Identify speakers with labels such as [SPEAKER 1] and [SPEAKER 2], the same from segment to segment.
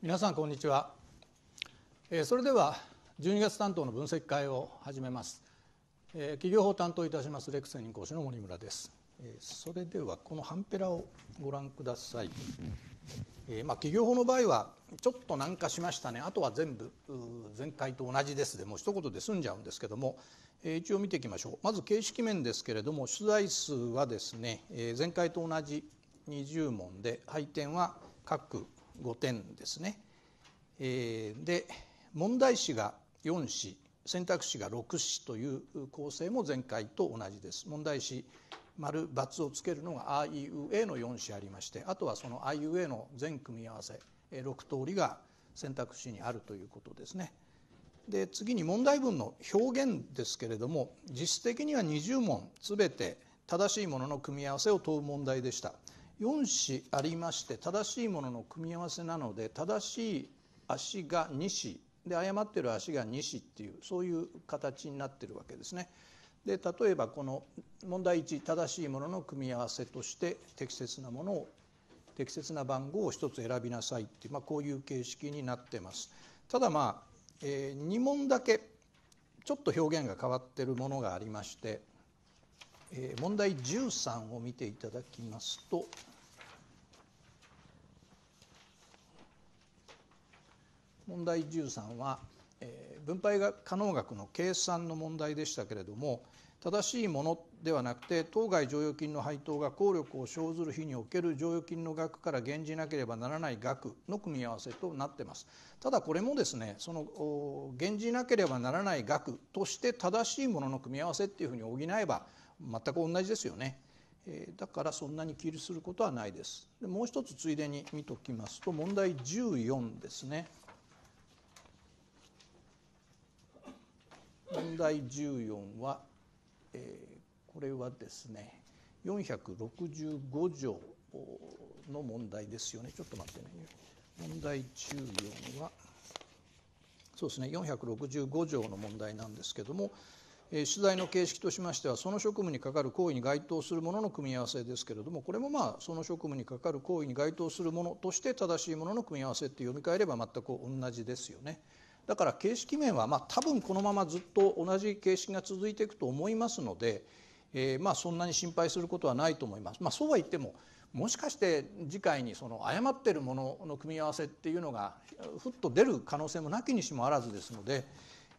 [SPEAKER 1] 皆さんこんにちは、えー、それでは12月担当の分析会を始めます、えー、企業法担当いたしますレクセン講師の森村です、えー、それではこのハンペラをご覧ください、えー、まあ、企業法の場合はちょっと難化しましたね。あとは全部前回と同じです。でもう一言で済んじゃうんですけども、え一応見ていきましょう。まず形式面ですけれども取材数はですね、え前回と同じ20問で配点は各5点ですね。えー、で問題詞が4詞選択肢が6詞という構成も前回と同じです。問題詞丸×をつけるのが「あいうえ」の4詞ありましてあとはその「あいうえ」の全組み合わせ6通りが選択肢にあるということですね。で次に問題文の表現ですけれども実質的には20問全て正しいものの組み合わせを問う問題でした。4子ありまして正しいものの組み合わせなので正しい足が2子で誤ってる足が2子っていうそういう形になってるわけですね。で例えばこの問題1正しいものの組み合わせとして適切なものを適切な番号を1つ選びなさいっていう、まあ、こういう形式になってます。ただまあ、えー、2問だけちょっと表現が変わってるものがありまして、えー、問題13を見ていただきますと問題13は、えー、分配が可能額の計算の問題でしたけれども正しいものではなくて当該剰余金の配当が効力を生ずる日における剰余金の額から減じなければならない額の組み合わせとなっています。ただこれもですねその減じなければならない額として正しいものの組み合わせっていうふうに補えば全く同じですよね。だからそんなに気にすることはないです。でもう一つついでに見ときますと問題14ですね。問題14は、えー、これはですね465条の問題ですよねちょっと待ってね問題14はそうですね465条の問題なんですけども、取材の形式としましてはその職務にかかる行為に該当するものの組み合わせですけれどもこれもまあその職務にかかる行為に該当するものとして正しいものの組み合わせって読み替えれば全く同じですよね。だから形式面はまあ多分このままずっと同じ形式が続いていくと思いますので、えー、まあそんなに心配することはないと思います。まあ、そうは言ってももしかして次回にその誤ってるものの組み合わせっていうのがふっと出る可能性もなきにしもあらずですので、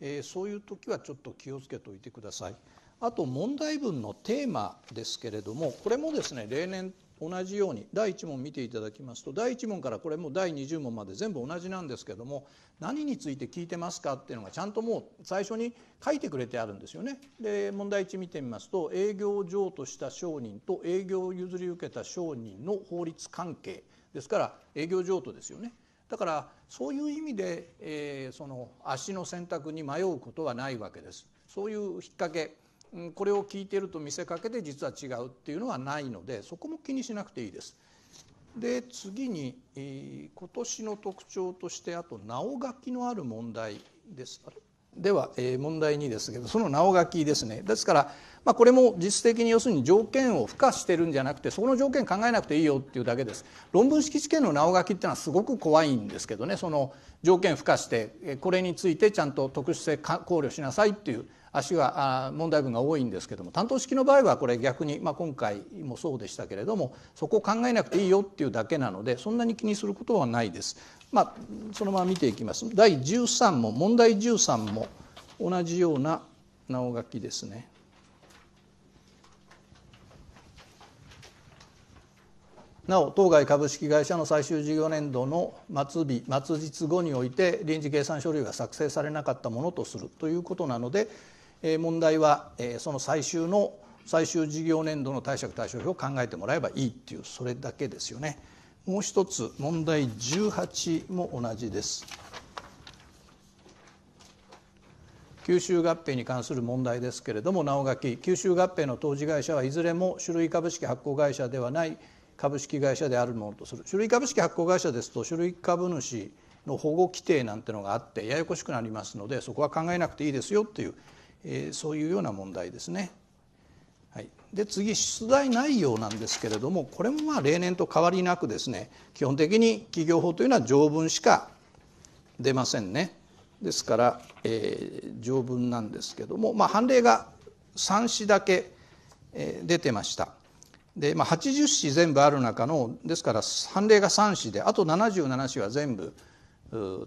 [SPEAKER 1] えー、そういう時はちょっと気をつけておいてください。あと問題文のテーマですけれどもこれもですね例年同じように第1問見ていただきますと第1問からこれも第20問まで全部同じなんですけども何について聞いてますかっていうのがちゃんともう最初に書いてくれてあるんですよね。で問題1見てみますと営業譲渡した商人と営業を譲り受けた商人の法律関係ですから営業譲渡ですよね。だからそういう意味で、えー、その足の選択に迷うことはないわけです。そういう引っ掛けこれを聞いていると見せかけて実は違うっていうのはないのでそこも気にしなくていいです。で次に、えー、今年の特徴としてあと直書きのある問題です。では、えー、問題2ですけどその直書きですねですから、まあ、これも実質的に要するに条件を付加してるんじゃなくてそこの条件考えなくていいよっていうだけです論文式試験の直書きっていうのはすごく怖いんですけどねその条件付加してこれについてちゃんと特殊性考慮しなさいっていう足は問題文が多いんですけども担当式の場合はこれ逆に、まあ、今回もそうでしたけれどもそこを考えなくていいよっていうだけなのでそんなに気にすることはないです。まあ、そのまま見ていきます。第13問問題13も同じような直書きですね。なお当該株式会社の最終事業年度の末日末日後において臨時計算書類が作成されなかったものとするということなので問題はその最終の最終事業年度の貸借対照表を考えてもらえばいいっていうそれだけですよね。もう一つ問題18も同じです。吸収合併に関する問題ですけれどもなお書き吸収合併の当事会社はいずれも種類株式発行会社ではない株式会社であるものとする種類株式発行会社ですと種類株主の保護規定なんてのがあってややこしくなりますのでそこは考えなくていいですよっていう、えー、そういうような問題ですね。はい、で次出題内容なんですけれどもこれもまあ例年と変わりなくですね基本的に企業法というのは条文しか出ませんねですから、えー、条文なんですけども、まあ、判例が3紙だけ、えー、出てましたで、まあ、80紙全部ある中のですから判例が3紙であと77紙は全部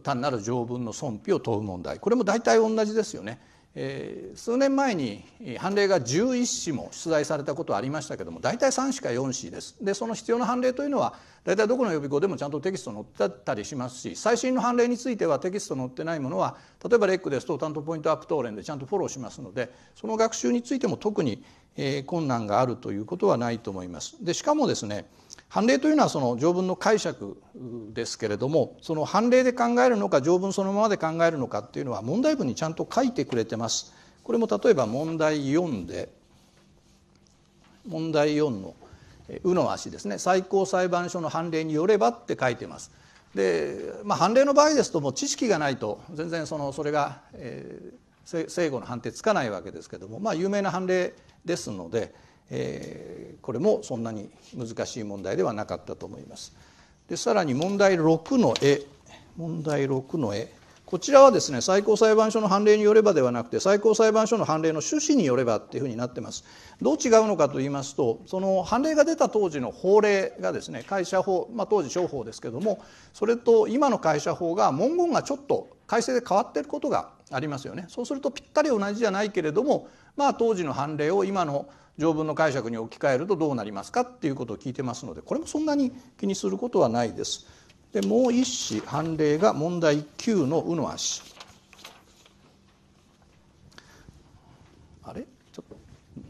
[SPEAKER 1] 単なる条文の損否を問う問題これも大体同じですよね。え、数年前に判例が11紙も出題されたことはありましたけども大体3紙か4紙ですでその必要な判例というのは大体どこの予備校でもちゃんとテキスト載ってたりしますし最新の判例についてはテキスト載ってないものは例えばレックですと担当ポイントアップ答練でちゃんとフォローしますのでその学習についても特に困難があるということはないと思います。でしかもですね判例というのはその条文の解釈ですけれどもその判例で考えるのか条文そのままで考えるのかっていうのは問題文にちゃんと書いてくれてます。これも例えば問題4で問題4の「う」の足ですね最高裁判所の判例によればって書いてます。で、まあ、判例の場合ですともう知識がないと全然そのそれが、えー、正誤の判定つかないわけですけども、まあ、有名な判例ですのでえー、これもそんなに難しい問題ではなかったと思います。でさらに問題6の絵。問題6の絵。こちらはですね最高裁判所の判例によればではなくて最高裁判所の判例の趣旨によればっていうふうになってます。どう違うのかと言いますとその判例が出た当時の法令がですね会社法、まあ、当時商法ですけどもそれと今の会社法が文言がちょっと改正で変わっていることがありますよね。そうするとぴったり同じじゃないけれどもまあ当時の判例を今の条文の解釈に置き換えるとどうなりますかっていうことを聞いてますのでこれもそんなに気にすることはないです。でもう一紙判例が問題9の「う」の足。あれちょっと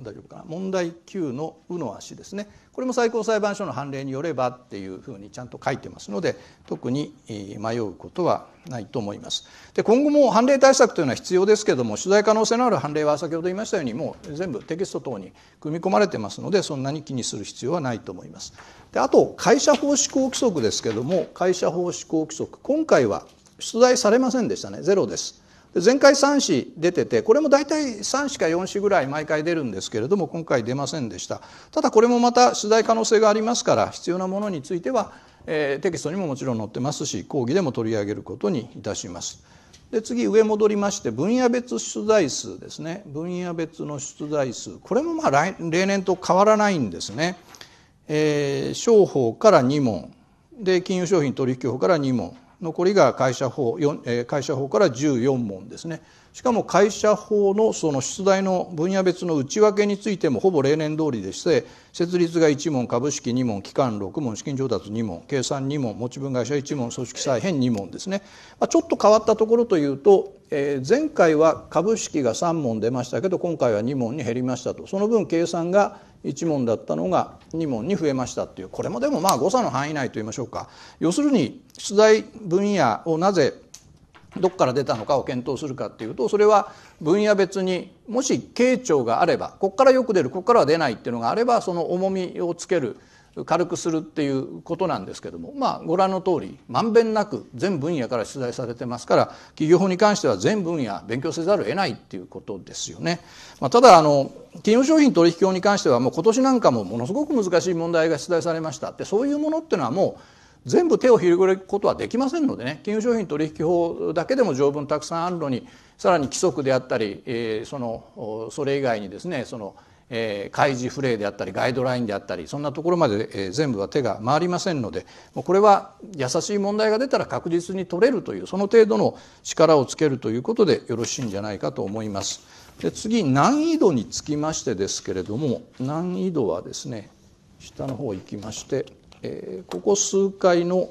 [SPEAKER 1] 大丈夫かな？問題9の「う」の足ですねこれも最高裁判所の判例によればっていうふうにちゃんと書いてますので特に迷うことはないと思います。で今後も判例対策というのは必要ですけども取材可能性のある判例は先ほど言いましたようにもう全部テキスト等に組み込まれてますのでそんなに気にする必要はないと思います。であと会社法施行規則ですけども会社法施行規則今回は出題されませんでしたねゼロです。前回3紙出ててこれも大体3紙か4紙ぐらい毎回出るんですけれども今回出ませんでした。ただこれもまた取材可能性がありますから必要なものについては、えー、テキストにももちろん載ってますし講義でも取り上げることにいたします。で次上戻りまして分野別出題数ですね。分野別の出題数。これもまあ例年と変わらないんですね、えー、商法から2問。で金融商品取引法から2問。残りが会社法会社法から14問ですね。しかも会社法のその出題の分野別の内訳についてもほぼ例年通りでして設立が1問株式2問期間6問資金調達2問計算2問持ち分会社1問組織再編2問ですね、まあ、ちょっと変わったところというと、えー、前回は株式が3問出ましたけど今回は2問に減りましたと。その分計算が1問だったのが2問に増えましたっていう。これもでもまあ誤差の範囲内といいましょうか。要するに出題分野をなぜどこから出たのかを検討するかっていうとそれは分野別にもし傾聴があればここからよく出るここからは出ないっていうのがあればその重みをつける軽くするっていうことなんですけどもまあご覧の通りまんべんなく全分野から出題されてますから企業法に関しては全分野勉強せざるを得ないっていうことですよね。まあ、ただあの金融商品取引法に関してはもう今年なんかもものすごく難しい問題が出題されましたってそういうものっていうのはもう全部手を広げることはできませんのでね金融商品取引法だけでも条文たくさんあるのにさらに規則であったり、えー、そのそれ以外にですねそのえー、開示フレーであったりガイドラインであったりそんなところまで、えー、全部は手が回りませんのでこれは優しい問題が出たら確実に取れるというその程度の力をつけるということでよろしいんじゃないかと思います。で次難易度につきましてですけれども難易度はですね下の方行きまして、えー、ここ数回の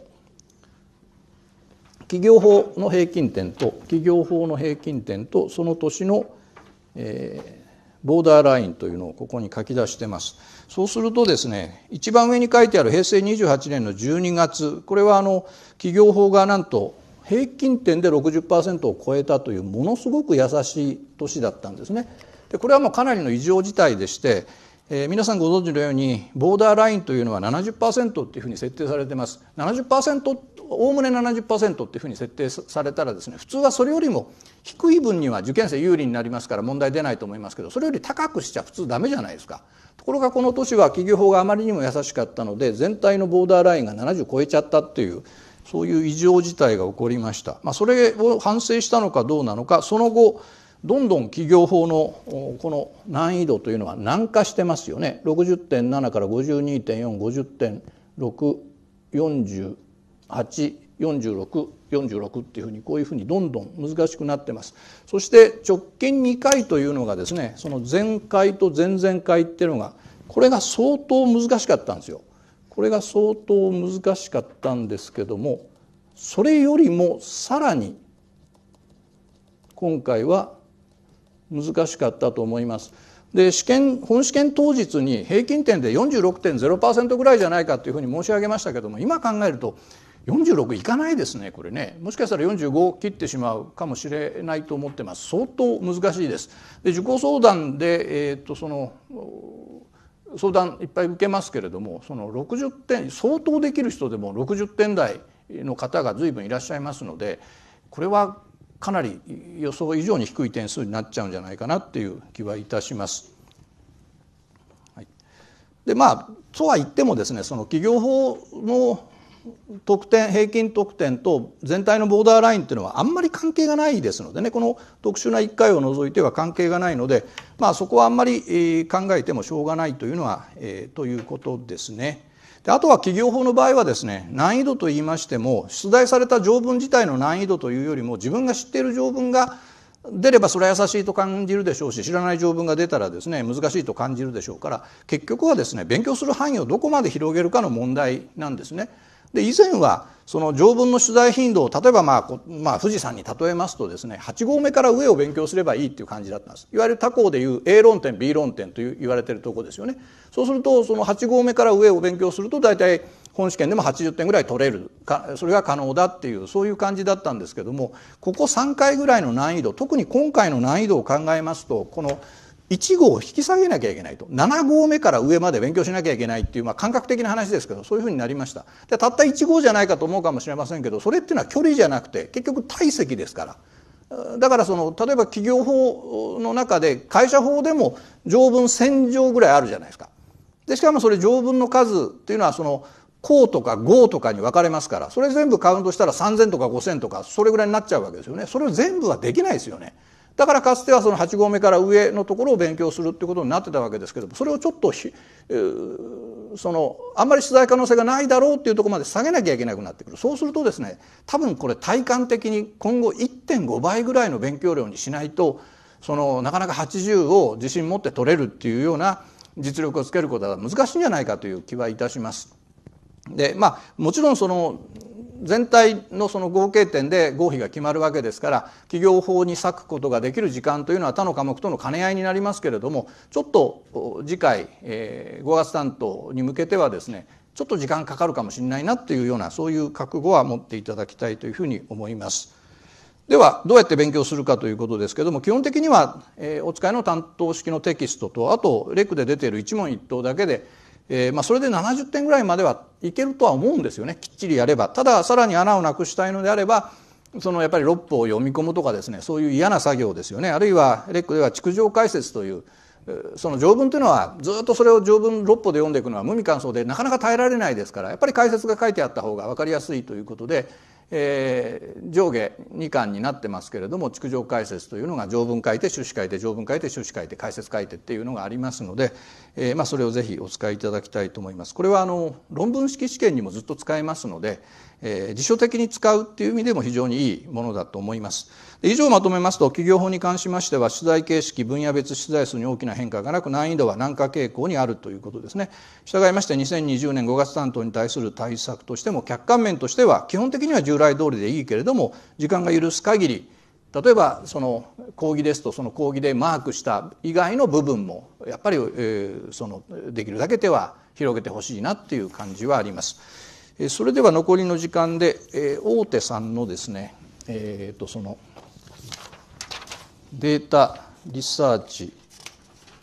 [SPEAKER 1] 企業法の平均点と企業法の平均点とその年の、えー、ボーダーラインというのをここに書き出してます。そうするとですね一番上に書いてある平成28年の12月これはあの企業法がなんと平均点で60%を超えたというものすごく優しい年だったんですね。でこれはもうかなりの異常事態でしてえー、皆さんご存知のようにボーダーラインというのは70%っていうふうに設定されてます。70%おおむね70%っていうふうに設定されたらですね普通はそれよりも低い分には受験生有利になりますから問題出ないと思いますけどそれより高くしちゃ普通ダメじゃないですか。ところがこの年は企業法があまりにも優しかったので全体のボーダーラインが70超えちゃったっていうそういう異常事態が起こりました。まあ、それを反省したのかどうなのかその後どんどん企業法のこの難易度というのは難化してますよね60.7から52.450.6 84646っていうふうにこういうふうにどんどん難しくなってますそして直近2回というのがですねその前回と前々回っていうのがこれが相当難しかったんですよこれが相当難しかったんですけどもそれよりもさらに今回は難しかったと思います。で試験本試験当日に平均点で46.0%ぐらいじゃないかというふうに申し上げましたけども今考えると46いかないですねこれね。もしかしたら45切ってしまうかもしれないと思ってます。相当難しいです。で受講相談で、えー、とその相談いっぱい受けますけれどもその60点相当できる人でも60点台の方が随分いらっしゃいますのでこれはかなり予想以上に低い点数になっちゃうんじゃないかなっていう気はいたします。はい、でまあとは言ってもですねその企業法の得点平均得点と全体のボーダーラインっていうのはあんまり関係がないですのでねこの特殊な1回を除いては関係がないので、まあ、そこはあんまり考えてもしょうがないというのは、えー、ということですね。であとは企業法の場合はですね難易度といいましても出題された条文自体の難易度というよりも自分が知っている条文が出ればそれは優しいと感じるでしょうし知らない条文が出たらですね難しいと感じるでしょうから結局はですね勉強する範囲をどこまで広げるかの問題なんですね。で以前はその条文の取材頻度を例えばまあ、まあ、富士山に例えますとですね8合目から上を勉強すればいいっていう感じだったんです。いわゆる他校でいう A 論点 B 論点という言われてるとこですよね。そうするとその8合目から上を勉強すると大体本試験でも80点ぐらい取れるかそれが可能だっていうそういう感じだったんですけどもここ3回ぐらいの難易度特に今回の難易度を考えますとこの1号を引き下げなきゃいけないと。7号目から上まで勉強しなきゃいけないっていう、まあ、感覚的な話ですけどそういうふうになりました。でたった1号じゃないかと思うかもしれませんけどそれっていうのは距離じゃなくて結局体積ですから。だからその例えば企業法の中で会社法でも条文1000条ぐらいあるじゃないですか。でしかもそれ条文の数っていうのはその項とか号とかに分かれますからそれ全部カウントしたら3000とか5000とかそれぐらいになっちゃうわけですよね。それを全部はできないですよね。だからかつてはその8合目から上のところを勉強するっていうことになってたわけですけどもそれをちょっとそのあんまり取材可能性がないだろうっていうところまで下げなきゃいけなくなってくるそうするとですね多分これ体感的に今後1.5倍ぐらいの勉強量にしないとそのなかなか80を自信持って取れるっていうような実力をつけることは難しいんじゃないかという気はいたします。でまあもちろんその全体のその合計点で合否が決まるわけですから企業法に割くことができる時間というのは他の科目との兼ね合いになりますけれどもちょっと次回、えー、5月担当に向けてはですねちょっと時間かかるかもしれないなっていうようなそういう覚悟は持っていただきたいというふうに思います。ではどうやって勉強するかということですけども基本的には、え、お使いの担当式のテキストとあとレクで出ている一問一答だけでえーまあ、それで70点ぐらいまではいけるとは思うんですよね。きっちりやれば。たださらに穴をなくしたいのであればそのやっぱり6歩を読み込むとかですねそういう嫌な作業ですよね。あるいはレックでは築城解説というその条文というのはずっとそれを条文6歩で読んでいくのは無味乾燥でなかなか耐えられないですからやっぱり解説が書いてあった方が分かりやすいということでえー、上下2巻になってますけれども築城解説というのが条文書いて趣旨書いて条文書いて趣旨書いて解説書いてっていうのがありますので、えーまあ、それをぜひお使いいただきたいと思います。これはあの論文式試験にもずっと使えますので、えー、辞書的に使うっていう意味でも非常にいいものだと思います。以上まとめますと企業法に関しましては出題形式分野別出題数に大きな変化がなく難易度は難化傾向にあるということですね従いまして2020年5月担当に対する対策としても客観面としては基本的には従来通りでいいけれども時間が許す限り例えばその講義ですとその講義でマークした以外の部分もやっぱり、えー、そのできるだけ手は広げてほしいなっていう感じはあります。それでは残りの時間で、えー、大手さんのですね、えー、とそのデータリサーチ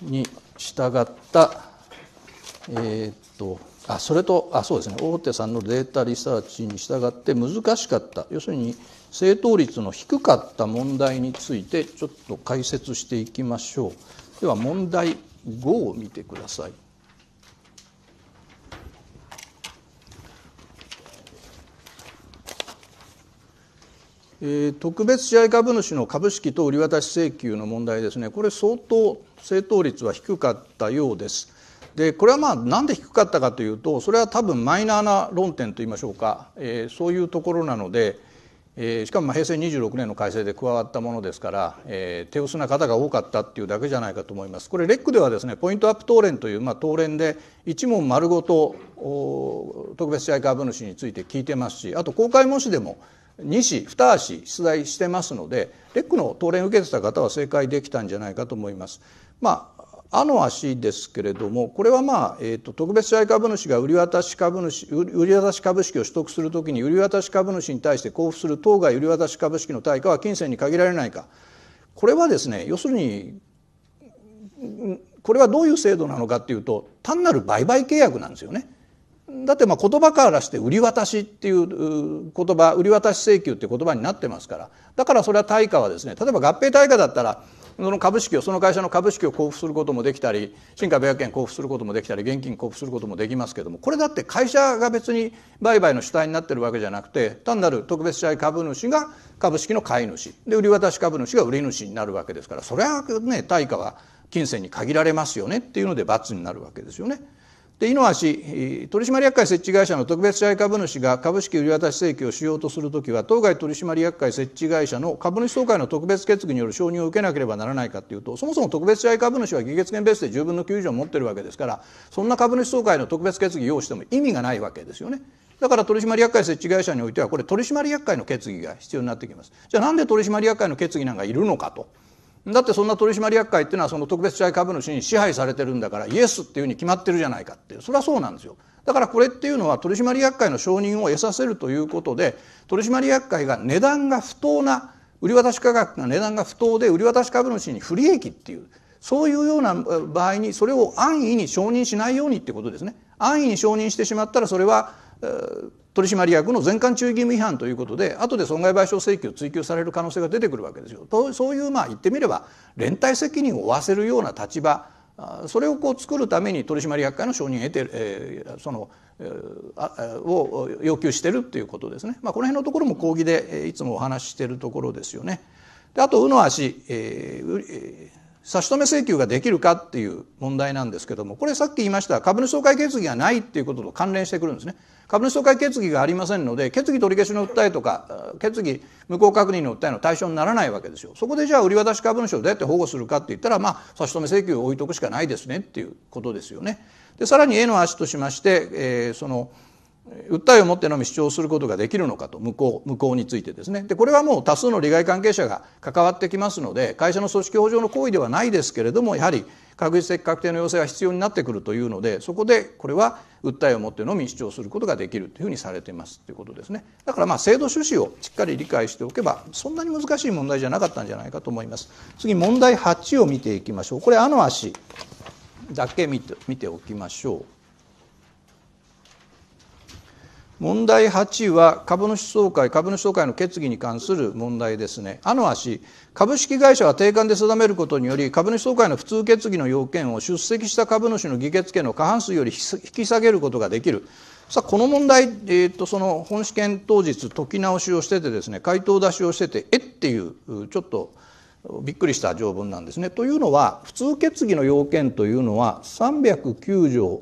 [SPEAKER 1] に従った、え、っとあそれとあそうですね大手さんのデータリサーチに従って難しかった要するに正答率の低かった問題についてちょっと解説していきましょう。では問題5を見てください。えー、特別支配株主の株式等売り渡し請求の問題ですね。これ相当正答率は低かったようです。でこれはまあなんで低かったかというとそれは多分マイナーな論点といいましょうか、えー、そういうところなので、え、しかも平成26年の改正で加わったものですから、え、手薄な方が多かったっていうだけじゃないかと思いますこれレックではですねポイントアップ答練という、まあ、答練で一問丸ごと特別支配株主について聞いてますしあと公開模試でも2市2足出題してますのでレックの答練受けてた方は正解できたんじゃないかと思います。まああの足ですけれどもこれはまあ、えーと、特別支配株主が売り渡し株主売り渡し株式を取得するときに売り渡し株主に対して交付する当該売り渡し株式の対価は金銭に限られないかこれはですね要するにこれはどういう制度なのかっていうと単なる売買契約なんですよね。だってまあ言葉からして売り渡しっていう言葉売り渡し請求っていう言葉になってますからだからそれは対価はですね例えば合併対価だったらその株式をその会社の株式を交付することもできたり新株約権交付することもできたり現金交付することもできますけどもこれだって会社が別に売買の主体になってるわけじゃなくて単なる特別支配株主が株式の買い主で売り渡し株主が売り主になるわけですからそれはね対価は金銭に限られますよねっていうので罰になるわけですよね。で井の足取締役会設置会社の特別支配株主が株式売り渡し請求をしようとするときは当該取締役会設置会社の株主総会の特別決議による承認を受けなければならないかというとそもそも特別支配株主は議決権ベースで10分の9以上持っているわけですからそんな株主総会の特別決議を要しても意味がないわけですよね。だから取締役会設置会社においてはこれ取締役会の決議が必要になってきます。じゃあなんで取締役会の決議なんかいるのかと。だってそんな取締役会っていうのはその特別支配株主に支配されてるんだからイエスっていうふうに決まってるじゃないかっていう。それはそうなんですよ。だからこれっていうのは取締役会の承認を得させるということで取締役会が値段が不当な売り渡し価格が値段が不当で売り渡し株主に不利益っていうそういうような場合にそれを安易に承認しないようにってことですね。安易に承認してしまったらそれは取締役の全館注意義務違反ということで後で損害賠償請求を追及される可能性が出てくるわけですよ。とそういうまあ言ってみれば連帯責任を負わせるような立場それをこう作るために取締役会の承認を得て、えー、その、えー、を要求してるっていうことですね。まあ、この辺のところも講義でいつもお話ししてるところですよね。であと「うの足」えー差し止め請求ができるかっていう問題なんですけどもこれさっき言いました株主総会決議がないっていうことと関連してくるんですね。株主総会決議がありませんので決議取り消しの訴えとか決議無効確認の訴えの対象にならないわけですよ。そこでじゃあ売り渡し株主をどうやって保護するかって言ったらまあ差し止め請求を置いとくしかないですねっていうことですよね。でさらに A の足としまして、え、その訴えをもってのみ主張することができるのかと無効無効についてですね。でこれはもう多数の利害関係者が関わってきますので会社の組織法上の行為ではないですけれどもやはり確実的確定の要請が必要になってくるというのでそこでこれは訴えをもってのみ主張することができるというふうにされていますということですね。だからまあ制度趣旨をしっかり理解しておけばそんなに難しい問題じゃなかったんじゃないかと思います。次問題8を見ていきましょう。これ「あの足」だけ見て見ておきましょう。問題8は株主総会株主総会の決議に関する問題ですねあの足株式会社は定款で定めることにより株主総会の普通決議の要件を出席した株主の議決権の過半数より引き下げることができるさあこの問題、えー、とその本試験当日解き直しをしててですね回答出しをしててえっていうちょっとびっくりした条文なんですね。というのは普通決議の要件というのは309条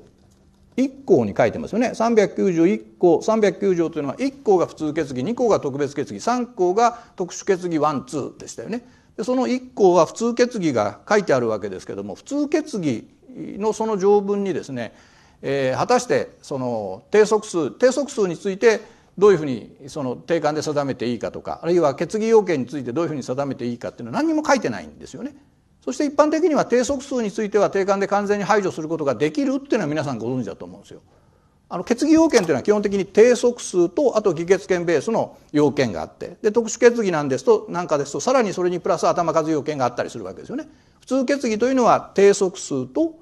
[SPEAKER 1] 1項に書いてますよね391項309条というのは1項が普通決議2項が特別決議3項が特殊決議12でしたよね。でその1項は普通決議が書いてあるわけですけども普通決議のその条文にですね、えー、果たしてその定則数定則数についてどういうふうにその定款で定めていいかとかあるいは決議要件についてどういうふうに定めていいかっていうのは何にも書いてないんですよね。そして一般的には定則数については定款で完全に排除することができるっていうのは皆さんご存知だと思うんですよ。あの決議要件というのは基本的に定則数とあと議決権ベースの要件があってで特殊決議なんですと何かですとさらにそれにプラス頭数要件があったりするわけですよね。普通決議というのは定則数と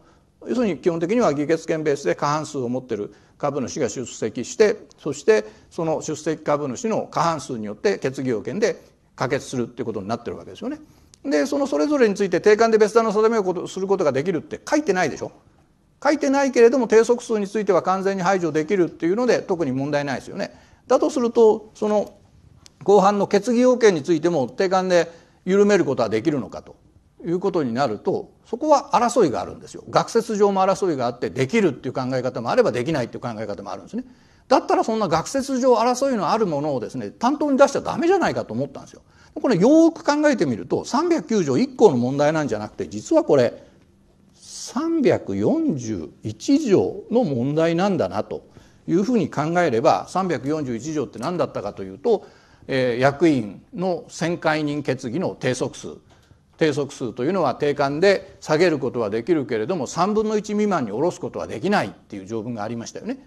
[SPEAKER 1] 要するに基本的には議決権ベースで過半数を持ってる株主が出席してそしてその出席株主の過半数によって決議要件で可決するっていうことになってるわけですよね。でそのそれぞれについて定款で別段の定めをすることができるって書いてないでしょ？書いてないけれども定則数については完全に排除できるっていうので特に問題ないですよね。だとするとその後半の決議要件についても定款で緩めることはできるのかということになるとそこは争いがあるんですよ。学説上も争いがあってできるっていう考え方もあればできないっていう考え方もあるんですね。だったらそんな学説上争いのあるものをですね担当に出しちゃダメじゃないかと思ったんですよ。これよく考えてみると309条1項の問題なんじゃなくて実はこれ341条の問題なんだなというふうに考えれば341条って何だったかというと、えー、役員の選会人決議の定則数定則数というのは定款で下げることはできるけれども3分の1未満に下ろすことはできないっていう条文がありましたよね。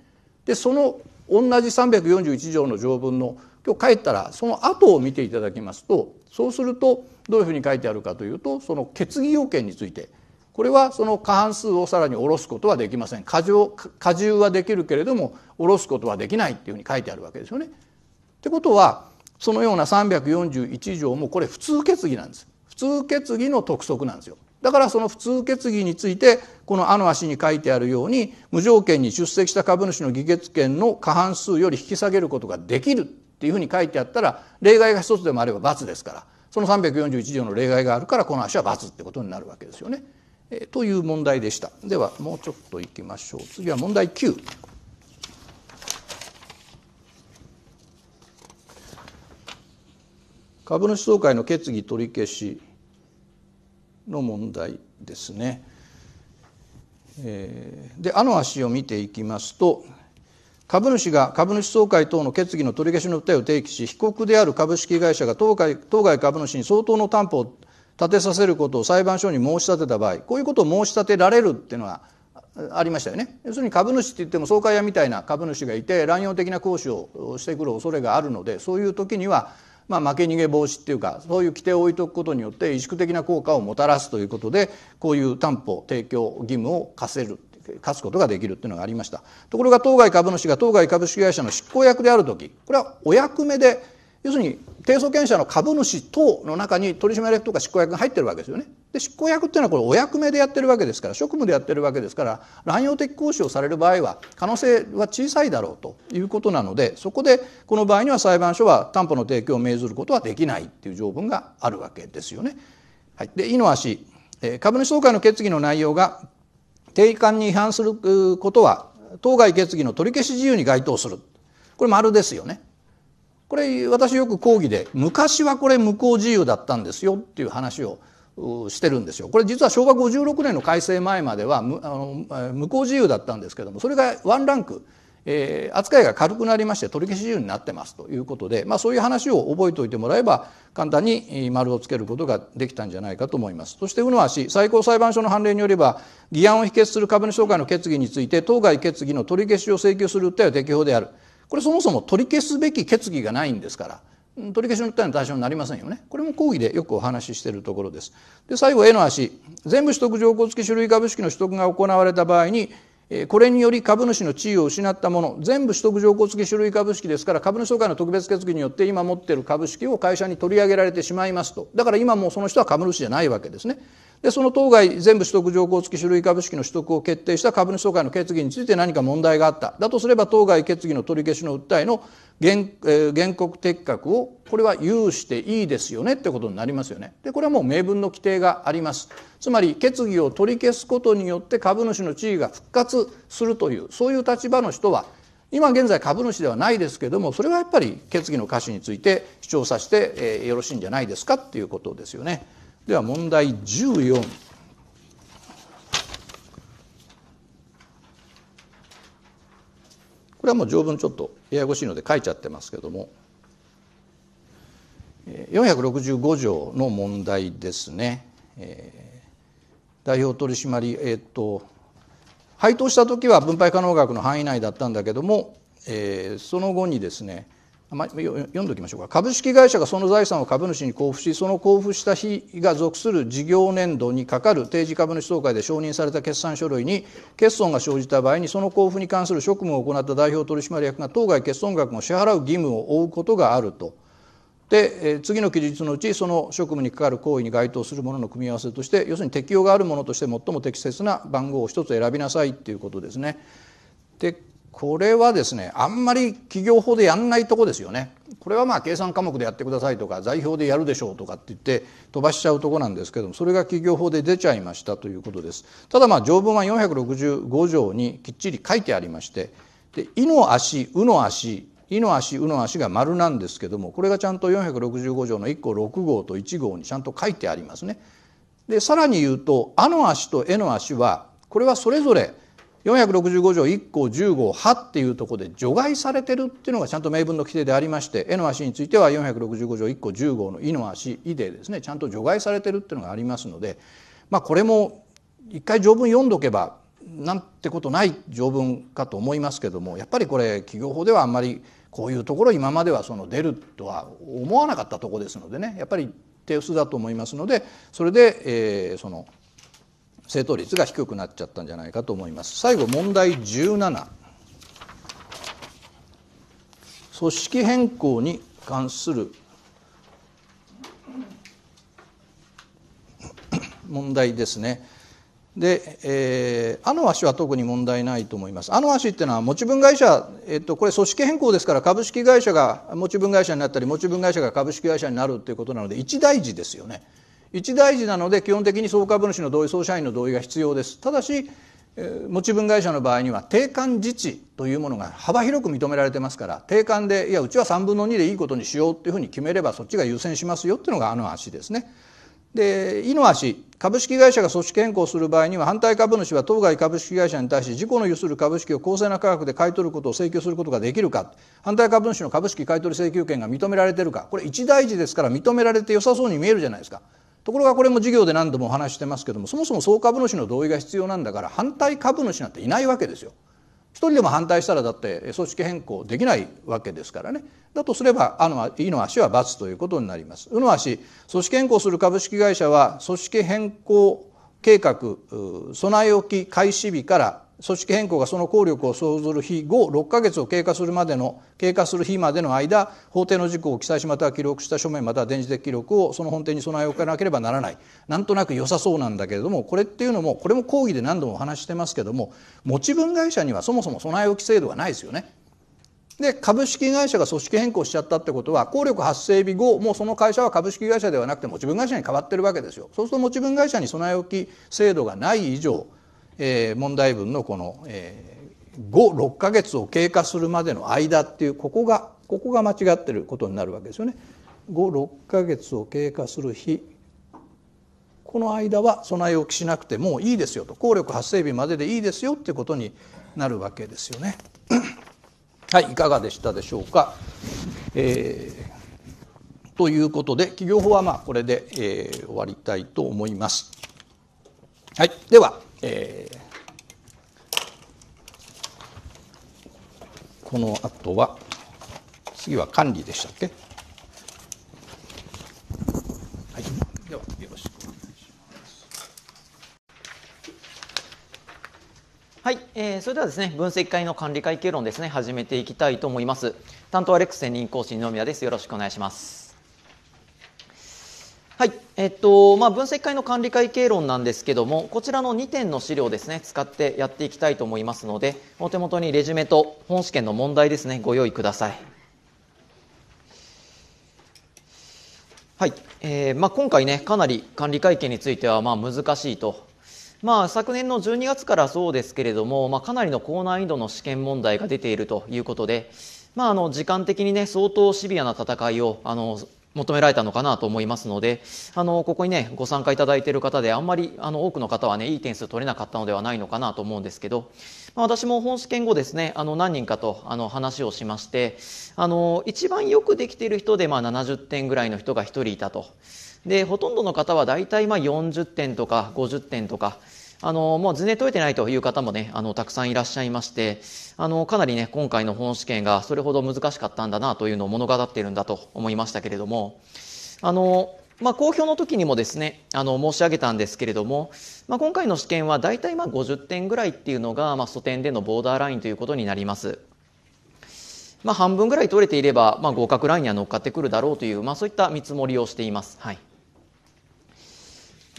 [SPEAKER 1] でその同じ341条の条文の今日帰ったらその後を見ていただきますとそうするとどういうふうに書いてあるかというとその決議要件についてこれはその過半数をさらに下ろすことはできません過重過重はできるけれども下ろすことはできないっていうふうに書いてあるわけですよね。ってことはそのような341条もこれ普通決議なんです。普通決議の督促なんですよ。だからその普通決議についてこの「あ」の足に書いてあるように無条件に出席した株主の議決権の過半数より引き下げることができるっていうふうに書いてあったら例外が一つでもあれば×ですからその341条の例外があるからこの足は×ってことになるわけですよね。えという問題でした。ではもうちょっといきましょう。次は問題9。株主総会の決議取り消しの問題ですね。えー、で「あ」の足を見ていきますと株主が株主総会等の決議の取り消しの訴えを提起し被告である株式会社が当該当該株主に相当の担保を立てさせることを裁判所に申し立てた場合こういうことを申し立てられるっていうのはありましたよね要するに株主って言っても総会屋みたいな株主がいて乱用的な行使をしてくる恐れがあるのでそういう時にはまあ、負け逃げ防止っていうかそういう規定を置いておくことによって萎縮的な効果をもたらすということでこういう担保提供義務を課せる課すことができるっていうのがありました。ところが当該株主が当該株式会社の執行役である時これはお役目で要するに提訴権者の株主等の中に取締役とか執行役が入ってるわけですよね。で執行役っていうのはこれお役目でやってるわけですから職務でやってるわけですから乱用的行使をされる場合は可能性は小さいだろうということなのでそこでこの場合には裁判所は担保の提供を命ずることはできないっていう条文があるわけですよね。はい、で「い」の足株主総会の決議の内容が定款に違反することは当該決議の取り消し自由に該当するこれ丸ですよね。これ私よく講義で昔はこれ無効自由だったんですよっていう話をしてるんですよ。これ実は昭和56年の改正前までは無あの無効自由だったんですけどもそれがワンランク、えー、扱いが軽くなりまして取り消し自由になってますということで、まあ、そういう話を覚えておいてもらえば簡単に丸をつけることができたんじゃないかと思います。そして宇野足最高裁判所の判例によれば議案を否決する株主総会の決議について当該決議の取り消しを請求する訴えは適法である。これそもそも取り消すべき決議がないんですから取り消しの訴えの対象になりませんよね。これも講義でよくお話ししているところです。で最後 A の足。全部取得条項付き種類株式の取得が行われた場合にこれにより株主の地位を失ったもの全部取得条項付き種類株式ですから株主総会の特別決議によって今持っている株式を会社に取り上げられてしまいますと。だから今もうその人は株主じゃないわけですね。でその当該全部取得条項付き種類株式の取得を決定した株主総会の決議について何か問題があっただとすれば当該決議の取り消しの訴えの原,、え原告適格をこれは有していいですよねってことになりますよね。でこれはもう明文の規定があります。つまり決議を取り消すことによって株主の地位が復活するというそういう立場の人は今現在株主ではないですけどもそれはやっぱり決議の可視について主張させて、えー、よろしいんじゃないですかっていうことですよね。では問題14これはもう条文ちょっとややこしいので書いちゃってますけども。465条の問題ですね、えー、代表取締えっ、と配当した時は分配可能額の範囲内だったんだけども、えー、その後にですねまあ、読んでおきましょうか株式会社がその財産を株主に交付しその交付した日が属する事業年度にかかる定時株主総会で承認された決算書類に欠損が生じた場合にその交付に関する職務を行った代表取締役が当該欠損額を支払う義務を負うことがあると。で次の記述のうちその職務にかかる行為に該当するものの組み合わせとして要するに適用があるものとして最も適切な番号を一つ選びなさいっていうことですね。でこれはですねあんまり企業法でやんないとこですよね。これはまあ計算科目でやってくださいとか財表でやるでしょうとかって言って飛ばしちゃうとこなんですけどもそれが企業法で出ちゃいましたということです。ただまあ条文は465条にきっちり書いてありましてで「いの足」「うの足」「いの足」「うの足」が丸なんですけどもこれがちゃんと465条の1項6号と1号にちゃんと書いてありますね。でさらに言うと「あの足」と「えの足」はこれはそれぞれ「465条1項10号「は」っていうところで除外されてるっていうのがちゃんと明文の規定でありまして「絵の足」については465条1項10号の「い」の足「い」でですねちゃんと除外されてるっていうのがありますのでまあこれも一回条文読んどけばなんてことない条文かと思いますけどもやっぱりこれ企業法ではあんまりこういうところ今まではその出るとは思わなかったとこですのでねやっぱり手薄だと思いますのでそれで、えー、その正答率が低くなっちゃったんじゃないかと思います最後問題17組織変更に関する 問題ですねで、えー、あの足は特に問題ないと思います。あの足っていうのは持ち分会社、えっと、これ組織変更ですから株式会社が持ち分会社になったり持ち分会社が株式会社になるということなので一大事ですよね。一大事なので基本的に総株主の同意総社員の同意が必要ですただし持ち分会社の場合には定款自治というものが幅広く認められてますから定款でいやうちは3分の2でいいことにしようっていうふうに決めればそっちが優先しますよっていうのがあの足ですね。で「い」の足株式会社が組織変更する場合には反対株主は当該株式会社に対し自己の有する株式を公正な価格で買い取ることを請求することができるか反対株主の株式買取請求権が認められてるかこれ一大事ですから認められて良さそうに見えるじゃないですか。ところがこれも事業で何度もお話してますけどもそもそも総株主の同意が必要なんだから反対株主なんていないわけですよ。一人でも反対したらだって組織変更できないわけですからねだとすれば「あのい」の足は×ということになります。うの足組織変更する株式会社は組織変更計画備え置き開始日から組織変更がその効力を生ずる日後6か月を経過するまでの経過する日までの間法定の事項を記載しまたは記録した書面または電磁的記録をその本店に備え置かなければならないなんとなく良さそうなんだけれどもこれっていうのもこれも講義で何度もお話してますけども持ち分会社にはそもそも備え置き制度がないですよね。で株式会社が組織変更しちゃったってことは効力発生日後もうその会社は株式会社ではなくて持ち分会社に変わってるわけですよ。そうすると持ち分会社に備え置き制度がない以上えー、問題文のこの、えー、56か月を経過するまでの間っていうここがここが間違ってることになるわけですよね。56か月を経過する日この間は備え置きしなくてもういいですよと効力発生日まででいいですよっていうことになるわけですよね。はいいかがでしたでしょうか。えー、ということで企業法はまあこれで、えー、終わりたいと思います。はい、ではえー、この後は次は管理でしたっけ？はい。ではよろしくお願いします。
[SPEAKER 2] はい、えー、それではですね分析会の管理会計論ですね始めていきたいと思います。担当アレックス専任講師二宮です。よろしくお願いします。はい、えっとまあ、分析会の管理会計論なんですけどもこちらの2点の資料ですね使ってやっていきたいと思いますのでお手元にレジュメと本試験の問題ですねご用意ください。はい。えーまあ、今回ねかなり管理会計についてはまあ難しいと、まあ、昨年の12月からそうですけれども、まあ、かなりの高難易度の試験問題が出ているということで、まあ、あの時間的にね相当シビアな戦いをあの求められたのかなと思いますのであのここにねご参加いただいている方であんまりあの多くの方はねいい点数取れなかったのではないのかなと思うんですけど、まあ、私も本試験後ですねあの何人かとあの話をしましてあの一番よくできている人でまあ70点ぐらいの人が1人いたと。でほとんどの方は大体まあ40点とか50点とかあのもう全然解いてないという方もねあのたくさんいらっしゃいましてあのかなりね今回の本試験がそれほど難しかったんだなというのを物語っているんだと思いましたけれどもあのまあ、公表の時にもですねあの申し上げたんですけれども、まあ、今回の試験は大体まあ50点ぐらいっていうのが、まあ、素点でのボーダーラインということになります。まあ、半分ぐらい取れていれば、まあ、合格ラインには乗っかってくるだろうという、まあ、そういった見積もりをしています。はい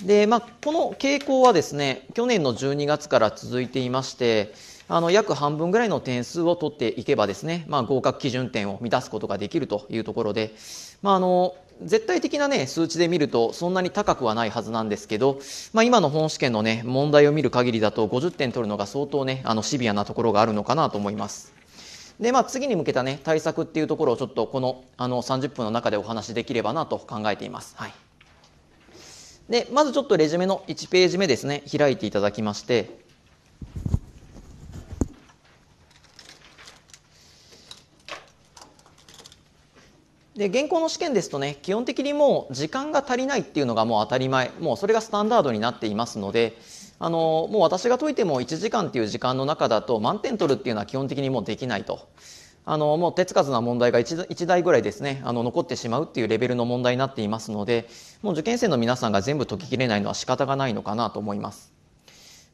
[SPEAKER 2] でまあ、この傾向はですね去年の12月から続いていましてあの約半分ぐらいの点数を取っていけばですね、まあ、合格基準点を満たすことができるというところで、まあ、あの絶対的な、ね、数値で見るとそんなに高くはないはずなんですけど、まあ、今の本試験の、ね、問題を見る限りだと50点取るのが相当、ね、あのシビアなところがあるのかなと思います。でまあ、次に向けた、ね、対策っていうところをちょっとこのあの30分の中でお話しできればなと考えています。はいでまずちょっとレジュメの1ページ目ですね。開いていただきまして。で現行の試験ですとね基本的にもう時間が足りないっていうのがもう当たり前。もうそれがスタンダードになっていますのであのもう私が解いても1時間っていう時間の中だと満点取るっていうのは基本的にもうできないと。あのもう手つかずな問題が 1, 台ぐらいですねあの残ってしまうっていうレベルの問題になっていますのでもう受験生の皆さんが全部解ききれないのは仕方がないのかなと思います。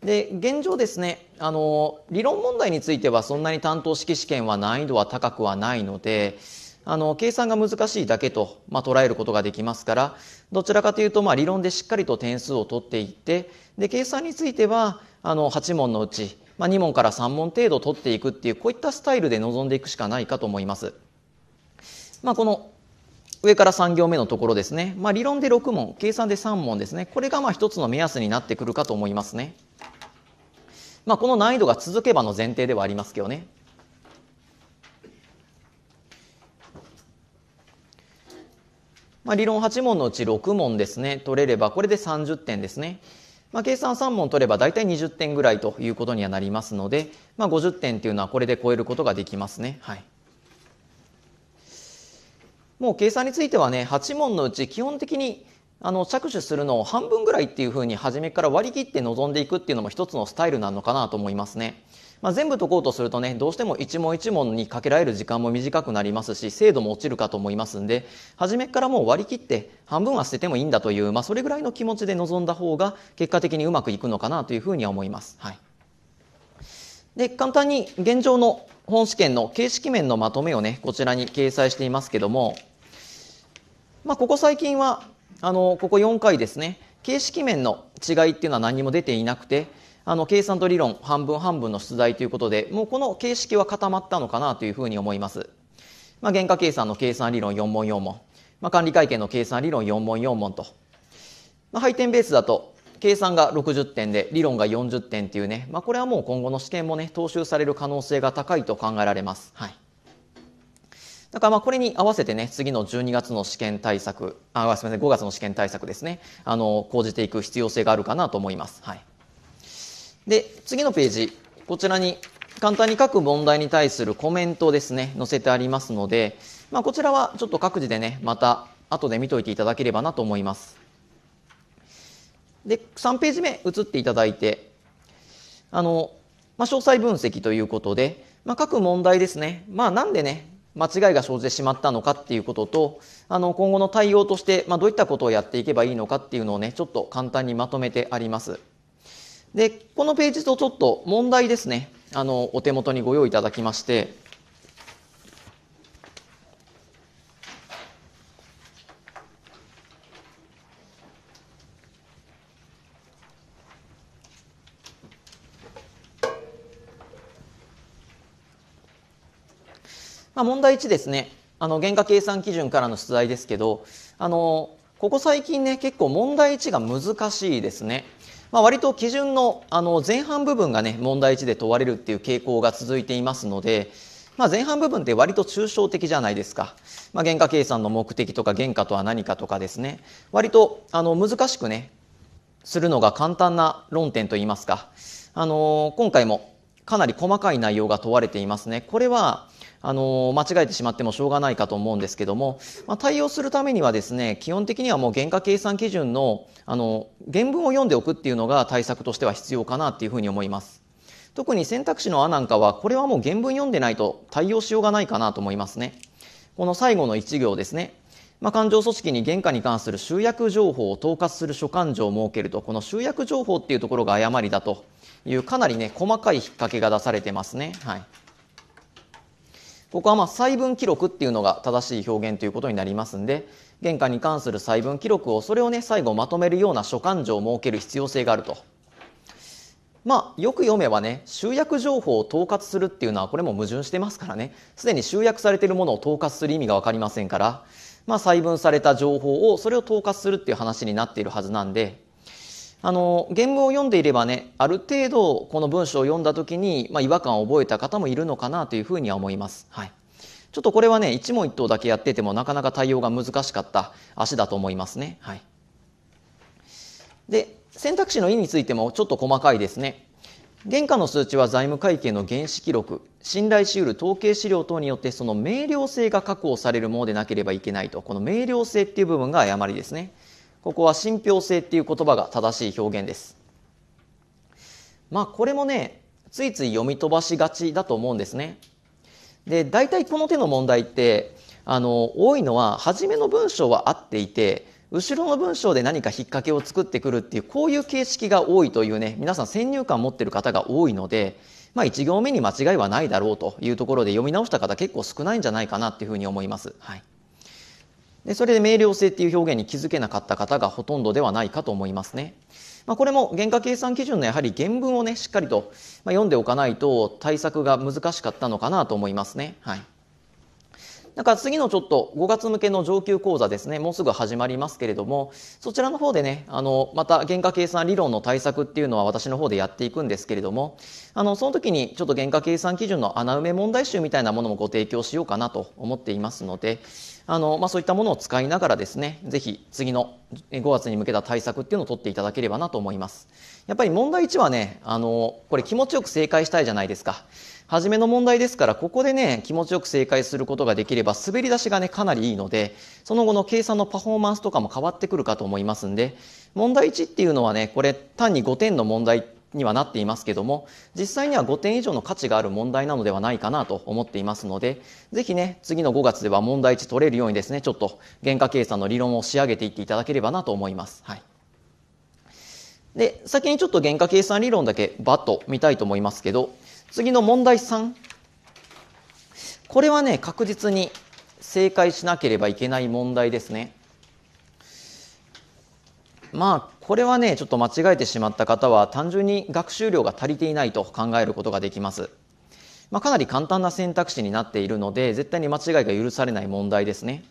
[SPEAKER 2] で現状ですねあの理論問題についてはそんなに担当式試験は難易度は高くはないのであの計算が難しいだけと、まあ、捉えることができますからどちらかというと、まあ、理論でしっかりと点数を取っていってで計算についてはあの8問のうちまあ、2問から3問程度取っていくっていうこういったスタイルで臨んでいくしかないかと思います。まあ、この上から3行目のところですね、まあ、理論で6問計算で3問ですねこれがまあ一つの目安になってくるかと思いますね。まあ、この難易度が続けばの前提ではありますけどね。まあ、理論8問のうち6問ですね取れればこれで30点ですね。まあ、計算3問取れば大体20点ぐらいということにはなりますので、まあ、50点というのはこれで超えることができますね。はい、もう計算についてはね8問のうち基本的にあの着手するのを半分ぐらいっていうふうに初めから割り切って臨んでいくっていうのも一つのスタイルなのかなと思いますね。まあ、全部解こうとするとねどうしても一問一問にかけられる時間も短くなりますし精度も落ちるかと思いますんで初めからもう割り切って半分は捨ててもいいんだという、まあ、それぐらいの気持ちで臨んだ方が結果的にうまくいくのかなというふうには思います。はい、で簡単に現状の本試験の形式面のまとめをねこちらに掲載していますけども、まあ、ここ最近はあのここ4回ですね形式面の違いっていうのは何も出ていなくてあの計算と理論半分半分の出題ということでもうこの形式は固まったのかなというふうに思います。まあ、原価計算の計算理論4問4問、まあ、管理会計の計算理論4問4問と、まあ、配点ベースだと計算が60点で理論が40点っていうね、まあ、これはもう今後の試験もね踏襲される可能性が高いと考えられます。はいだからまあこれに合わせてね、次の12月の試験対策、あ、すみません、5月の試験対策ですね、あの、講じていく必要性があるかなと思います。はい。で、次のページ、こちらに簡単に書く問題に対するコメントですね、載せてありますので、まあ、こちらはちょっと各自でね、また後で見といていただければなと思います。で、3ページ目移っていただいて、あの、まあ、詳細分析ということで、まあ、各問題ですね、まあ、なんでね、間違いが生じてしまったのかっていうことと、あの、今後の対応として、まあ、どういったことをやっていけばいいのかっていうのをね、ちょっと簡単にまとめてあります。で、このページとちょっと問題ですね、あの、お手元にご用意いただきまして、まあ、問題1ですね。あの、原価計算基準からの出題ですけど、あの、ここ最近ね、結構問題1が難しいですね。まあ、割と基準のあの前半部分がね問題1で問われるっていう傾向が続いていますので、まあ、前半部分って割と抽象的じゃないですか、まあ、原価計算の目的とか原価とは何かとかですね。割とあの難しくねするのが簡単な論点といいますか、あの今回もかなり細かい内容が問われていますね。これはあの間違えてしまってもしょうがないかと思うんですけども、まあ、対応するためにはですね基本的にはもう原価計算基準のあの原文を読んでおくっていうのが対策としては必要かなっていうふうに思います。特に選択肢の「あ」なんかはこれはもう原文読んでないと対応しようがないかなと思いますね。この最後の1行ですね。まあ、勘定組織に原価に関する集約情報を統括する所管状を設けるとこの集約情報っていうところが誤りだというかなりね細かい引っ掛けが出されてますね。はい。ここはまあ細分記録っていうのが正しい表現ということになりますんで原価に関する細分記録をそれをね最後まとめるような所管状を設ける必要性があると。まあよく読めばね集約情報を統括するっていうのはこれも矛盾してますからね。すでに集約されているものを統括する意味が分かりませんからまあ細分された情報をそれを統括するっていう話になっているはずなんであの原文を読んでいればねある程度この文章を読んだ時に、まあ、違和感を覚えた方もいるのかなというふうには思います。はいちょっとこれはね一問一答だけやっててもなかなか対応が難しかった足だと思いますね。はい、で選択肢の意についてもちょっと細かいですね。原価の数値は財務会計の原始記録信頼しうる統計資料等によってその明瞭性が確保されるものでなければいけないとこの明瞭性っていう部分が誤りですね。ここは信憑性っていう言葉が正しい表現です。まあこれもね、ついつい読み飛ばしがちだと思うんですね。で、大体この手の問題って、あの、多いのは、初めの文章は合っていて、後ろの文章で何か引っ掛けを作ってくるっていう、こういう形式が多いというね、皆さん先入観持ってる方が多いので、まあ1行目に間違いはないだろうというところで読み直した方結構少ないんじゃないかなっていうふうに思います。はい。でそれで明瞭性っていう表現に気づけなかった方がほとんどではないかと思いますね。まあ、これも原価計算基準のやはり原文をねしっかりと読んでおかないと対策が難しかったのかなと思いますね。はいだから次のちょっと5月向けの上級講座ですね、もうすぐ始まりますけれども、そちらの方でね、あの、また原価計算理論の対策っていうのは私の方でやっていくんですけれども、あの、その時にちょっと原価計算基準の穴埋め問題集みたいなものもご提供しようかなと思っていますので、あの、まあ、そういったものを使いながらですね、ぜひ次の5月に向けた対策っていうのを取っていただければなと思います。やっぱり問題1はね、あの、これ気持ちよく正解したいじゃないですか。初めの問題ですから、ここでね、気持ちよく正解することができれば、滑り出しがね、かなりいいので、その後の計算のパフォーマンスとかも変わってくるかと思いますんで、問題1っていうのはね、これ単に5点の問題にはなっていますけども、実際には5点以上の価値がある問題なのではないかなと思っていますので、ぜひね、次の5月では問題1取れるようにですね、ちょっと原価計算の理論を仕上げていっていただければなと思います。はい。で、先にちょっと原価計算理論だけバッと見たいと思いますけど、次の問題3。これはね、確実に正解しなければいけない問題ですね。まあ、これはね、ちょっと間違えてしまった方は、単純に学習量が足りていないと考えることができます。まあ、かなり簡単な選択肢になっているので、絶対に間違いが許されない問題ですね。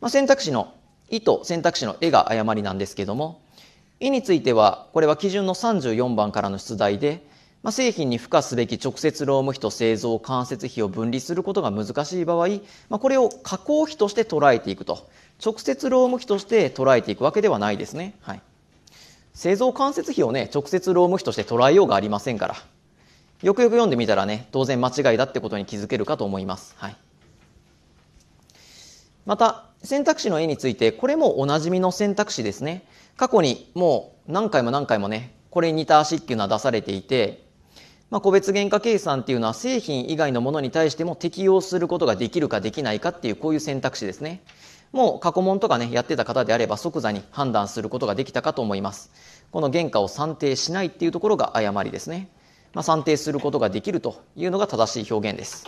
[SPEAKER 2] まあ、選択肢の「い」と選択肢の「え」が誤りなんですけども、「い」については、これは基準の34番からの出題で、まあ、製品に付加すべき直接労務費と製造間接費を分離することが難しい場合、まあ、これを加工費として捉えていくと。直接労務費として捉えていくわけではないですね、はい、製造間接費をね直接労務費として捉えようがありませんから。よくよく読んでみたらね当然間違いだってことに気づけるかと思います、はい、また選択肢の絵についてこれもおなじみの選択肢ですね。過去にもう何回も何回もねこれに似た足っていうのは出されていてまあ、個別原価計算っていうのは製品以外のものに対しても適用することができるかできないかっていうこういう選択肢ですね。もう過去問とかね、やってた方であれば即座に判断することができたかと思います。この原価を算定しないっていうところが誤りですね。まあ、算定することができるというのが正しい表現です。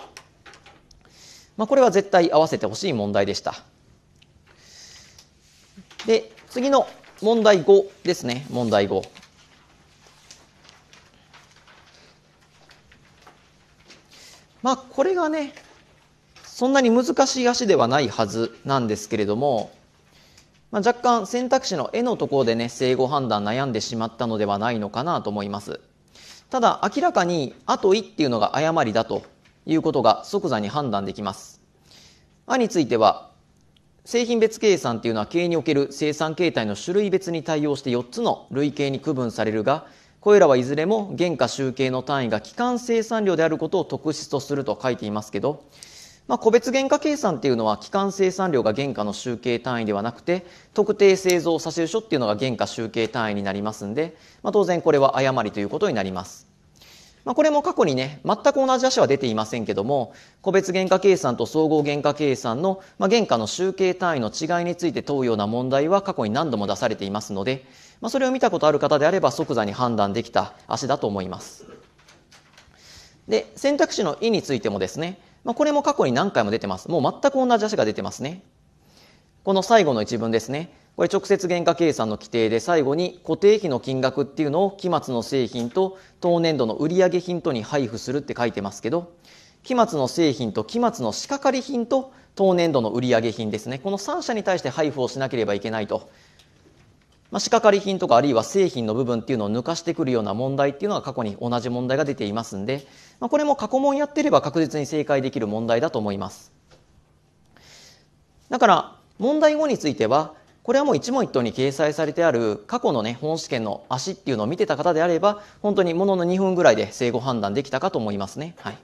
[SPEAKER 2] まあ、これは絶対合わせてほしい問題でした。で、次の問題5ですね、問題5。まあこれがねそんなに難しい足ではないはずなんですけれども、まあ、若干選択肢の絵のところでね正誤判断悩んでしまったのではないのかなと思います。ただ明らかに「あとい」っていうのが誤りだということが即座に判断できます「あ」については製品別計算っていうのは経営における生産形態の種類別に対応して4つの類型に区分されるがこれらはいずれも原価集計の単位が基幹生産量であることを特質とすると書いていますけど、まあ、個別原価計算っていうのは基幹生産量が原価の集計単位ではなくて特定製造差収書っていうのが原価集計単位になりますんで、まあ、当然これは誤りということになります。まあ、これも過去にね、全く同じ足は出ていませんけども、個別原価計算と総合原価計算の、まあ、原価の集計単位の違いについて問うような問題は過去に何度も出されていますので、まあ、それを見たことある方であれば即座に判断できた足だと思います。で、選択肢の意についてもですね、まあ、これも過去に何回も出てます。もう全く同じ足が出てますね。この最後の一文ですね。これ直接原価計算の規定で最後に固定費の金額っていうのを期末の製品と当年度の売上品とに配布するって書いてますけど、期末の製品と期末の仕掛かり品と当年度の売上品ですね。この3社に対して配布をしなければいけないと。まあ、仕掛品とかあるいは製品の部分っていうのを抜かしてくるような問題っていうのが過去に同じ問題が出ていますんで、まあ、これも過去問やってれば確実に正解できる問題だと思います。だから問題後についてはこれはもう一問一答に掲載されてある過去のね、本試験の足っていうのを見てた方であれば、本当にものの2分ぐらいで正誤判断できたかと思いますね。はい。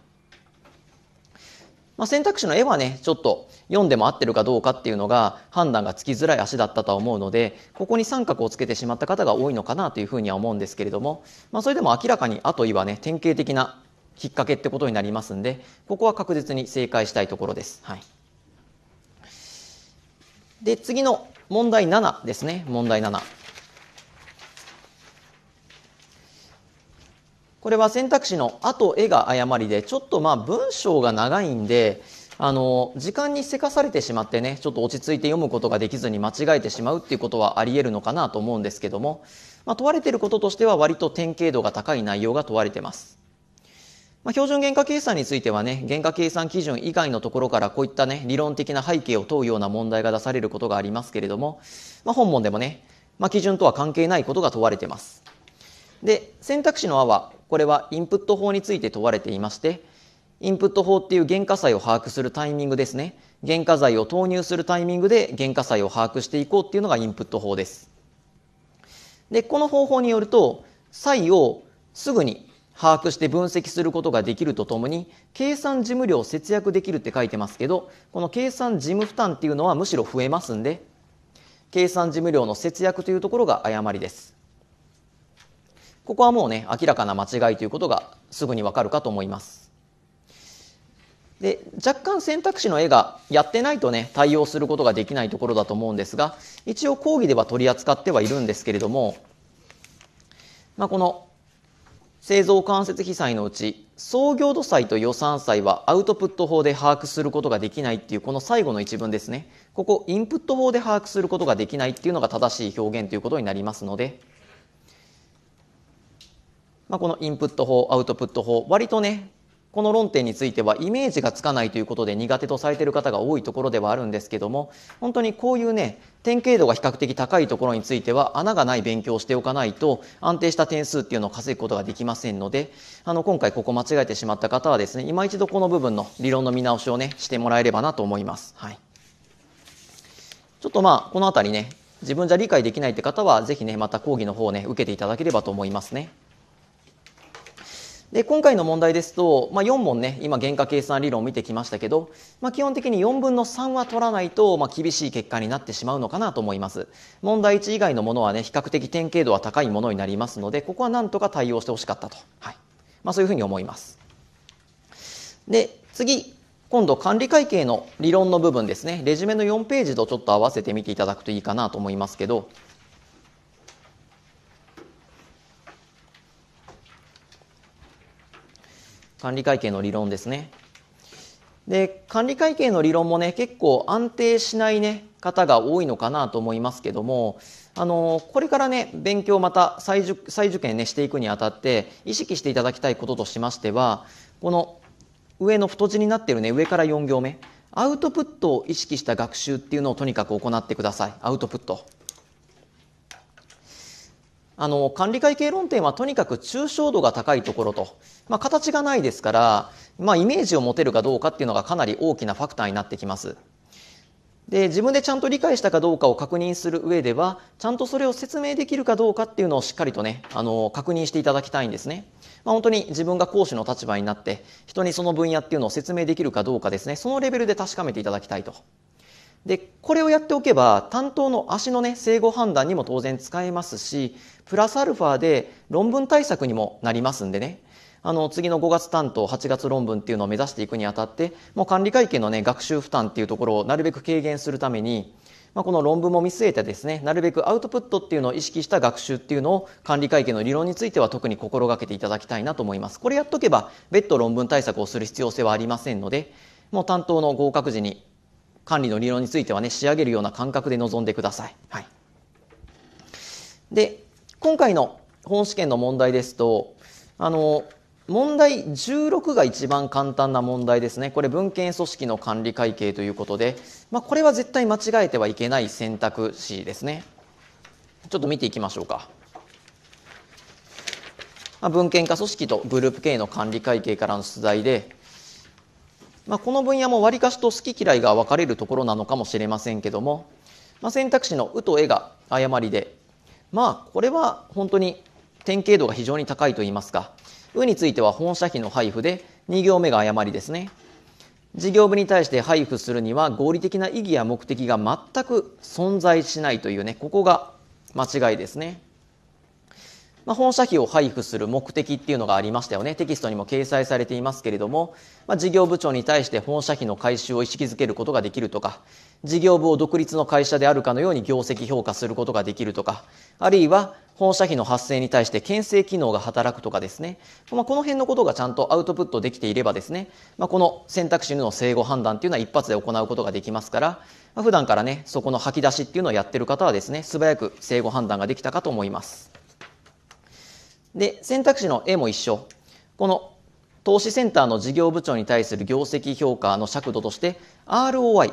[SPEAKER 2] まあ、選択肢の絵はね、ちょっと読んでも合ってるかどうかっていうのが判断がつきづらい足だったと思うので、ここに三角をつけてしまった方が多いのかなというふうには思うんですけれども、まあ、それでも明らかに後いはね、典型的なきっかけってことになりますんで、ここは確実に正解したいところです。はい。で、次の問題7ですね。問題7。これは選択肢の「あ」と「え」が誤りでちょっとまあ文章が長いんであの時間にせかされてしまってねちょっと落ち着いて読むことができずに間違えてしまうっていうことはありえるのかなと思うんですけども、まあ、問われていることとしては割と典型度が高い内容が問われてます。まあ、標準原価計算についてはね、原価計算基準以外のところからこういったね、理論的な背景を問うような問題が出されることがありますけれども、まあ、本問でもね、まあ、基準とは関係ないことが問われています。で、選択肢の和は、これはインプット法について問われていまして、インプット法っていう原価債を把握するタイミングですね。原価財を投入するタイミングで原価債を把握していこうっていうのがインプット法です。で、この方法によると、債をすぐに把握して分析することができるとともに計算事務量を節約できるって書いてますけどこの計算事務負担っていうのはむしろ増えますんで計算事務量の節約というところが誤りですここはもうね明らかな間違いということがすぐにわかるかと思います。で若干選択肢の絵がやってないとね対応することができないところだと思うんですが一応講義では取り扱ってはいるんですけれども、まあ、この製造間接費債のうち創業度債と予算債はアウトプット法で把握することができないっていうこの最後の一文ですね。ここインプット法で把握することができないっていうのが正しい表現ということになりますので、まあ、このインプット法アウトプット法割とねこの論点についてはイメージがつかないということで苦手とされている方が多いところではあるんですけども本当にこういうね典型度が比較的高いところについては穴がない勉強をしておかないと安定した点数っていうのを稼ぐことができませんのであの今回ここ間違えてしまった方はですね今一度この部分の理論の見直しをねしてもらえればなと思います。はい、ちょっとまあこの辺りね自分じゃ理解できないって方はぜひねまた講義の方をね受けていただければと思いますね。で今回の問題ですと、まあ、4問ね今原価計算理論を見てきましたけど、まあ、基本的に4分の3は取らないと、まあ、厳しい結果になってしまうのかなと思います。問題1以外のものはね比較的典型度は高いものになりますのでここはなんとか対応してほしかったと、はい。まあ、そういうふうに思います。で次今度管理会計の理論の部分ですね。レジュメの4ページとちょっと合わせて見ていただくといいかなと思いますけど管理会計の理論ですね。で、管理会計の理論もね、結構安定しないね、方が多いのかなと思いますけども、あの、これからね、勉強また再受再受験ね、していくにあたって、意識していただきたいこととしましては、この上の太字になっているね、上から4行目、アウトプットを意識した学習っていうのをとにかく行ってください。アウトプット。あの管理会計論点はとにかく抽象度が高いところと、まあ、形がないですから、まあ、イメージを持てるかどうかっていうのがかなり大きなファクターになってきます。で自分でちゃんと理解したかどうかを確認する上ではちゃんとそれを説明できるかどうかっていうのをしっかりとねあの確認していただきたいんですね、まあ、本当に自分が講師の立場になって人にその分野っていうのを説明できるかどうかですね。そのレベルで確かめていただきたいと。でこれをやっておけば担当の足のね正誤判断にも当然使えますしプラスアルファで論文対策にもなりますんでね。あの次の5月担当8月論文っていうのを目指していくにあたってもう管理会計のね学習負担っていうところをなるべく軽減するために、まあ、この論文も見据えてですねなるべくアウトプットっていうのを意識した学習っていうのを管理会計の理論については特に心がけていただきたいなと思います。これやっとけば別途論文対策をする必要性はありませんのでもう担当の合格時に管理の理論についてはね仕上げるような感覚で臨んでください、はい、で今回の本試験の問題ですとあの問題16が一番簡単な問題ですね。これ文献組織の管理会計ということで、まあ、これは絶対間違えてはいけない選択肢ですね。ちょっと見ていきましょうか。まあ、文献化組織とグループ系の管理会計からの出題で、まあ、この分野もわりかしと好き嫌いが分かれるところなのかもしれませんけども、まあ、選択肢の「う」と「え」が誤りでまあこれは本当に典型度が非常に高いといいますかうについては本社費の配布で2行目が誤りですね。事業部に対して配布するには合理的な意義や目的が全く存在しないというね、ここが間違いですね。まあ、本社費を配布する目的っていうのがありましたよね。テキストにも掲載されていますけれども、まあ、事業部長に対して本社費の回収を意識づけることができるとか、事業部を独立の会社であるかのように業績評価することができるとか、あるいは本社費の発生に対して牽制機能が働くとかですね、まあ、この辺のことがちゃんとアウトプットできていればですね、まあ、この選択肢の正誤判断っていうのは一発で行うことができますから、まあ、普段からね、そこの吐き出しっていうのをやってる方はですね、素早く正誤判断ができたかと思います。で、選択肢の A も一緒。この投資センターの事業部長に対する業績評価の尺度として ROI、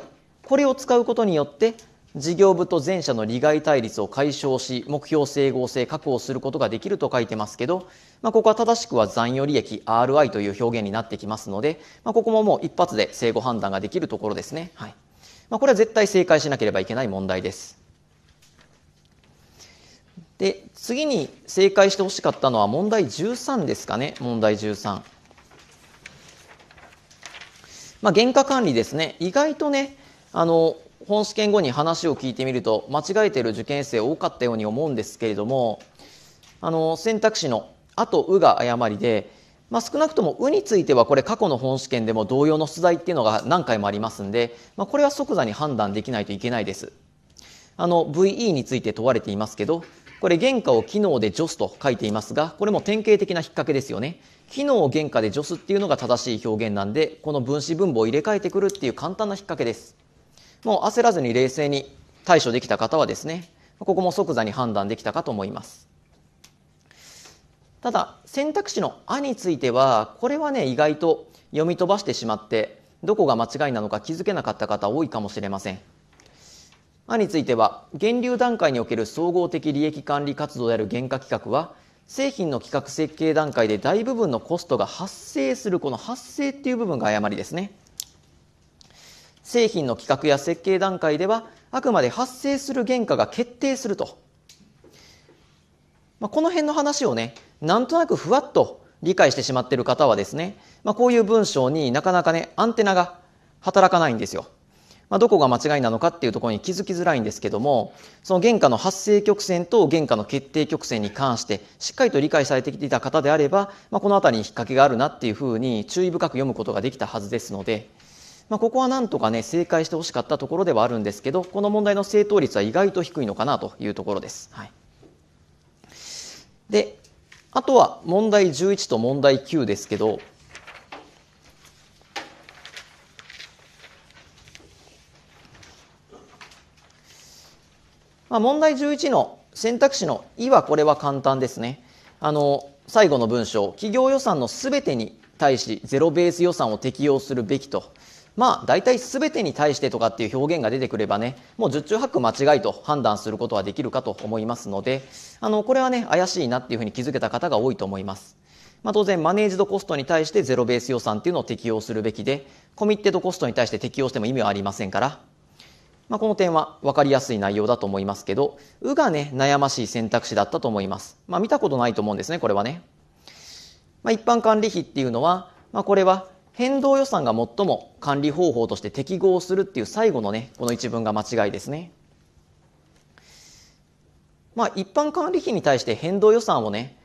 [SPEAKER 2] これを使うことによって事業部と全社の利害対立を解消し目標整合性確保することができると書いてますけど、まあ、ここは正しくは残余利益 RI という表現になってきますので、まあ、ここももう一発で正誤判断ができるところですね。はいまあ、これは絶対正解しなければいけない問題です。で次に正解してほしかったのは問題13ですかね問題13。まあ、原価管理ですね意外とねあの本試験後に話を聞いてみると間違えている受験生多かったように思うんですけれどもあの選択肢の「あ」と「う」が誤りで、まあ、少なくとも「う」についてはこれ過去の本試験でも同様の出題っていうのが何回もありますんで、まあ、これは即座に判断できないといけないです。あの VE について問われていますけどこれ原価を機能で除すと書いていますが、これも典型的な引っ掛けですよね。機能を原価で除すっていうのが正しい表現なんで、この分子分母を入れ替えてくるっていう簡単な引っ掛けです。もう焦らずに冷静に対処できた方はですね、ここも即座に判断できたかと思います。ただ、選択肢の「あ」については、これはね、意外と読み飛ばしてしまって、どこが間違いなのか気づけなかった方多いかもしれません。案については、現流段階における総合的利益管理活動である原価企画は、製品の企画設計段階で大部分のコストが発生する、この発生っていう部分が誤りですね。製品の企画や設計段階では、あくまで発生する原価が決定すると。まあ、この辺の話をね、なんとなくふわっと理解してしまってる方はですね、まあ、こういう文章になかなかね、アンテナが働かないんですよ。まあ、どこが間違いなのかっていうところに気づきづらいんですけども、その原価の発生曲線と原価の決定曲線に関して、しっかりと理解されてきていた方であれば、まあ、この辺りに引っ掛けがあるなっていうふうに注意深く読むことができたはずですので、まあ、ここはなんとかね、正解してほしかったところではあるんですけど、この問題の正答率は意外と低いのかなというところです。はい。で、あとは問題11と問題9ですけど、まあ、問題11の選択肢の「い」はこれは簡単ですね。あの最後の文章企業予算のすべてに対しゼロベース予算を適用するべきとまあ大体すべてに対してとかっていう表現が出てくればねもう十中八九間違いと判断することはできるかと思いますのであのこれはね怪しいなっていうふうに気づけた方が多いと思います。まあ、当然マネージドコストに対してゼロベース予算っていうのを適用するべきでコミッテッドコストに対して適用しても意味はありませんからまあ、この点は分かりやすい内容だと思いますけど、うがね、悩ましい選択肢だったと思います。まあ、見たことないと思うんですね、これはね。まあ、一般管理費っていうのは、まあ、これは変動予算が最も管理方法として適合するっていう最後のね、この一文が間違いですね。まあ、一般管理費に対して変動予算をね、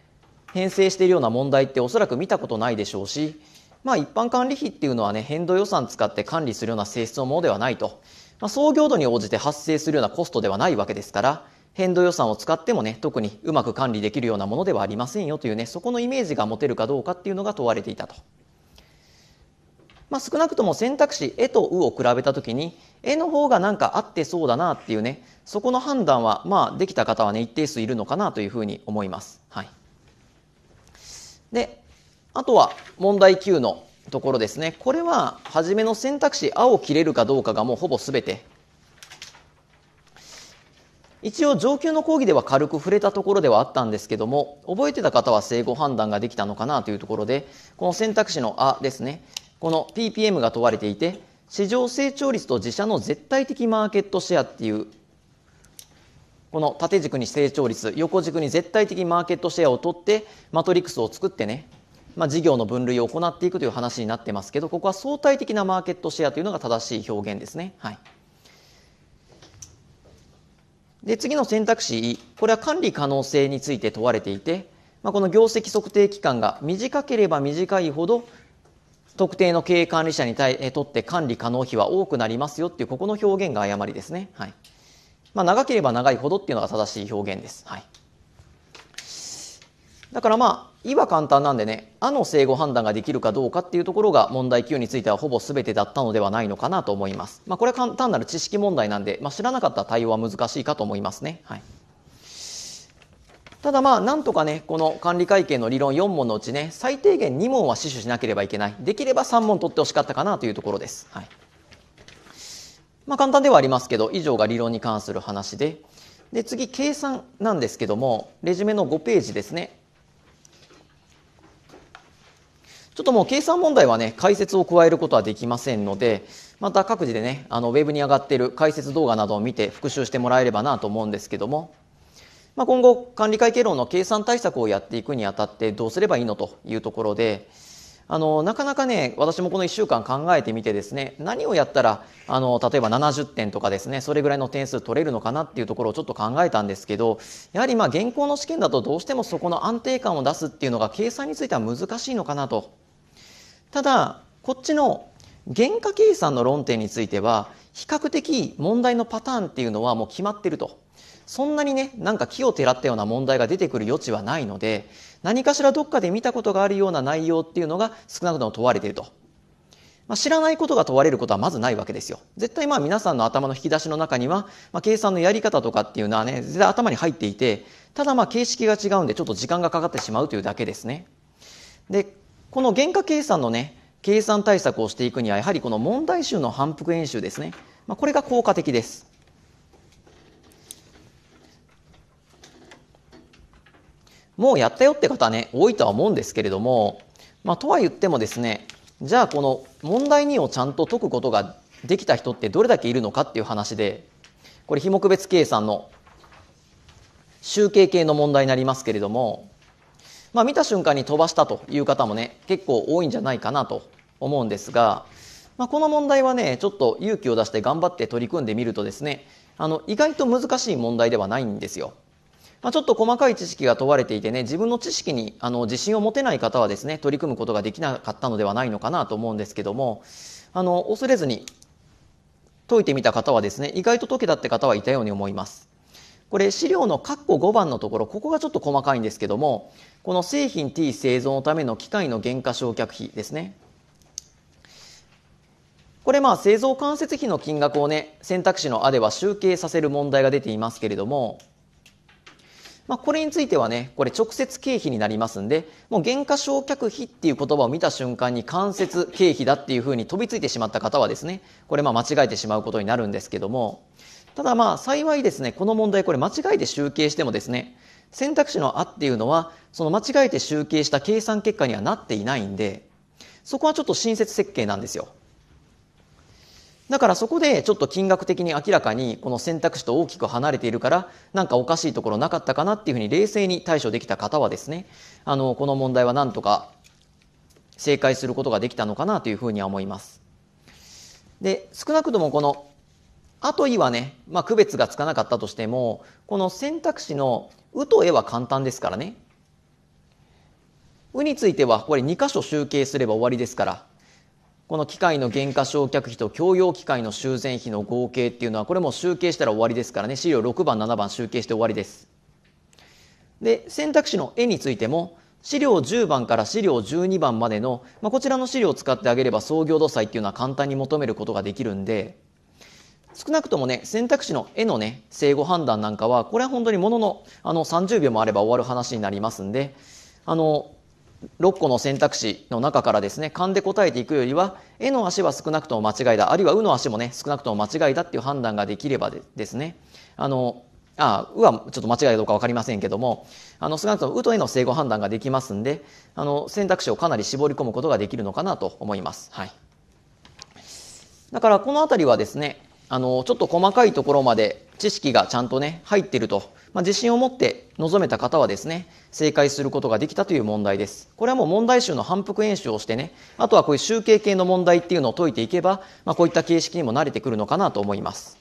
[SPEAKER 2] 編成しているような問題っておそらく見たことないでしょうし、まあ、一般管理費っていうのはね、変動予算使って管理するような性質のものではないと。まあ、創業度に応じて発生するようなコストではないわけですから、変動予算を使ってもね、特にうまく管理できるようなものではありませんよというね、そこのイメージが持てるかどうかっていうのが問われていたと。まあ、少なくとも選択肢「え」と「う」を比べたときに「え」の方がなんか合ってそうだなっていうねそこの判断はまあできた方はね一定数いるのかなというふうに思います。はい、であとは問題9のところですね。これは初めの選択肢「あ」を切れるかどうかがもうほぼ全て。一応上級の講義では軽く触れたところではあったんですけども覚えてた方は正誤判断ができたのかなというところでこの選択肢の「あ」ですねこの PPM が問われていて市場成長率と自社の絶対的マーケットシェアっていうこの縦軸に成長率横軸に絶対的マーケットシェアを取ってマトリックスを作ってねまあ、事業の分類を行っていくという話になってますけどここは相対的なマーケットシェアというのが正しい表現ですね。はい、で次の選択肢これは管理可能性について問われていて、まあ、この業績測定期間が短ければ短いほど特定の経営管理者に対とって管理可能費は多くなりますよっていうここの表現が誤りですね。はいまあ、長ければ長いほどっていうのが正しい表現です。はいだからまあ、いは簡単なんでね、あの正誤判断ができるかどうかっていうところが問題9についてはほぼ全てだったのではないのかなと思います。まあ、これは単なる知識問題なんで、まあ、知らなかった対応は難しいかと思いますね。はい。ただまあ、なんとかね、この管理会計の理論4問のうちね、最低限2問は死守しなければいけない。できれば3問取ってほしかったかなというところです。はい。まあ、簡単ではありますけど、以上が理論に関する話で、で、次、計算なんですけども、レジュメの5ページですね。ちょっともう計算問題はね、解説を加えることはできませんので、また各自でね、あのウェブに上がっている解説動画などを見て復習してもらえればなと思うんですけども、まあ、今後、管理会計論の計算対策をやっていくにあたってどうすればいいのというところで、あのなかなかね、私もこの1週間考えてみてですね、何をやったら、あの例えば70点とかですね、それぐらいの点数取れるのかなっていうところをちょっと考えたんですけど、やはりまあ現行の試験だとどうしてもそこの安定感を出すっていうのが計算については難しいのかなと。ただこっちの原価計算の論点については比較的問題のパターンっていうのはもう決まってると。そんなにねなんか木をてらったような問題が出てくる余地はないので何かしらどっかで見たことがあるような内容っていうのが少なくとも問われていると、まあ、知らないことが問われることはまずないわけですよ絶対まあ皆さんの頭の引き出しの中には、まあ、計算のやり方とかっていうのはね絶対頭に入っていてただまあ形式が違うんでちょっと時間がかかってしまうというだけですねでこの原価計算のね、計算対策をしていくには、やはりこの問題集の反復演習ですね。まあ、これが効果的です。もうやったよって方ね、多いとは思うんですけれども、まあ、とは言ってもですね、じゃあこの問題2をちゃんと解くことができた人ってどれだけいるのかっていう話で、これ、非目別計算の集計系の問題になりますけれども、まあ、見た瞬間に飛ばしたという方もね結構多いんじゃないかなと思うんですが、まあ、この問題はねちょっと勇気を出して頑張って取り組んでみるとですねあの意外と難しい問題ではないんですよ。まあ、ちょっと細かい知識が問われていてね自分の知識にあの自信を持てない方はですね取り組むことができなかったのではないのかなと思うんですけどもあの恐れずに解いてみた方はですね意外と解けたって方はいたように思います。これ資料の括弧5番のところここがちょっと細かいんですけどもこの製品 T 製造のための機械の原価償却費ですね。これまあ製造間接費の金額をね、選択肢のあでは集計させる問題が出ていますけれども、まあ、これについてはね、これ直接経費になりますんで、もう原価償却費っていう言葉を見た瞬間に間接経費だっていうふうに飛びついてしまった方はですね、これまあ間違えてしまうことになるんですけども、ただまあ幸いですね、この問題これ間違えて集計してもですね、選択肢の「あ」っていうのはその間違えて集計した計算結果にはなっていないんでそこはちょっと親切設計なんですよ。だからそこでちょっと金額的に明らかにこの選択肢と大きく離れているからなんかおかしいところなかったかなっていうふうに冷静に対処できた方はですねあのこの問題はなんとか正解することができたのかなというふうには思います。で少なくともこの「あ」と「い」はね、まあ、区別がつかなかったとしてもこの選択肢の「う」と「え」は簡単ですからね「う」についてはこれ2箇所集計すれば終わりですからこの機械の減価償却費と共用機械の修繕費の合計っていうのはこれも集計したら終わりですからね。資料6番7番集計して終わりです。で選択肢の絵についても資料10番から資料12番までの、まあ、こちらの資料を使ってあげれば創業度債っていうのは簡単に求めることができるんで少なくともね選択肢の絵のね正誤判断なんかはこれは本当にもののあの30秒もあれば終わる話になりますんであの6個の選択肢の中からですね勘で答えていくよりは「絵の足は少なくとも間違いだ」あるいは「う」の足もね少なくとも間違いだっていう判断ができればですねあのあ「う」はちょっと間違いかどうか分かりませんけどもあの少なくとも「う」と「え」の正誤判断ができますんであの選択肢をかなり絞り込むことができるのかなと思います。はい、だからこの辺りはですねあのちょっと細かいところまで知識がちゃんとね入ってるとまあ、自信を持って臨めた方はですね、正解することができたという問題です。これはもう問題集の反復演習をしてね、あとはこういう集計系の問題っていうのを解いていけば、まあ、こういった形式にも慣れてくるのかなと思います。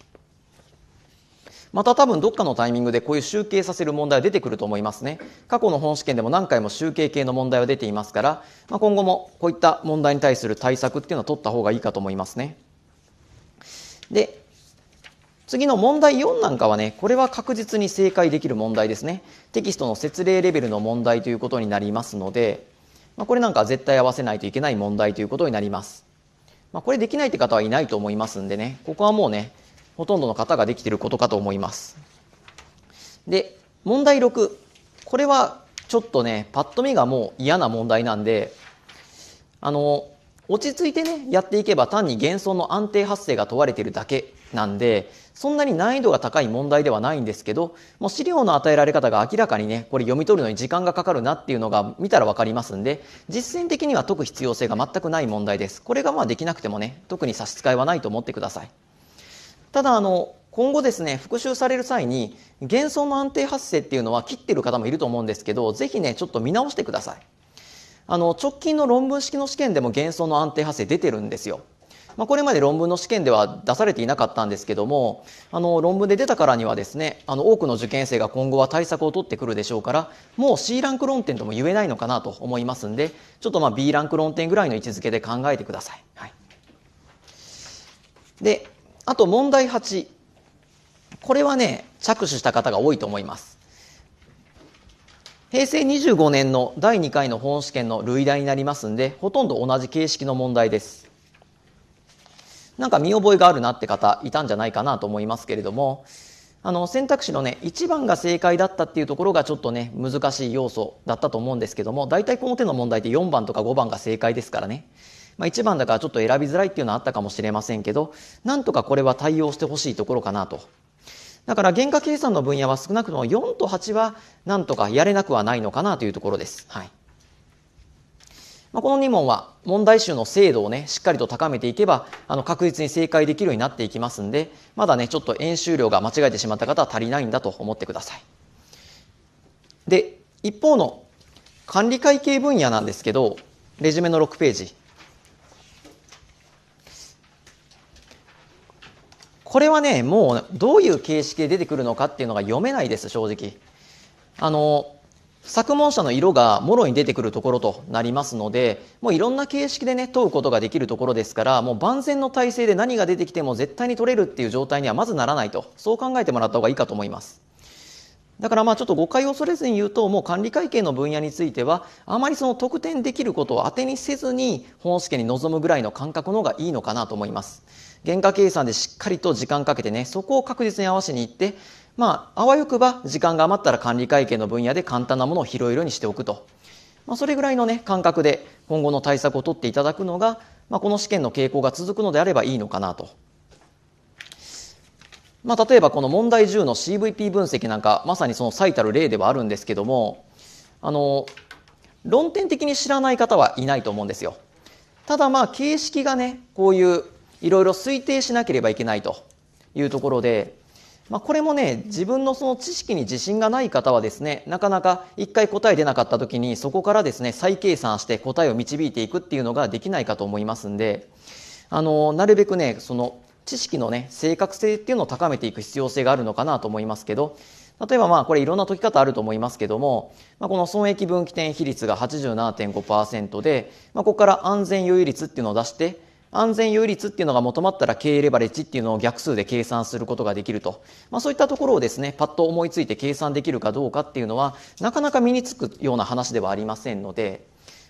[SPEAKER 2] また多分どっかのタイミングでこういう集計させる問題は出てくると思いますね。過去の本試験でも何回も集計系の問題は出ていますから、まあ、今後もこういった問題に対する対策っていうのは取った方がいいかと思いますね。で、次の問題4なんかはね、これは確実に正解できる問題ですね。テキストの説例レベルの問題ということになりますので、まあ、これなんか絶対合わせないといけない問題ということになります。まあ、これできないって方はいないと思いますんでね、ここはもうね、ほとんどの方ができていることかと思います。で、問題6。これはちょっとね、パッと見がもう嫌な問題なんで、あの、落ち着いてね、やっていけば単に幻想の安定発生が問われてるだけなんで、そんなに難易度が高い問題ではないんですけど、もう資料の与えられ方が明らかにね、これ読み取るのに時間がかかるなっていうのが見たらわかりますんで、実践的には解く必要性が全くない問題です。これがまあできなくてもね、特に差し支えはないと思ってください。ただ、あの、今後ですね、復習される際に、幻想の安定発生っていうのは切ってる方もいると思うんですけど、ぜひね、ちょっと見直してください。あの、直近の論文式の試験でも幻想の安定発生出てるんですよ。まあ、これまで論文の試験では出されていなかったんですけどもあの論文で出たからにはですねあの多くの受験生が今後は対策を取ってくるでしょうからもう C ランク論点とも言えないのかなと思いますんでちょっとまあ B ランク論点ぐらいの位置づけで考えてください。はい、であと問題8これはね着手した方が多いと思います。平成25年の第2回の本試験の類題になりますんでほとんど同じ形式の問題です。なんか見覚えがあるなって方いたんじゃないかなと思いますけれどもあの選択肢のね1番が正解だったっていうところがちょっとね難しい要素だったと思うんですけども大体この手の問題って4番とか5番が正解ですからね、まあ、1番だからちょっと選びづらいっていうのはあったかもしれませんけどなんとかこれは対応してほしいところかなと。だから原価計算の分野は少なくとも4と8はなんとかやれなくはないのかなというところです。はい。まあ、この2問は問題集の精度をね、しっかりと高めていけば、あの、確実に正解できるようになっていきますんで、まだね、ちょっと演習量が間違えてしまった方は足りないんだと思ってください。で、一方の管理会計分野なんですけど、レジュメの6ページ。これはね、もうどういう形式で出てくるのかっていうのが読めないです、正直。あの、作問者の色がもろに出てくるところとなりますので、もういろんな形式でね、問うことができるところですから、もう万全の体制で何が出てきても絶対に取れるっていう状態にはまずならないと、そう考えてもらった方がいいかと思います。だからまあちょっと誤解を恐れずに言うと、もう管理会計の分野については、あまりその得点できることを当てにせずに、本試験に臨むぐらいの感覚の方がいいのかなと思います。原価計算でしっかりと時間かけてね、そこを確実に合わせに行って、まあ、あわよくば時間が余ったら管理会計の分野で簡単なものを拾えるようにしておくと。まあ、それぐらいのね、感覚で今後の対策を取っていただくのが、まあ、この試験の傾向が続くのであればいいのかなと。まあ、例えばこの問題10の CVP 分析なんか、まさにその最たる例ではあるんですけども、あの、論点的に知らない方はいないと思うんですよ。ただまあ、形式がね、こういういろいろ推定しなければいけないというところで、まあ、これもね、自分のその知識に自信がない方はですね、なかなか一回答え出なかった時に、そこからですね、再計算して答えを導いていくっていうのができないかと思いますんで、あの、なるべくね、その知識のね、正確性っていうのを高めていく必要性があるのかなと思いますけど、例えばまあこれいろんな解き方あると思いますけども、まあ、この損益分岐点比率が87.5%で、まあ、ここから安全余裕率っていうのを出して、安全有率っていうのが求まったら経営レバレッジっていうのを逆数で計算することができると。まあそういったところをですね、パッと思いついて計算できるかどうかっていうのは、なかなか身につくような話ではありませんので、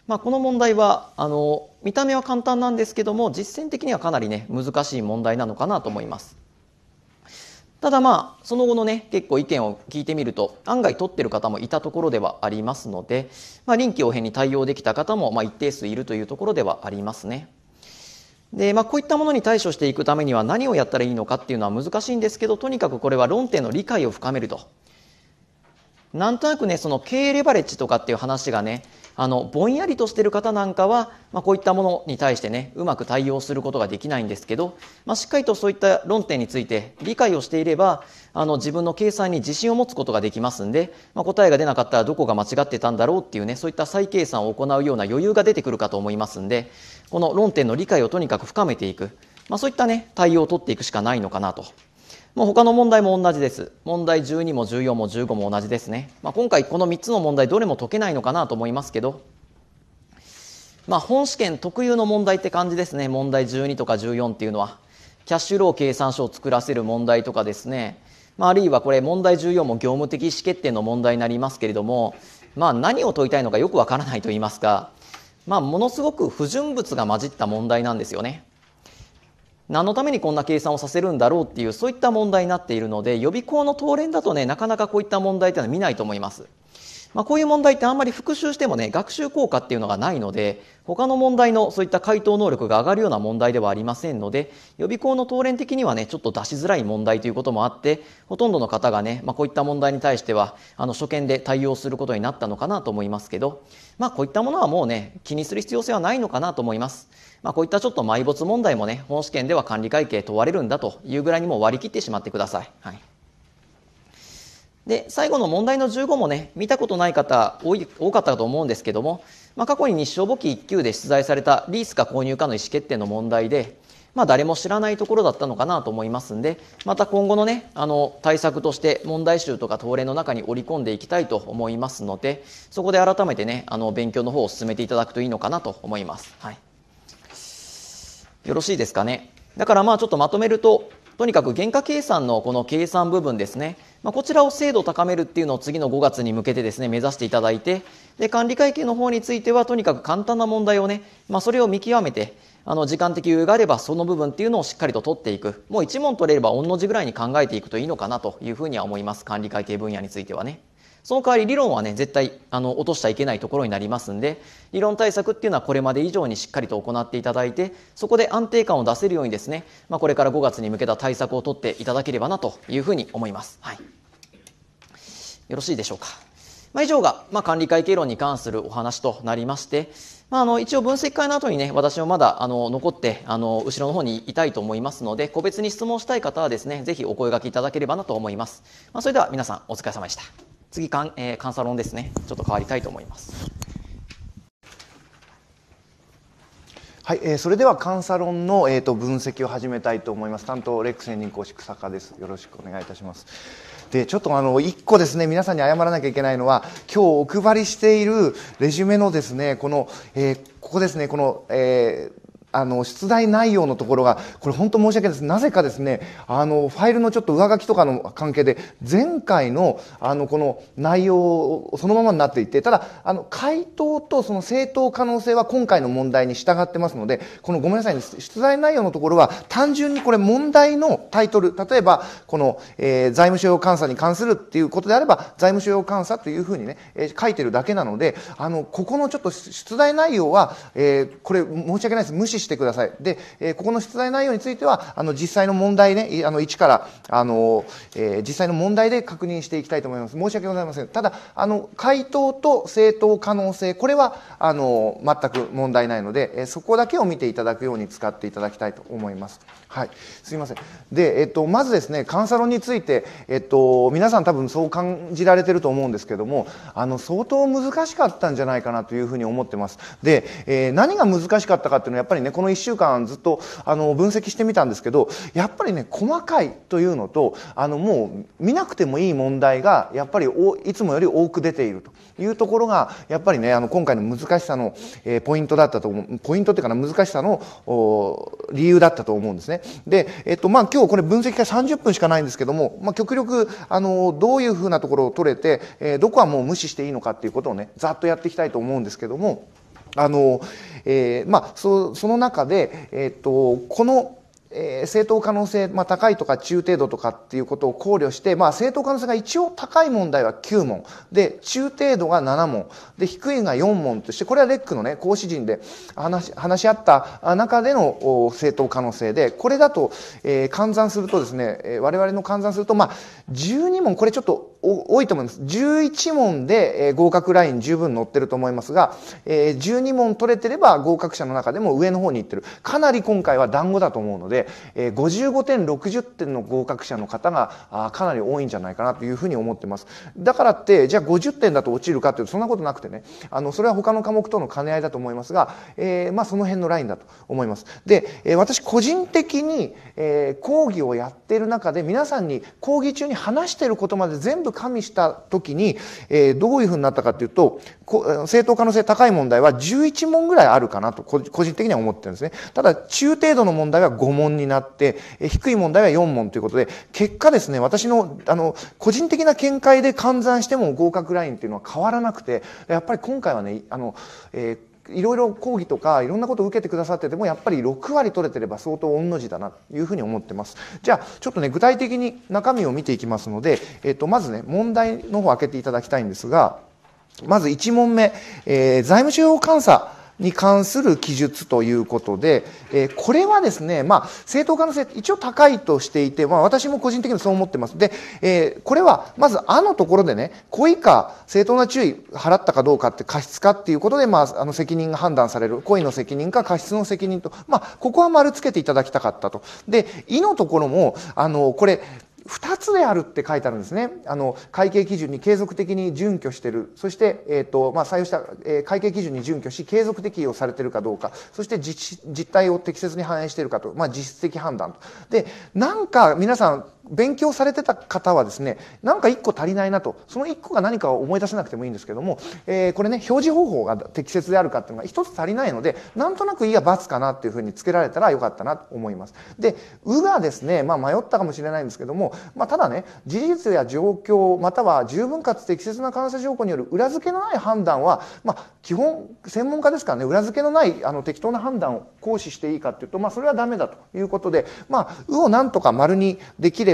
[SPEAKER 2] まあこの問題は、あの、見た目は簡単なんですけども、実践的にはかなりね、難しい問題なのかなと思います。ただまあ、その後のね、結構意見を聞いてみると、案外取ってる方もいたところではありますので、まあ臨機応変に対応できた方も、まあ一定数いるというところではありますね。で、まあ、こういったものに対処していくためには何をやったらいいのかっていうのは難しいんですけど、とにかくこれは論点の理解を深めると。なんとなくね、その経営レバレッジとかっていう話がね、あの、ぼんやりとしてる方なんかは、まあ、こういったものに対してね、うまく対応することができないんですけど、まあ、しっかりとそういった論点について理解をしていれば、あの、自分の計算に自信を持つことができますんで、まあ、答えが出なかったらどこが間違ってたんだろうっていうね、そういった再計算を行うような余裕が出てくるかと思いますんで、この論点の理解をとにかく深めていく、ま、そういったね、対応を取っていくしかないのかなと。もう他の問題も同じです。問題12も14も15も同じですね。まあ、今回この3つの問題どれも解けないのかなと思いますけど、まあ、本試験特有の問題って感じですね。問題12とか14っていうのは。キャッシュロー計算書を作らせる問題とかですね。まあ、あるいはこれ問題14も業務的意思決定の問題になりますけれども、まあ、何を解いたいのかよくわからないと言いますか、まあ、ものすごく不純物が混じった問題なんですよね。何のためにこんな計算をさせるんだろうっていうそういった問題になっているので予備校の答練だとねなかなかこういった問題っていうのは見ないと思います。まあ、こういう問題ってあんまり復習してもね学習効果っていうのがないので他の問題のそういった回答能力が上がるような問題ではありませんので予備校の答練的にはねちょっと出しづらい問題ということもあってほとんどの方がね、まあ、こういった問題に対してはあの初見で対応することになったのかなと思いますけど、まあ、こういったものはもうね気にする必要性はないのかなと思います。まあ、こういったちょっと埋没問題もね、本試験では管理会計問われるんだというぐらいにも割り切ってしまってください。はい。で、最後の問題の15もね、見たことない方多い多かったと思うんですけども、まあ、過去に日照簿記1級で出題されたリースか購入かの意思決定の問題で、まあ、誰も知らないところだったのかなと思いますんで、また今後のね、あの、対策として問題集とか答例の中に織り込んでいきたいと思いますので、そこで改めてね、あの、勉強の方を進めていただくといいのかなと思います。はい。よろしいですかね。だからまあちょっとまとめると、とにかく原価計算のこの計算部分ですね。まあ、こちらを精度を高めるっていうのを次の5月に向けてですね、目指していただいて、で、管理会計の方についてはとにかく簡単な問題をね、まあそれを見極めて、あの、時間的余裕があればその部分っていうのをしっかりと取っていく。もう1問取れれば同じぐらいに考えていくといいのかなというふうには思います。管理会計分野についてはね。その代わり理論はね、絶対、あの、落としちゃいけないところになりますんで、理論対策っていうのはこれまで以上にしっかりと行っていただいて、そこで安定感を出せるようにですね、まあ、これから5月に向けた対策を取っていただければなというふうに思います。はい。よろしいでしょうか。まあ、以上が、まあ、管理会計論に関するお話となりまして、まあ、あの一応分析会の後にね私もまだあの残ってあの後ろの方にいたいと思いますので個別に質問したい方はですねぜひお声がけいただければなと思います、まあ、それでは皆さんお疲れ様でした次かん、えー、カンサロンですね。ちょっと変わりたいと思います。
[SPEAKER 3] はい、えー、それではカンサロンの、えーと、分析を始めたいと思います。担当レックス専任講師草加です。よろしくお願いいたします。でちょっとあの1個ですね皆さんに謝らなきゃいけないのは今日お配りしているレジュメのですねこの、えー、ここですねこの、えーあの、出題内容のところが、これ本当申し訳ないです。なぜかですね、あの、ファイルのちょっと上書きとかの関係で、前回の、あの、この内容そのままになっていて、ただ、あの、回答とその正当可能性は今回の問題に従ってますので、このごめんなさいね、出題内容のところは単純にこれ問題のタイトル、例えば、この、えー、財務諸要監査に関するっていうことであれば、財務諸要監査というふうにね、えー、書いてるだけなので、あの、ここのちょっと出題内容は、えー、これ申し訳ないです。無視してください。で、えー、ここの出題内容については、あの、実際の問題ね、あの、1から、あの、えー、実際の問題で確認していきたいと思います。申し訳ございません。ただ、あの、回答と正答可能性、これは、あの、全く問題ないので、え、そこだけを見ていただくように使っていただきたいと思います。はい。すいません。で、えっと、まずですね、カンサロンについて、えっと、皆さん多分そう感じられてると思うんですけども、あの、相当難しかったんじゃないかなというふうに思ってます。で、えー、何が難しかったかっていうのは、やっぱりね、この1週間ずっと、あの、分析してみたんですけど、やっぱりね、細かいというのと、あの、もう、見なくてもいい問題が、やっぱりお、いつもより多く出ているというところが、やっぱりね、あの、今回の難しさの、えー、ポイントだったと思う、ポイントっていうかな、難しさの、理由だったと思うんですね。で、えっと、まあ、今日これ分析が30分しかないんですけども、まあ、極力、あの、どういうふうなところを取れて、えー、どこはもう無視していいのかっていうことをね、ざっとやっていきたいと思うんですけども、あの、えー、まあ、そその中で、えっと、この、えー、正当可能性、まあ、高いとか中程度とかっていうことを考慮して、まあ、正当可能性が一応高い問題は9問。で中程度が7問。で低いが4問としてこれはレックの、ね、講師陣で話話し合った中での正当可能性でこれだと、えー、換算するとですね、えー、我々の換算すると、まあ、12問。これちょっと多いと思います。11問で、え、合格ライン十分載ってると思いますが、えー、12問取れてれば合格者の中でも上の方に行ってる。かなり今回は団子だと思うのでえー、55点60点の合格者の方があかなり多いんじゃないかなというふうに思ってます。だからってじゃあ50点だと落ちるかというとそんなことなくてね。あのそれは他の科目との兼ね合いだと思いますが、えー、まあ、その辺のラインだと思います。で、えー、私個人的に、え講義をやってる中で皆さんに講義中に話してることまで全部加味した時に、えどういうふうになったかというと正当可能性高い問題は11問ぐらいあるかなと個人的には思ってるんですね。ただ中程度の問題は5問になって、低い問題は4問ということで、結果ですね、私の、あの、個人的な見解で換算しても合格ラインっていうのは変わらなくて、やっぱり今回はね、あの、えーいろいろ講義とかいろんなことを受けてくださっててもやっぱり6割取れてれば相当御の字だなというふうに思ってます。じゃあちょっとね具体的に中身を見ていきますので、えっと、まずね問題の方を開けていただきたいんですがまず1問目、えー、財務諸要監査に関する記述ということで、えー、これはですね、まあ、正当可能性一応高いとしていて、まあ、私も個人的にそう思ってます。で、えー、これはまずあのところでね、故意か正当な注意払ったかどうかって過失かっていうことで、まあ、あの責任が判断される。故意の責任か過失の責任と、まあ、ここは丸つけていただきたかったと。で、意のところも、あの、これ、2つであるって書いてあるんですね。あの、会計基準に継続的に準拠している。そして、えっ、ー、と、まあ、採用した、えー、会計基準に準拠し、継続適用されているかどうか。そして実、実態を適切に反映しているかと。まあ、実質的判断と。で、なんか皆さん、勉強されてた方はですね、なんか1個足りないなと、その1個が何かを思い出せなくてもいいんですけども、えー、これね、表示方法が適切であるかっていうのが1つ足りないので、なんとなくいいや×かなっていうふうにつけられたらよかったなと思います。で、うがですね、まあ迷ったかもしれないんですけども、まあただね、事実や状況、または十分かつ適切な監査条項による裏付けのない判断は、まあ基本、専門家ですからね、裏付けのないあの適当な判断を行使していいかっていうと、まあそれはダメだということで、まあ、うをなんとか丸にできれば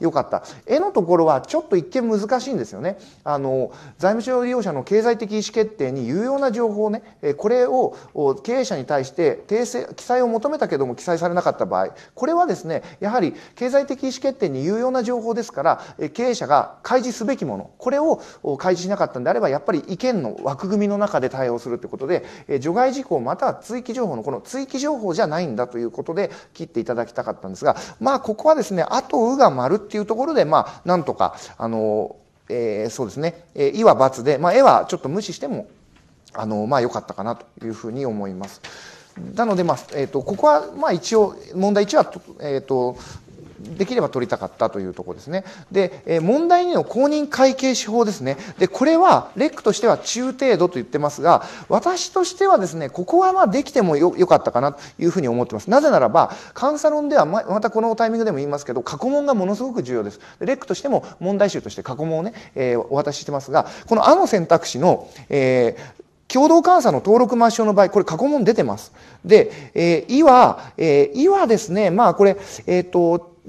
[SPEAKER 3] よかった。絵のところはちょっと一見難しいんですよね。あの、財務省利用者の経済的意思決定に有用な情報をね、これを経営者に対して訂正、記載を求めたけども記載されなかった場合、これはですね、やはり経済的意思決定に有用な情報ですから、経営者が開示すべきもの、これを開示しなかったんであれば、やっぱり意見の枠組みの中で対応するということで、除外事項または追記情報のこの追記情報じゃないんだということで切っていただきたかったんですが、まあ、ここはですね、あとうが丸っていうところで、まあ、なんとか、あの、えー、そうですね、えー、いは×で、まあ、絵はちょっと無視しても、あの、まあ、良かったかなというふうに思います。なので、まあ、えっ、ー、と、ここは、まあ、一応、問題1は、えっ、ー、と、できれば取りたかったというところですね。で、え問題2の公認会計手法ですね。で、これは、レックとしては中程度と言ってますが、私としてはですね、ここはまあできてもよよかったかなというふうに思ってます。なぜならば、カンサロンではま、またこのタイミングでも言いますけど、過去問がものすごく重要です。レックとしても問題集として過去問をね、えー、お渡ししてますが、このあの選択肢の、えー、共同監査の登録抹消の場合、これ過去問出てます。で、えー、いは、えー、いはですね、まあこれ、えっ、ー、と、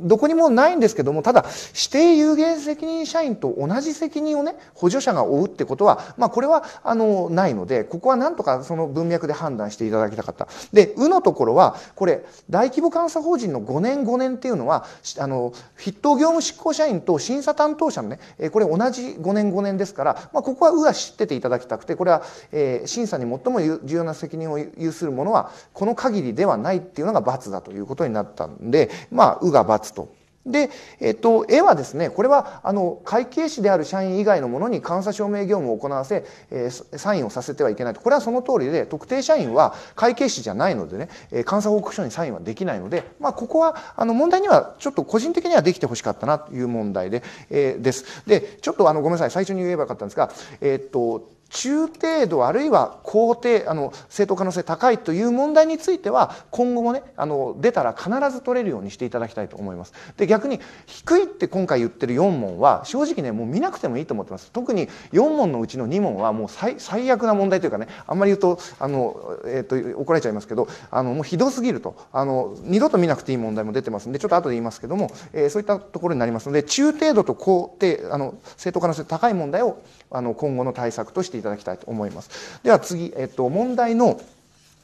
[SPEAKER 3] どこにもないんですけどもただ指定有限責任社員と同じ責任をね補助者が負うってことは、まあ、これはあのないのでここはなんとかその文脈で判断していただきたかった。で「う」のところはこれ大規模監査法人の5年5年っていうのはあの筆頭業務執行社員と審査担当者のねこれ同じ5年5年ですから、まあ、ここは「う」は知ってていただきたくてこれは、えー、審査に最も重要な責任を有するものはこの限りではないっていうのが罰だということになったんでまあ「う」が罰と。で、えっと、絵はですね、これは、あの、会計士である社員以外の者に監査証明業務を行わせ、えー、サインをさせてはいけないと。これはその通りで、特定社員は会計士じゃないのでね、えー、監査報告書にサインはできないので、まあ、ここは、あの、問題には、ちょっと個人的にはできてほしかったなという問題で、えー、です。で、ちょっと、あの、ごめんなさい、最初に言えばよかったんですが、えっと、中程度あるいは高程あの正当可能性高いという問題については今後もねあの出たら必ず取れるようにしていただきたいと思います。で逆に低いって今回言ってる4問は正直ねもう見なくてもいいと思ってます。特に4問のうちの2問はもう最悪な問題というかねあんまり言うとあの、えーと、怒られちゃいますけどあのもうひどすぎるとあの二度と見なくていい問題も出てます。んでちょっと後で言いますけども、えー、そういったところになりますので中程度と高程あの正当可能性高い問題をあの今後の対策としていただきたいと思います。では次、えっと、問題の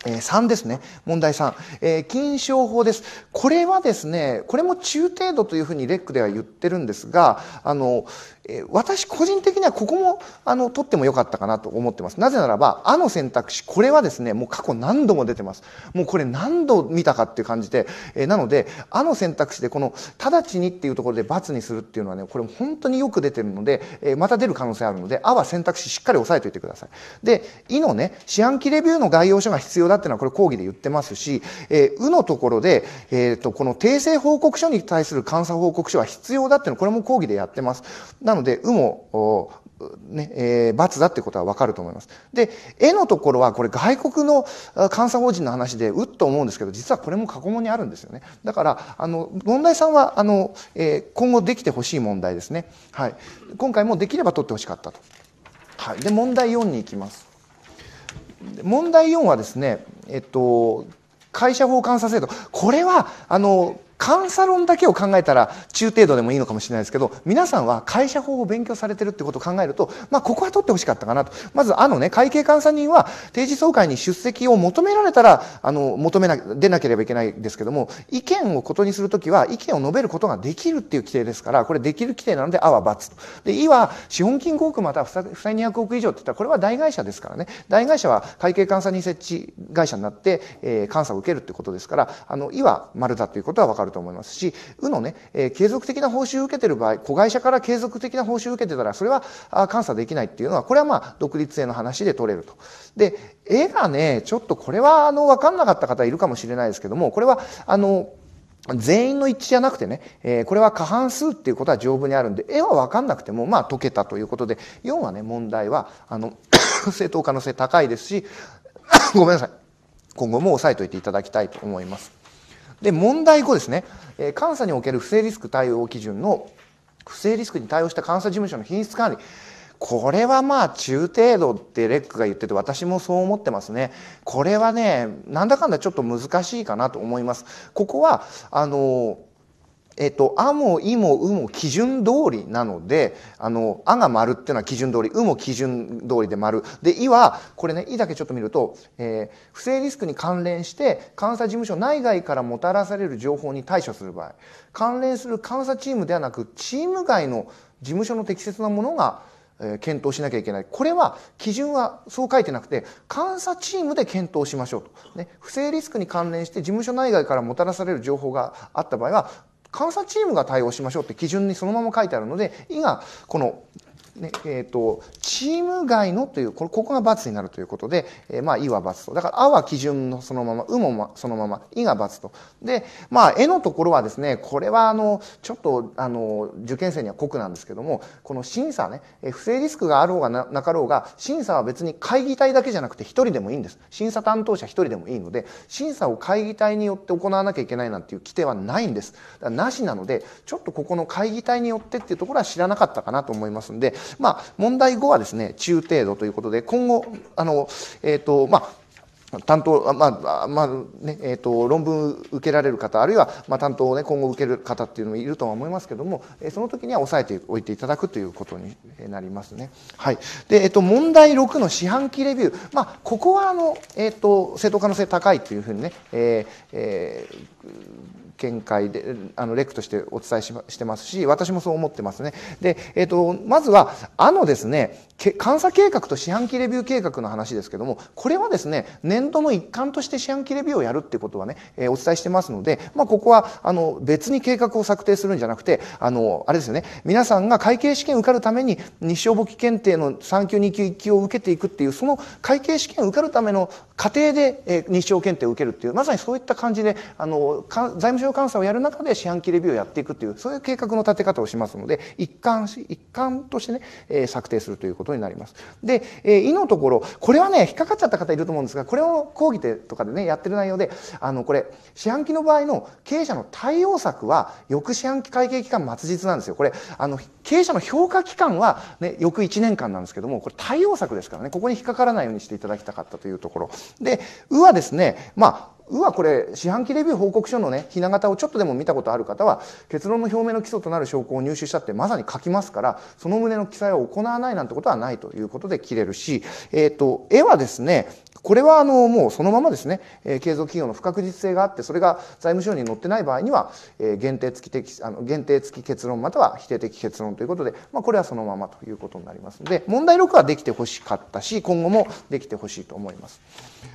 [SPEAKER 3] 3ですね。問題3。えー、金賞法です。これはですね、これも中程度というふうにレックでは言ってるんですが、あの、私個人的にはここもあの取ってもよかったかなと思ってます。なぜならば、あの選択肢、これはですね、もう過去何度も出てます。もうこれ何度見たかっていう感じで、えなので、あの選択肢でこの直ちにっていうところで罰にするっていうのはね、これ本当によく出てるので、えまた出る可能性あるので、あは選択肢しっかり押さえておいてください。で、いのね、四半期レビューの概要書が必要だっていうのはこれ講義で言ってますし、えうのところで、えっ、と、この訂正報告書に対する監査報告書は必要だっていうのはこれも講義でやってます。なので、うも、ね、えー、罰だってことはわかると思います。で、絵のところはこれ外国の監査法人の話でうっと思うんですけど、実はこれも過去問にあるんですよね。だから、あの、問題さんは、あの、えー、今後できてほしい問題ですね。はい。今回もできれば取ってほしかったと。はい。で、問題4に行きます。問題4はですね、えっと、会社法監査制度。これは、あの、監査論だけを考えたら中程度でもいいのかもしれないですけど皆さんは会社法を勉強されてるってことを考えると、まあ、ここは取ってほしかったかなとまずあのね会計監査人は定時総会に出席を求められたらあの求めな出なければいけないですけども意見をことにするときは意見を述べることができるっていう規定ですからこれできる規定なので「あ」は×とで「い」は資本金5億または負債200億以上って言ったらこれは大会社ですからね大会社は会計監査人設置会社になって、えー、監査を受けるってことですからあの「い」は丸だということは分かると思いますし、うのね、えー、継続的な報酬を受けてる場合、子会社から継続的な報酬を受けてたら、それは監査できないっていうのは、これはまあ、独立性の話で取れると。で、絵がね、ちょっとこれは、あの、わかんなかった方いるかもしれないですけども、これは、あの、全員の一致じゃなくてね、えー、これは過半数っていうことは丈夫にあるんで、絵は分かんなくても、まあ解けたということで、4はね、問題は、あの、正当可能性高いですし、ごめんなさい。今後も押さえておいていただきたいと思います。で、問題5ですね。えー、監査における不正リスク対応基準の不正リスクに対応した監査事務所の品質管理。これはまあ中程度ってレックが言ってて私もそう思ってますね。これはね、なんだかんだちょっと難しいかなと思います。ここは、あの、えっと、あもいもうも基準通りなので、あの、あが丸っていうのは基準通り、うも基準通りで丸。で、いは、これね、いだけちょっと見ると、えー、不正リスクに関連して、監査事務所内外からもたらされる情報に対処する場合、関連する監査チームではなく、チーム外の事務所の適切なものが、え検討しなきゃいけない。これは基準はそう書いてなくて、監査チームで検討しましょうと。ね、不正リスクに関連して事務所内外からもたらされる情報があった場合は、監査チームが対応しましょうって基準にそのまま書いてあるので、今このねえーと、チーム外のというこれここが×になるということで、えー、まあ「い」は×と。だから「あ」は基準のそのまま「う」もそのまま「い」が×と。でまあ「絵のところはですねこれはあのちょっとあの受験生には酷なんですけどもこの審査ね不正リスクがあろうがなかろうが審査は別に会議体だけじゃなくて1人でもいいんです。審査担当者1人でもいいので審査を会議体によって行わなきゃいけないなんていう規定はないんです。なしなのでちょっとここの会議体によってっていうところは知らなかったかなと思いますんでまあ、問題後はですね、中程度ということで、今後、あの、えっ、ー、と、まあ、担当、まあまあねえーと、論文受けられる方あるいは、まあ、担当を、ね、今後受ける方っていうのもいるとは思いますけども、えその時には押さえておいていただくということになりますね。はいでえーと、問題6の四半期レビュー、まあ、ここはあの、えーと、正当可能性高いというふうにね、えーえー見解であのレクとしてお伝えししてますし私もそう思ってますね。で、えーと、まずはあのですね監査計画と四半期レビュー計画の話ですけどもこれはですね年度の一環として四半期レビューをやるっていうことはね、えー、お伝えしてますので、まあ、ここはあの別に計画を策定するんじゃなくてあのあれですよね皆さんが会計試験を受かるために日照簿記検定の3級2級1級を受けていくっていうその会計試験を受かるための過程で、えー、日照検定を受けるっていうまさにそういった感じであの財務省監査をやる中で四半期レビューをやっていくっていうそういう計画の立て方をしますので一貫一貫としてね、えー、策定するということことになります。で、えー、「い」のところこれはね引っかかっちゃった方いると思うんですがこれを講義でとかでねやってる内容であのこれ四半期の場合の経営者の対応策は翌四半期会計期間末日なんですよ。これあの経営者の評価期間は、ね、翌1年間なんですけどもこれ対応策ですからねここに引っかからないようにしていただきたかったというところ。で「う」はですねまあうはこれ四半期レビュー報告書のねひな形をちょっとでも見たことある方は結論の表明の基礎となる証拠を入手したってまさに書きますからその旨の記載を行わないなんてことはないということで切れるし、えーと、絵はですねこれはあのもうそのままですね、えー、継続企業の不確実性があってそれが財務省に載ってない場合には、えー、限定付き的あの限定付き結論または否定的結論ということで、まあ、これはそのままということになりますので問題6はできてほしかったし今後もできてほしいと思います。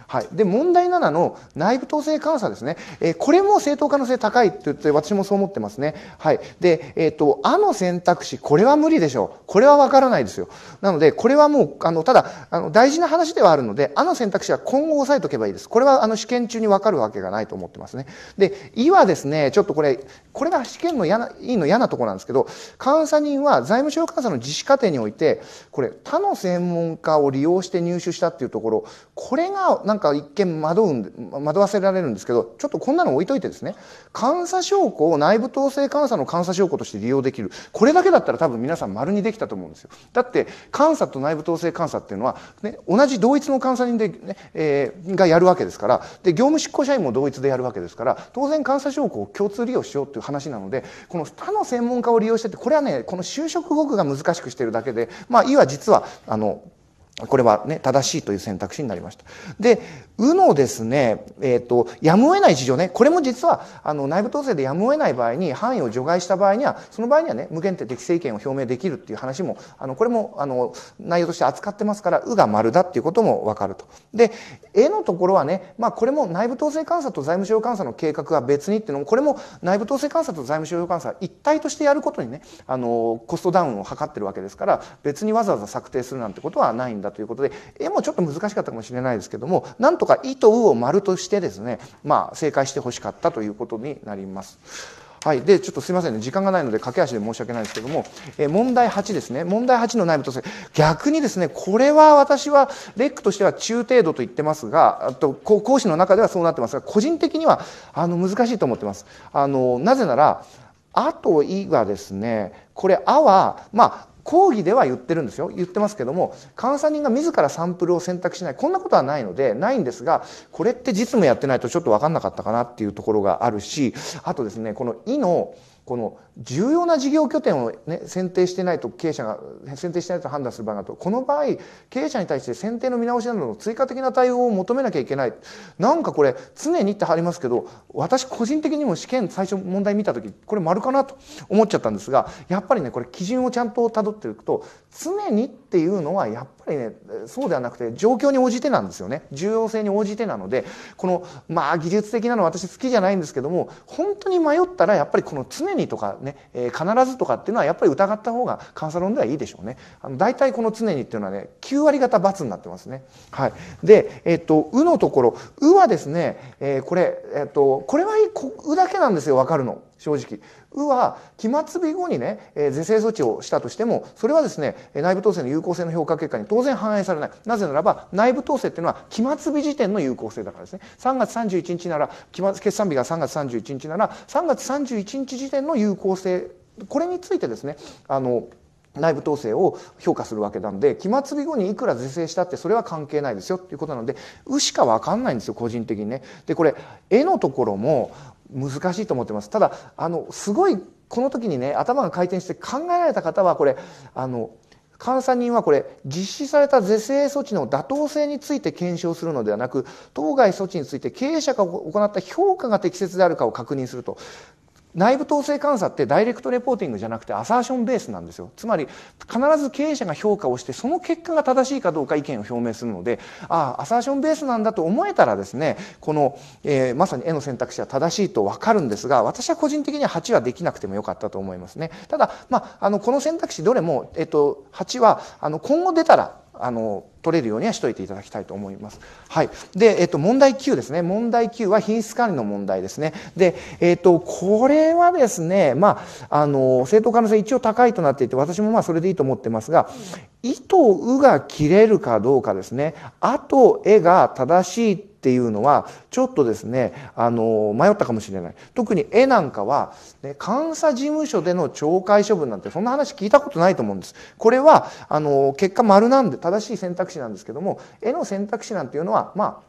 [SPEAKER 3] はい、で問題7の内部統制監査ですね、えー、これも正当可能性高いって言って私もそう思ってますね。はい、で、え、ー、と、あの選択肢、これは無理でしょう。これはわからないですよ。なので、これはもう、あの、ただ、あの、大事な話ではあるので、あの選択肢は今後押さえておけばいいです。これは、あの、試験中にわかるわけがないと思ってますね。で、いはですね、ちょっとこれ、これが試験の嫌な、いいの嫌なところなんですけど、監査人は財務省監査の実施過程において、これ、他の専門家を利用して入手したっていうところ、これがなんか一見惑うん惑わせられるんですけどちょっとこんなの置いといてですね監査証拠を内部統制監査の監査証拠として利用できる。これだけだったら多分皆さん丸にできたと思うんですよ。だって監査と内部統制監査っていうのは、ね、同じ同一の監査人でね、えー、がやるわけですからで業務執行社員も同一でやるわけですから当然監査証拠を共通利用しようっていう話なのでこの他の専門家を利用しててこれはねこの就職語句が難しくしてるだけでまあいわ実はあのこれはね、正しいという選択肢になりました。で、うのですね、えっ、ー、と、やむを得ない事情ね、これも実は、あの、内部統制でやむを得ない場合に、範囲を除外した場合には、その場合にはね、無限定適正意見を表明できるっていう話も、あの、これも、あの、内容として扱ってますから、うが丸だっていうこともわかると。で、えのところはね、まあ、これも内部統制監査と財務省監査の計画は別にっていうのも、これも内部統制監査と財務省監査一体としてやることにね、あの、コストダウンを図ってるわけですから、別にわざわざ策定するなんてことはないんだということで、絵もちょっと難しかったかもしれないですけども、なんとか「い」と「う」を丸としてですね、まあ、正解してほしかったということになります。はい。で、ちょっとすいませんね。時間がないので駆け足で申し訳ないですけども、え問題8ですね。問題8の内部統制。逆にですね、これは私は、レックとしては中程度と言ってますが、あと、講師の中ではそうなってますが、個人的には、あの、難しいと思ってます。あの、なぜなら、あといはですね、これ、あは、まあ、講義では言ってるんですよ。言ってますけども監査人が自らサンプルを選択しない。こんなことはないのでないんですがこれって実務やってないとちょっと分かんなかったかなっていうところがあるしあとですねこの「い」のこの重要な事業拠点を、ね、選定してないと経営者が選定してないと判断する場合だと。この場合経営者に対して選定の見直しなどの追加的な対応を求めなきゃいけない。なんかこれ常にって貼りますけど私個人的にも試験最初問題見た時これ丸かなと思っちゃったんですがやっぱりねこれ基準をちゃんとたどっていくと常にっていうのはやっぱりねそうではなくて状況に応じてなんですよね。重要性に応じてなのでこのまあ技術的なのは私好きじゃないんですけども本当に迷ったらやっぱりこの常にとかね、えー、必ずとかっていうのはやっぱり疑った方が監査論ではいいでしょうね。あの大体この常にっていうのはね、9割方×になってますね。はい。で、えっ、と、うのところ、うはですね、えー、これ、えっ、と、これはいいうだけなんですよ、わかるの。正直。うは期末日後にね、えー、是正措置をしたとしてもそれはですね内部統制の有効性の評価結果に当然反映されないなぜならば内部統制っていうのは期末日時点の有効性だからですね3月31日なら期末決算日が3月31日なら3月31日時点の有効性これについてですねあの内部統制を評価するわけなんで期末日後にいくら是正したってそれは関係ないですよっていうことなので「う」しか分かんないんですよ個人的にね。でこれ絵のところも難しいと思ってます。ただあのすごいこの時にね頭が回転して考えられた方はこれあの監査人はこれ実施された是正措置の妥当性について検証するのではなく当該措置について経営者が行った評価が適切であるかを確認すると内部統制監査ってダイレクトレポーティングじゃなくてアサーションベースなんですよ。つまり必ず経営者が評価をしてその結果が正しいかどうか意見を表明するのでああアサーションベースなんだと思えたらですねこの、えー、まさに絵の選択肢は正しいと分かるんですが私は個人的には8はできなくてもよかったと思いますね。ただ、まあ、あのこの選択肢どれも、えっと、8はあの今後出たらあの取れるようにはしといていただきたいと思います。はい。で、えっと、問題9ですね。問題9は品質管理の問題ですね。で、えっと、これはですね、まあ、あの、正当可能性一応高いとなっていて、私もまあそれでいいと思ってますが、糸、うが切れるかどうかですね。あと、絵が正しいっていうのはちょっとですねあの迷ったかもしれない。特に絵なんかは、ね、監査事務所での懲戒処分なんてそんな話聞いたことないと思うんです。これはあの結果丸なんで正しい選択肢なんですけども絵の選択肢なんていうのはま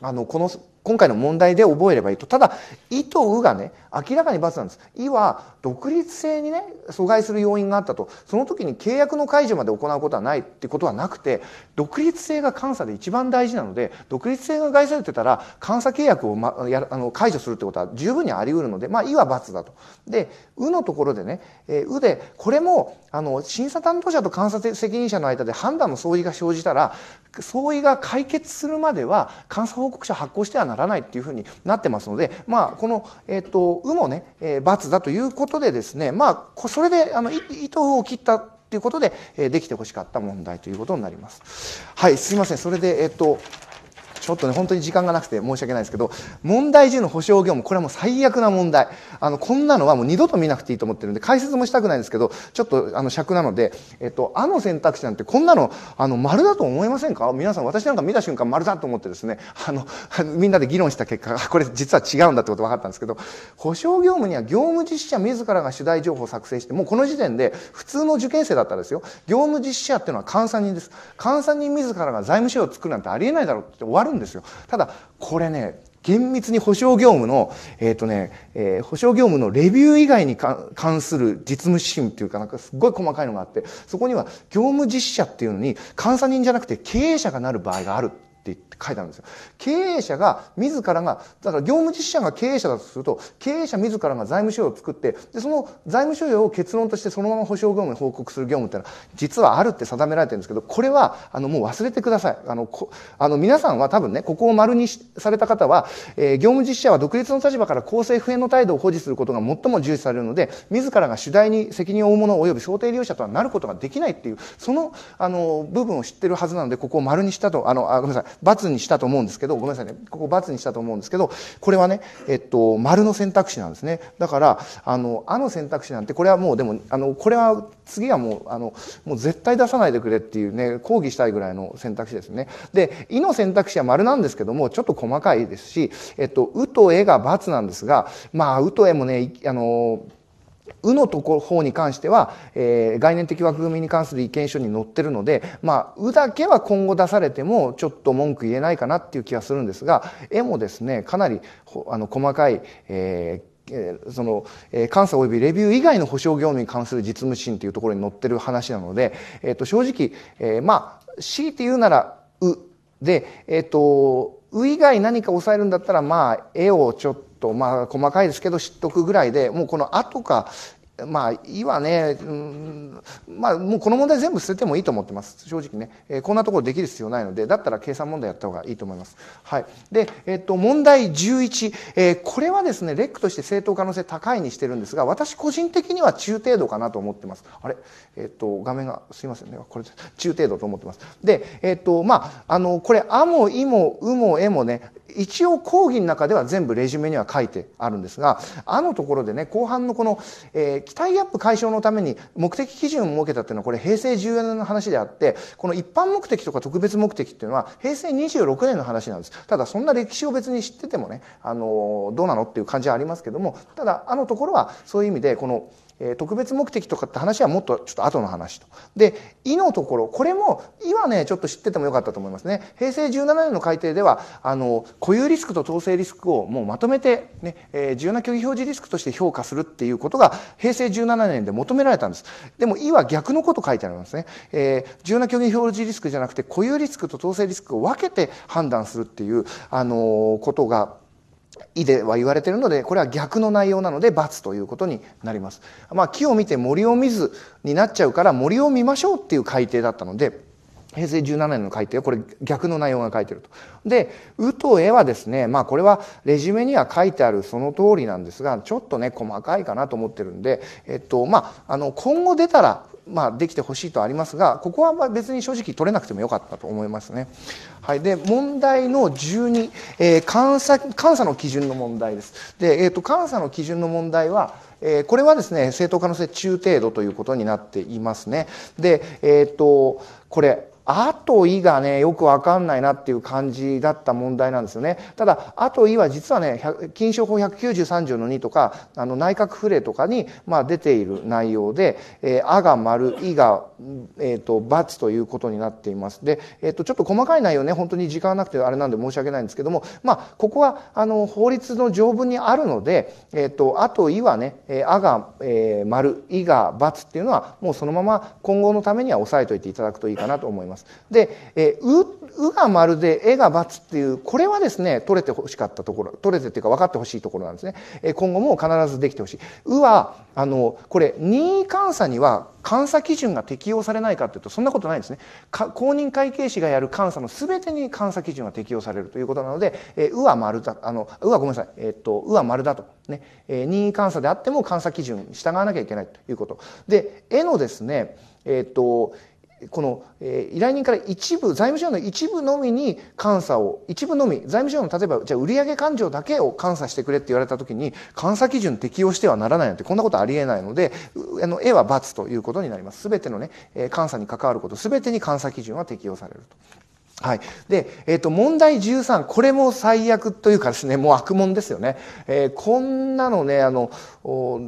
[SPEAKER 3] ああのこの今回の問題で覚えればいいと。ただ、意とうがね、明らかに罰なんです。意は独立性にね、阻害する要因があったと。その時に契約の解除まで行うことはないってことはなくて、独立性が監査で一番大事なので、独立性が害されてたら、監査契約を、ま、やあの解除するってことは十分にあり得るので、まあ、意は罰だと。で、うのところでね、え、うで、これも、あの、審査担当者と監査責任者の間で判断の相違が生じたら、相違が解決するまでは、監査報告書発行してはならないっていうふうになってますので、まあ、この、えっ、ー、と、うもね、えー、罰だということでですね、まあ、それで、あの、糸を切ったということで、えー、できてほしかった問題ということになります。はい、すいません。それで、えっ、ー、と、ちょっとね、本当に時間がなくて申し訳ないですけど、問題10の保証業務、これはもう最悪な問題。あの、こんなのはもう二度と見なくていいと思ってるんで、解説もしたくないんですけど、ちょっとあの尺なので、えっと、あの選択肢なんてこんなの、あの、丸だと思いませんか？皆さん、私なんか見た瞬間丸だと思ってですね、あの、みんなで議論した結果、これ実は違うんだってこと分かったんですけど、保証業務には業務実施者自らが主題情報を作成して、もうこの時点で普通の受験生だったらですよ、業務実施者っていうのは監査人です。監査人自らが財務省を作るなんてありえないだろうって終わるんですよ。ただ、これね、厳密に保証業務の、えっ、ー、とね、えー、保証業務のレビュー以外に関する実務指針っていうかなんかすごい細かいのがあって、そこには業務実施者っていうのに監査人じゃなくて経営者がなる場合があるって言って書いてあるんですよ。経営者が自らが、だから業務実施者が経営者だとすると、経営者自らが財務諸表を作って、で、その財務諸表を結論としてそのまま保証業務に報告する業務っていうのは、実はあるって定められてるんですけど、これは、あの、もう忘れてください。あの、こあの皆さんは多分ね、ここを丸にされた方は、えー、業務実施者は独立の立場から公正不変の態度を保持することが最も重視されるので、自らが主題に責任を負う者及び想定利用者とはなることができないっていう、その、あの、部分を知ってるはずなので、ここを丸にしたと、あの、あごめんなさい、×ににしたと思うんですけど、ごめんなさいね、ここ×にしたと思うんですけど、これはね、えっと、丸の選択肢なんですね。だから、あの、あの選択肢なんて、これはもう、でも、あの、これは、次はもう、あの、もう絶対出さないでくれっていうね、抗議したいぐらいの選択肢ですね。で、いの選択肢は丸なんですけども、ちょっと細かいですし、えっと、うとえが×なんですが、まあ、うとえもね、あの、うのところ方に関しては、えー、概念的枠組みに関する意見書に載ってるので、まあ、うだけは今後出されてもちょっと文句言えないかなっていう気がするんですが、絵もですね、かなりあの細かい、えーその、監査及びレビュー以外の保証業務に関する実務審というところに載ってる話なので、えっ、と、正直、えー、まあ、強いて言うなら、う。で、えっ、と、う以外何か抑えるんだったら、まあ、絵をちょっとと、まあ、細かいですけど知っとくぐらいで、もうこの「あ」とかまあ、いいわね、うん、まあ、もうこの問題全部捨ててもいいと思ってます。正直ね。えー、こんなところできる必要ないので、だったら計算問題やった方がいいと思います。はい。で、えっと、問題11。えー、これはですね、レックとして正当可能性高いにしてるんですが、私個人的には中程度かなと思ってます。あれ？えっと、画面が、すいませんね。これ、中程度と思ってます。で、えっと、まあ、あの、これ、あも、いも、うも、えもね、一応講義の中では全部レジュメには書いてあるんですが、あのところでね、後半のこの、えー、期待ギャップ解消のために目的基準を設けたっていうのはこれ平成14年の話であって、この一般目的とか特別目的っていうのは平成26年の話なんです。ただそんな歴史を別に知っててもね、あの、どうなのっていう感じはありますけども、ただあのところはそういう意味で、この、え、特別目的とかって話はもっとちょっと後の話と。で、意のところ、これも、意はね、ちょっと知っててもよかったと思いますね。平成17年の改定では、あの、固有リスクと統制リスクをもうまとめて、ね、えー、重要な虚偽表示リスクとして評価するっていうことが、平成17年で求められたんです。でも、意は逆のこと書いてありますね。えー、重要な虚偽表示リスクじゃなくて、固有リスクと統制リスクを分けて判断するっていう、あのことが、意では言われているのでこれは逆の内容なので罰ということになります。まあ、木を見て森を見ずになっちゃうから森を見ましょうっていう改定だったので平成17年の改定はこれ逆の内容が書いてると。で「う」と「え」はですねまあこれはレジュメには書いてあるその通りなんですがちょっとね細かいかなと思ってるんで、えっとまあ、あの今後出たらまあ、できてほしいとありますがここはま別に正直取れなくてもよかったと思いますね。はい、で問題の12、えー、監査監査の基準の問題です。で、えーと、監査の基準の問題はえ、これはですね正当可能性中程度ということになっていますね。で、えっ、ー、とこれあといがね、よくわかんないなっていう感じだった問題なんですよね。ただ、あといは実はね、禁書法193条の2とか、あの内閣府令とかに、まあ、出ている内容で、えー、あが丸、いが、えっ、ー、と、罰ということになっています。で、えっ、ー、と、ちょっと細かい内容ね、本当に時間がなくてあれなんで申し訳ないんですけども、まあ、ここは、あの、法律の条文にあるので、えっ、と、あといはね、あが、え丸、いが罰っていうのは、もうそのまま今後のためには押さえておいていただくといいかなと思います。で、えう、うが丸で、えが×っていう、これはですね、取れてほしかったところ、取れてっていうか分かってほしいところなんですね。え今後も必ずできてほしい。うは、あの、これ、任意監査には監査基準が適用されないかというと、そんなことないんですね。公認会計士がやる監査の全てに監査基準が適用されるということなので、えうは丸だ、あの、うはごめんなさい、えっと、うは丸だと。ね、え任意監査であっても監査基準に従わなきゃいけないということ。で、えのですね、えっと、この、え、依頼人から一部財務省の一部のみに監査を一部のみ財務省の例えばじゃあ売上勘定だけを監査してくれって言われた時に監査基準適用してはならないなんてこんなことありえないのであの絵は×ということになります全てのねえ監査に関わること全てに監査基準は適用されると。はい。で、えっ、ー、と、問題13、これも最悪というかですね、もう悪問ですよね。えー、こんなのね、あの、お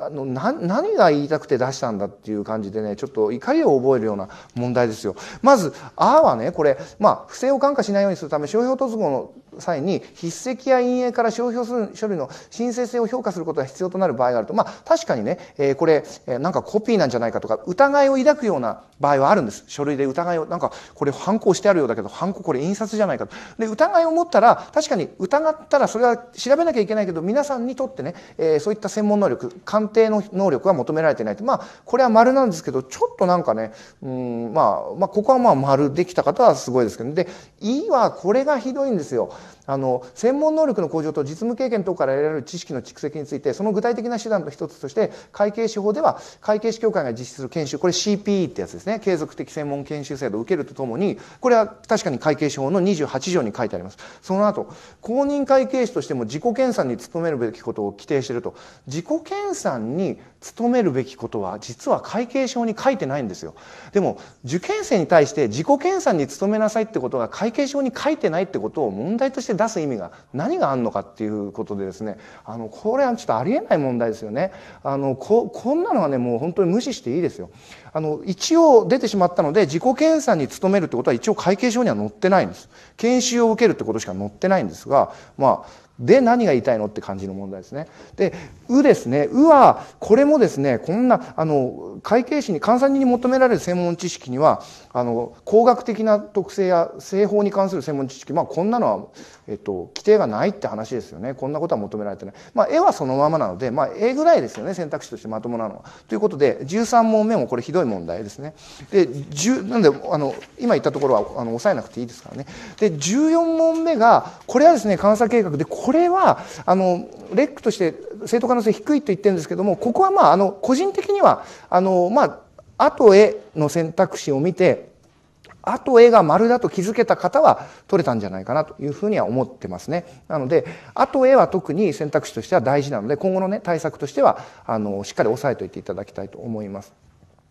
[SPEAKER 3] あのな何が言いたくて出したんだっていう感じでね、ちょっと怒りを覚えるような問題ですよ。まず、あはね、これ、まあ、不正を感化しないようにするため、商標突合の際に筆跡や陰影から商標する書類の申請性を評価することが必要となる場合があると、まあ、確かにね、えー、これ、えー、なんかコピーなんじゃないかとか、疑いを抱くような場合はあるんです。書類で疑いを、なんか、これ反抗してあるようだけど、反抗これ印刷じゃないかと。で、疑いを持ったら、確かに疑ったらそれは調べなきゃいけないけど、皆さんにとってね、えー、そういった専門能力、鑑定の能力は求められてないと。まあ、これは丸なんですけど、ちょっとなんかね、うん、まあ、まあ、ここはまあ丸できた方はすごいですけど、で、いいはこれがひどいんですよ。あの専門能力の向上と実務経験等から得られる知識の蓄積についてその具体的な手段の一つとして会計士法では会計士協会が実施する研修これ CPE ってやつですね。継続的専門研修制度を受けるとともにこれは確かに会計士法の28条に書いてあります。その後公認会計士としても自己研鑽に努めるべきことを規定していると。自己研鑽に努めるべきことは実は会計書に書いてないんですよ。でも受験生に対して自己研鑽に努めなさいってことが会計書に書いてないってことを問題として出す意味が何があるのかっていうことでですねあのこれはちょっとありえない問題ですよねあのここんなのはねもう本当に無視していいですよあの一応出てしまったので自己研鑽に努めるってことは一応会計書には載ってないんです研修を受けるってことしか載ってないんですがまあで何が言いたいのって感じの問題ですね。で、うですね。うは、これもですね、こんな、あの、会計士に、監査人に求められる専門知識には、あの、工学的な特性や製法に関する専門知識、まあ、こんなのは、えっと、規定がないって話ですよね。こんなことは求められてない。まあ、絵はそのままなので、まあ、絵ぐらいですよね、選択肢としてまともなのは。ということで、13問目もこれひどい問題ですね。で、10、なんで、あの、今言ったところは、あの、抑えなくていいですからね。で、14問目が、これはですね、監査計画で、これはあのレックとして正当可能性低いと言ってるんですけどもここはまああの個人的にはあのまあ後への選択肢を見てあと絵が丸だと気づけた方は取れたんじゃないかなというふうには思ってますね。なので、あと絵は特に選択肢としては大事なので、今後のね、対策としては、あの、しっかり押さえておいていただきたいと思います。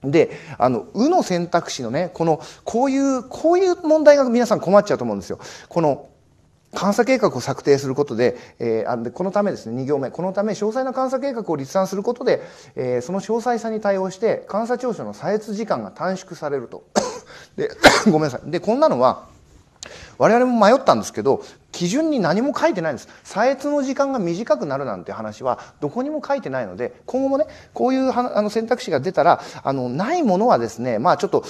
[SPEAKER 3] で、あの、うの選択肢のね、この、こういう、こういう問題が皆さん困っちゃうと思うんですよ。この、監査計画を策定することで、えー、このためですね、2行目、このため詳細な監査計画を立案することで、えー、その詳細さに対応して、監査調書の採閲時間が短縮されると。で、ごめんなさい。で、こんなのは、我々も迷ったんですけど基準に何も書いてないんです採閲の時間が短くなるなんて話はどこにも書いてないので今後もねこういうあの選択肢が出たらあのないものはですねまあちょっと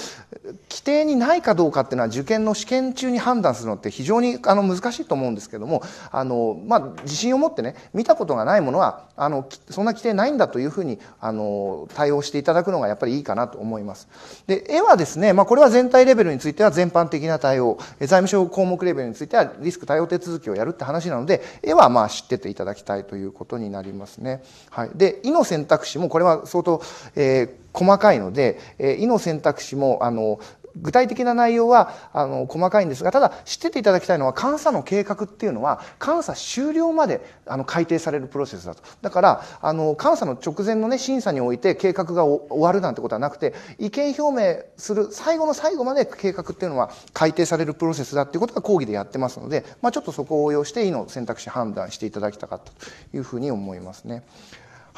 [SPEAKER 3] 規定にないかどうかっていうのは受験の試験中に判断するのって非常にあの難しいと思うんですけどもあの、まあ、自信を持ってね見たことがないものはあのそんな規定ないんだというふうにあの対応していただくのがやっぱりいいかなと思います。で絵はですね、まあ、これは全体レベルについては全般的な対応財務省項目レベルについてはリスク対応手続きをやるって話なので絵はまあ知ってていただきたいということになりますね。はい、で「い」の選択肢もこれは相当、えー細かいので、えー、意の選択肢もあの具体的な内容はあの細かいんですがただ知ってていただきたいのは監査の計画っていうのは監査終了まであの改定されるプロセスだとだからあの監査の直前の、ね、審査において計画が終わるなんてことはなくて意見表明する最後の最後まで計画っていうのは改定されるプロセスだっていうことが講義でやってますので、まあ、ちょっとそこを応用していの選択肢判断していただきたかったというふうに思いますね。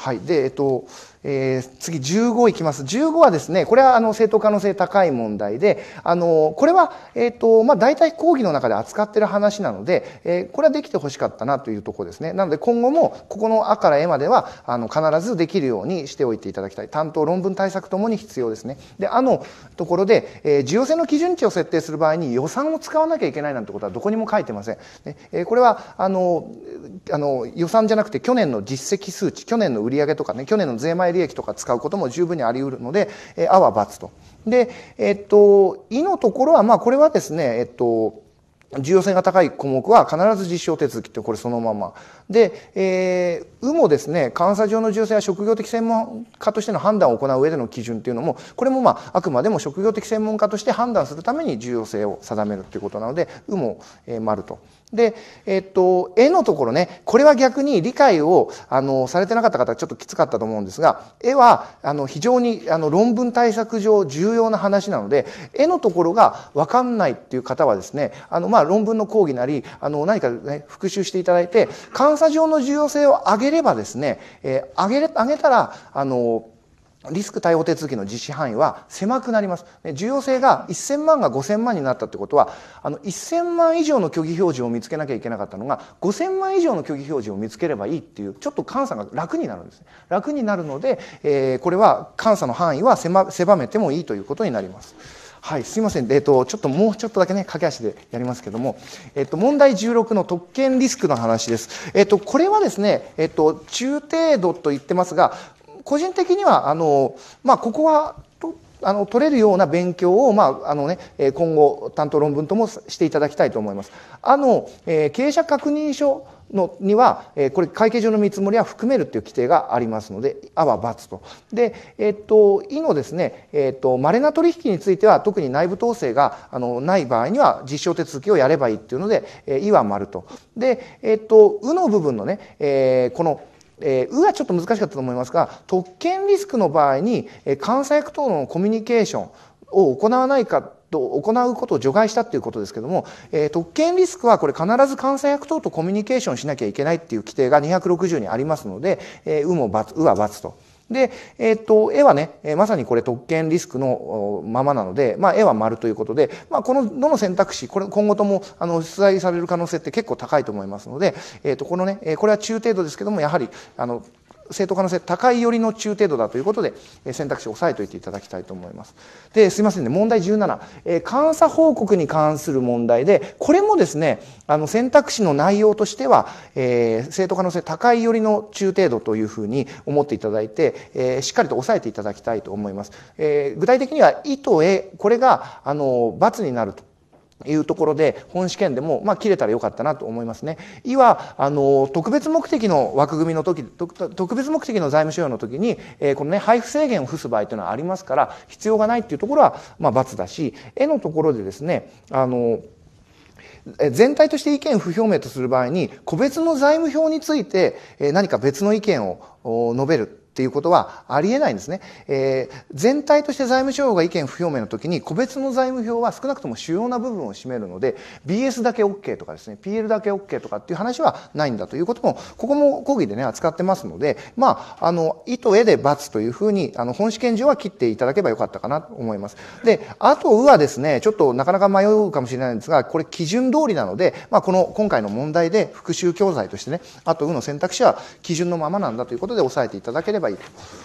[SPEAKER 3] はい。で、えっと、えー、次15いきます。15はですね、これはあの正当可能性高い問題で、あの、これは、えっ、と、まあ、大体講義の中で扱ってる話なので、えー、これはできてほしかったなというところですね。なので今後も、ここのあからえまでは、あの、必ずできるようにしておいていただきたい。担当論文対策ともに必要ですね。で、あのところで、えー、需要性の基準値を設定する場合に予算を使わなきゃいけないなんてことはどこにも書いてません。ねえー、これは、あの、あの、予算じゃなくて去年の実績数値、去年の売上とかね、去年の税前利益とか使うことことも十分にあり得るので、えー、あは×と。で、えっと、いのところは、まあ、これはですね、えっと、重要性が高い項目は必ず実証手続きってこれそのまま。で、えー、うもですね、監査上の重要性は職業的専門家としての判断を行う上での基準っていうのも、これもまあ、あくまでも職業的専門家として判断するために重要性を定めるっていうことなので、うも、えー、丸と。で、えっと、絵のところね、これは逆に理解を、あの、されてなかった方はちょっときつかったと思うんですが、絵は、あの、非常に、あの、論文対策上重要な話なので、絵のところがわかんないっていう方はですね、あの、まあ、論文の講義なり、あの、何かね、復習していただいて、監査上の重要性を上げればですね、えー、上げれ、上げたら、あの、リスク対応手続きの実施範囲は狭くなります。重要性が1000万が5000万になったってことは、あの1000万以上の虚偽表示を見つけなきゃいけなかったのが、5000万以上の虚偽表示を見つければいいっていう、ちょっと監査が楽になるんですね。楽になるので、えー、これは監査の範囲は狭狭めてもいいということになります。はい、すいません。えっと、ちょっともうちょっとだけね、駆け足でやりますけども、えっと、問題16の特権リスクの話です。えっと、これはですね、えっと、中程度と言ってますが、個人的にはあの、まあ、ここはあの取れるような勉強を、まああのね、今後担当論文ともしていただきたいと思います。あの、えー、経営者確認書のには、え、これ会計上の見積もりは含めるっていう規定がありますので、あは×と。で、えっ、と、いのですね、えっ、と、稀な取引については特に内部統制があのない場合には実証手続きをやればいいっていうので、え、いは丸と。で、えっ、と、うの部分のね、え、このえー、うはちょっと難しかったと思いますが、特権リスクの場合に、えー、監査役等のコミュニケーションを行わないかと行うことを除外したっていうことですけども、えー、特権リスクはこれ必ず監査役等とコミュニケーションしなきゃいけないっていう規定が260にありますので、えー、うも×、うは×と。で、えっ、と、絵はね、え、まさにこれ特権リスクのままなので、まあ、絵は丸ということで、まあ、この、どの選択肢、これ、今後とも、あの、出題される可能性って結構高いと思いますので、えっ、と、このね、これは中程度ですけども、やはり、あの、正当可能性高いよりの中程度だということで、選択肢を押さえておいていただきたいと思います。で、すいませんね、問題17、え、監査報告に関する問題で、これもですね、あの選択肢の内容としては、えー、正当可能性高いよりの中程度というふうに思っていただいて、え、しっかりと押さえていただきたいと思います。え、具体的には、意と絵、これが、あの、罰になると。いうところで本試験でもまあ切れたらよかったなと思いますね。いはあの特別目的の枠組みの時特別目的の財務諸要の時に、えー、このね配布制限を付す場合というのはありますから必要がないっていうところはまあ罰だし絵のところでですねあの全体として意見不表明とする場合に個別の財務表について何か別の意見を述べるっていうことはありえないんですね、えー、全体として財務省が意見不表明の時に個別の財務表は少なくとも主要な部分を占めるので BS だけ OK とかですね PL だけ OK とかっていう話はないんだということもここも講義でね扱ってますのでまああの意と絵で×というふうにあの本試験上は切っていただけばよかったかなと思います。であと「う」はですねちょっとなかなか迷うかもしれないんですがこれ基準通りなので、まあ、この今回の問題で復習教材としてねあと「う」の選択肢は基準のままなんだということで押さえていただければばいいと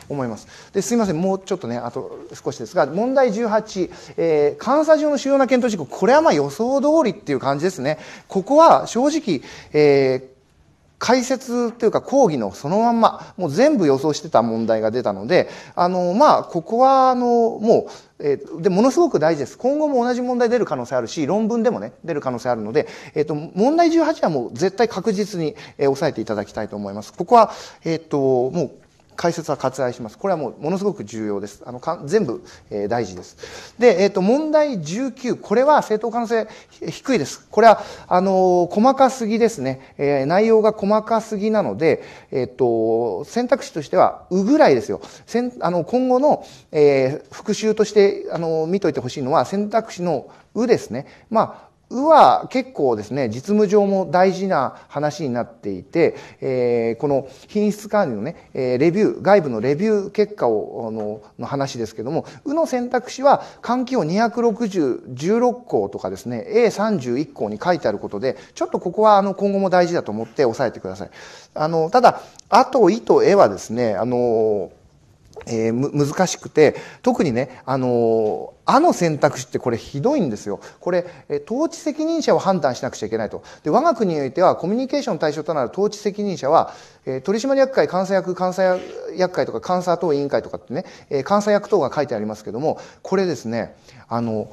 [SPEAKER 3] 思いますですいませんもうちょっとねあと少しですが問題18、えー、監査上の主要な検討事項これはまあ予想通りっていう感じですねここは正直、えー解説というか講義のそのまんま、もう全部予想してた問題が出たので、あの、まあ、ここは、あの、もう、えー、で、ものすごく大事です。今後も同じ問題出る可能性あるし、論文でもね、出る可能性あるので、えっ、ー、と、問題18はもう絶対確実に、えー、押さえていただきたいと思います。ここは、えっ、ー、と、もう、解説は割愛します。これはもうものすごく重要です。あのか全部、えー、大事です。で、えっ、ー、と問題19これは正当可能性低いです。これはあの細かすぎですね。えー、内容が細かすぎなので、えっ、と選択肢としてはうぐらいですよ。せんあの今後の、え復習としてあの見といてほしいのは選択肢のうですね。まあうは結構ですね、実務上も大事な話になっていて、えー、この品質管理のね、えー、レビュー、外部のレビュー結果を、あの、の話ですけども、うの選択肢は、換気を260、16項とかですね、A31 項に書いてあることで、ちょっとここはあの今後も大事だと思って押さえてください。あの、ただ、あと、いとえはですね、あの、えー、難しくて、特にね、あのあの選択肢ってこれひどいんですよ。これ、え統治責任者を判断しなくちゃいけないと。で、我が国においてはコミュニケーション対象となる統治責任者は、え取締役会、監査役、監査役会とか監査等委員会とかってね、え監査役等が書いてありますけども、これですね、あの、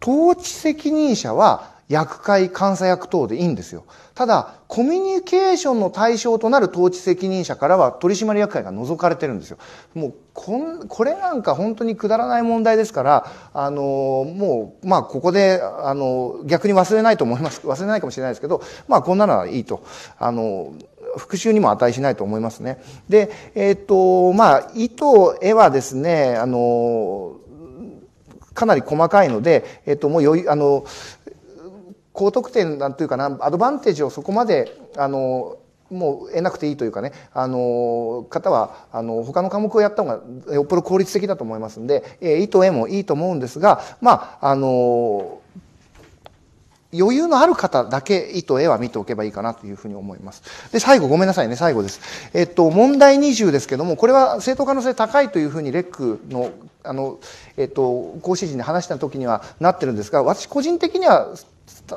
[SPEAKER 3] 統治責任者は役会監査役等でいいんですよ。ただ、コミュニケーションの対象となる統治責任者からは取締役会が除かれてるんですよ。もう、こん、これなんか本当にくだらない問題ですから、あの、もう、まあ、ここで、あの、逆に忘れないと思います。忘れないかもしれないですけど、まあ、こんなのはいいと。あの、復習にも値しないと思いますね。で、えっ、ー、と、まあ、意図、絵はですね、あの、かなり細かいので、えっ、と、もう余裕、あの、高得点なんていうかな、アドバンテージをそこまで、あの、もう得なくていいというかね、あの、方は、あの、他の科目をやった方がよっぽど効率的だと思いますんで、え、意と絵もいいと思うんですが、まあ、あの、余裕のある方だけ意と絵は見ておけばいいかなというふうに思います。で、最後、ごめんなさいね、最後です。えっと、問題20ですけども、これは正当可能性高いというふうにレックの、あの、えっと、講師陣に話した時にはなってるんですが、私個人的には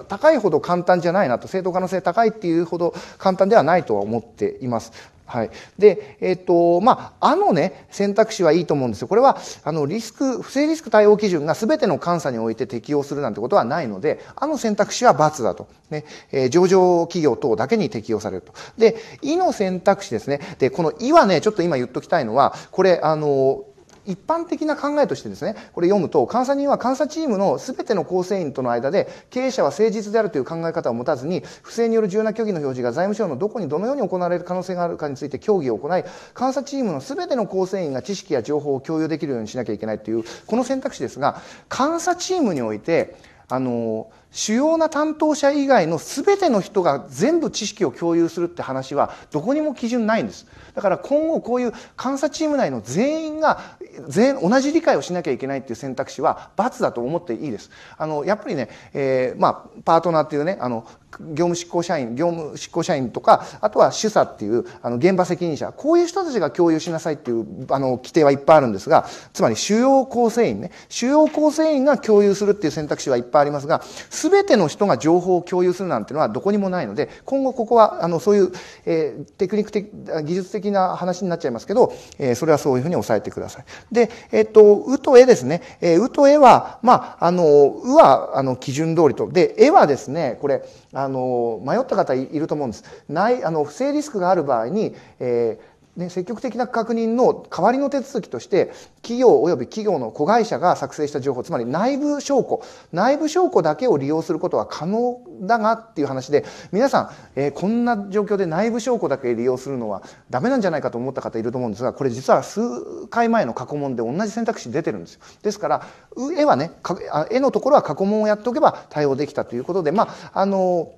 [SPEAKER 3] 高いほど簡単じゃないなと、正当可能性高いっていうほど簡単ではないとは思っています。はい。で、えっ、ー、と、まあ、あのね、選択肢はいいと思うんですよ。これは、あの、リスク、不正リスク対応基準が全ての監査において適用するなんてことはないので、あの選択肢は×だと。ね、えー、上場企業等だけに適用されると。で、いの選択肢ですね。で、このいはね、ちょっと今言っときたいのは、これ、あの、一般的な考えとしてですね、これ読むと、監査人は監査チームの全ての構成員との間で、経営者は誠実であるという考え方を持たずに、不正による重要な虚偽の表示が財務省のどこにどのように行われる可能性があるかについて協議を行い、監査チームの全ての構成員が知識や情報を共有できるようにしなきゃいけないという、この選択肢ですが、監査チームにおいて、あの、主要な担当者以外の全ての人が全部知識を共有するって話はどこにも基準ないんです。だから今後こういう監査チーム内の全員が全同じ理解をしなきゃいけないっていう選択肢は罰だと思っていいです。あの、やっぱりね、えー、まあ、パートナーっていうね、あの、業務執行社員、業務執行社員とか、あとは主査っていう、あの、現場責任者、こういう人たちが共有しなさいっていう、あの、規定はいっぱいあるんですが、つまり主要構成員ね、主要構成員が共有するっていう選択肢はいっぱいありますが、すべての人が情報を共有するなんていうのはどこにもないので、今後ここは、あの、そういう、えー、テクニック的、技術的な話になっちゃいますけど、えー、それはそういうふうに押さえてください。で、えっと、うとえですね。えー、うとえは、まあ、あの、うは、あの、基準通りと。で、えはですね、これ、あの、迷った方いると思うんです。ない、あの、不正リスクがある場合に、えー、ね、積極的な確認の代わりの手続きとして企業及び企業の子会社が作成した情報つまり内部証拠内部証拠だけを利用することは可能だがっていう話で皆さん、えー、こんな状況で内部証拠だけ利用するのはダメなんじゃないかと思った方いると思うんですがこれ実は数回前の過去問で同じ選択肢出てるんですよ。ですから絵はね絵のところは過去問をやっておけば対応できたということでまああの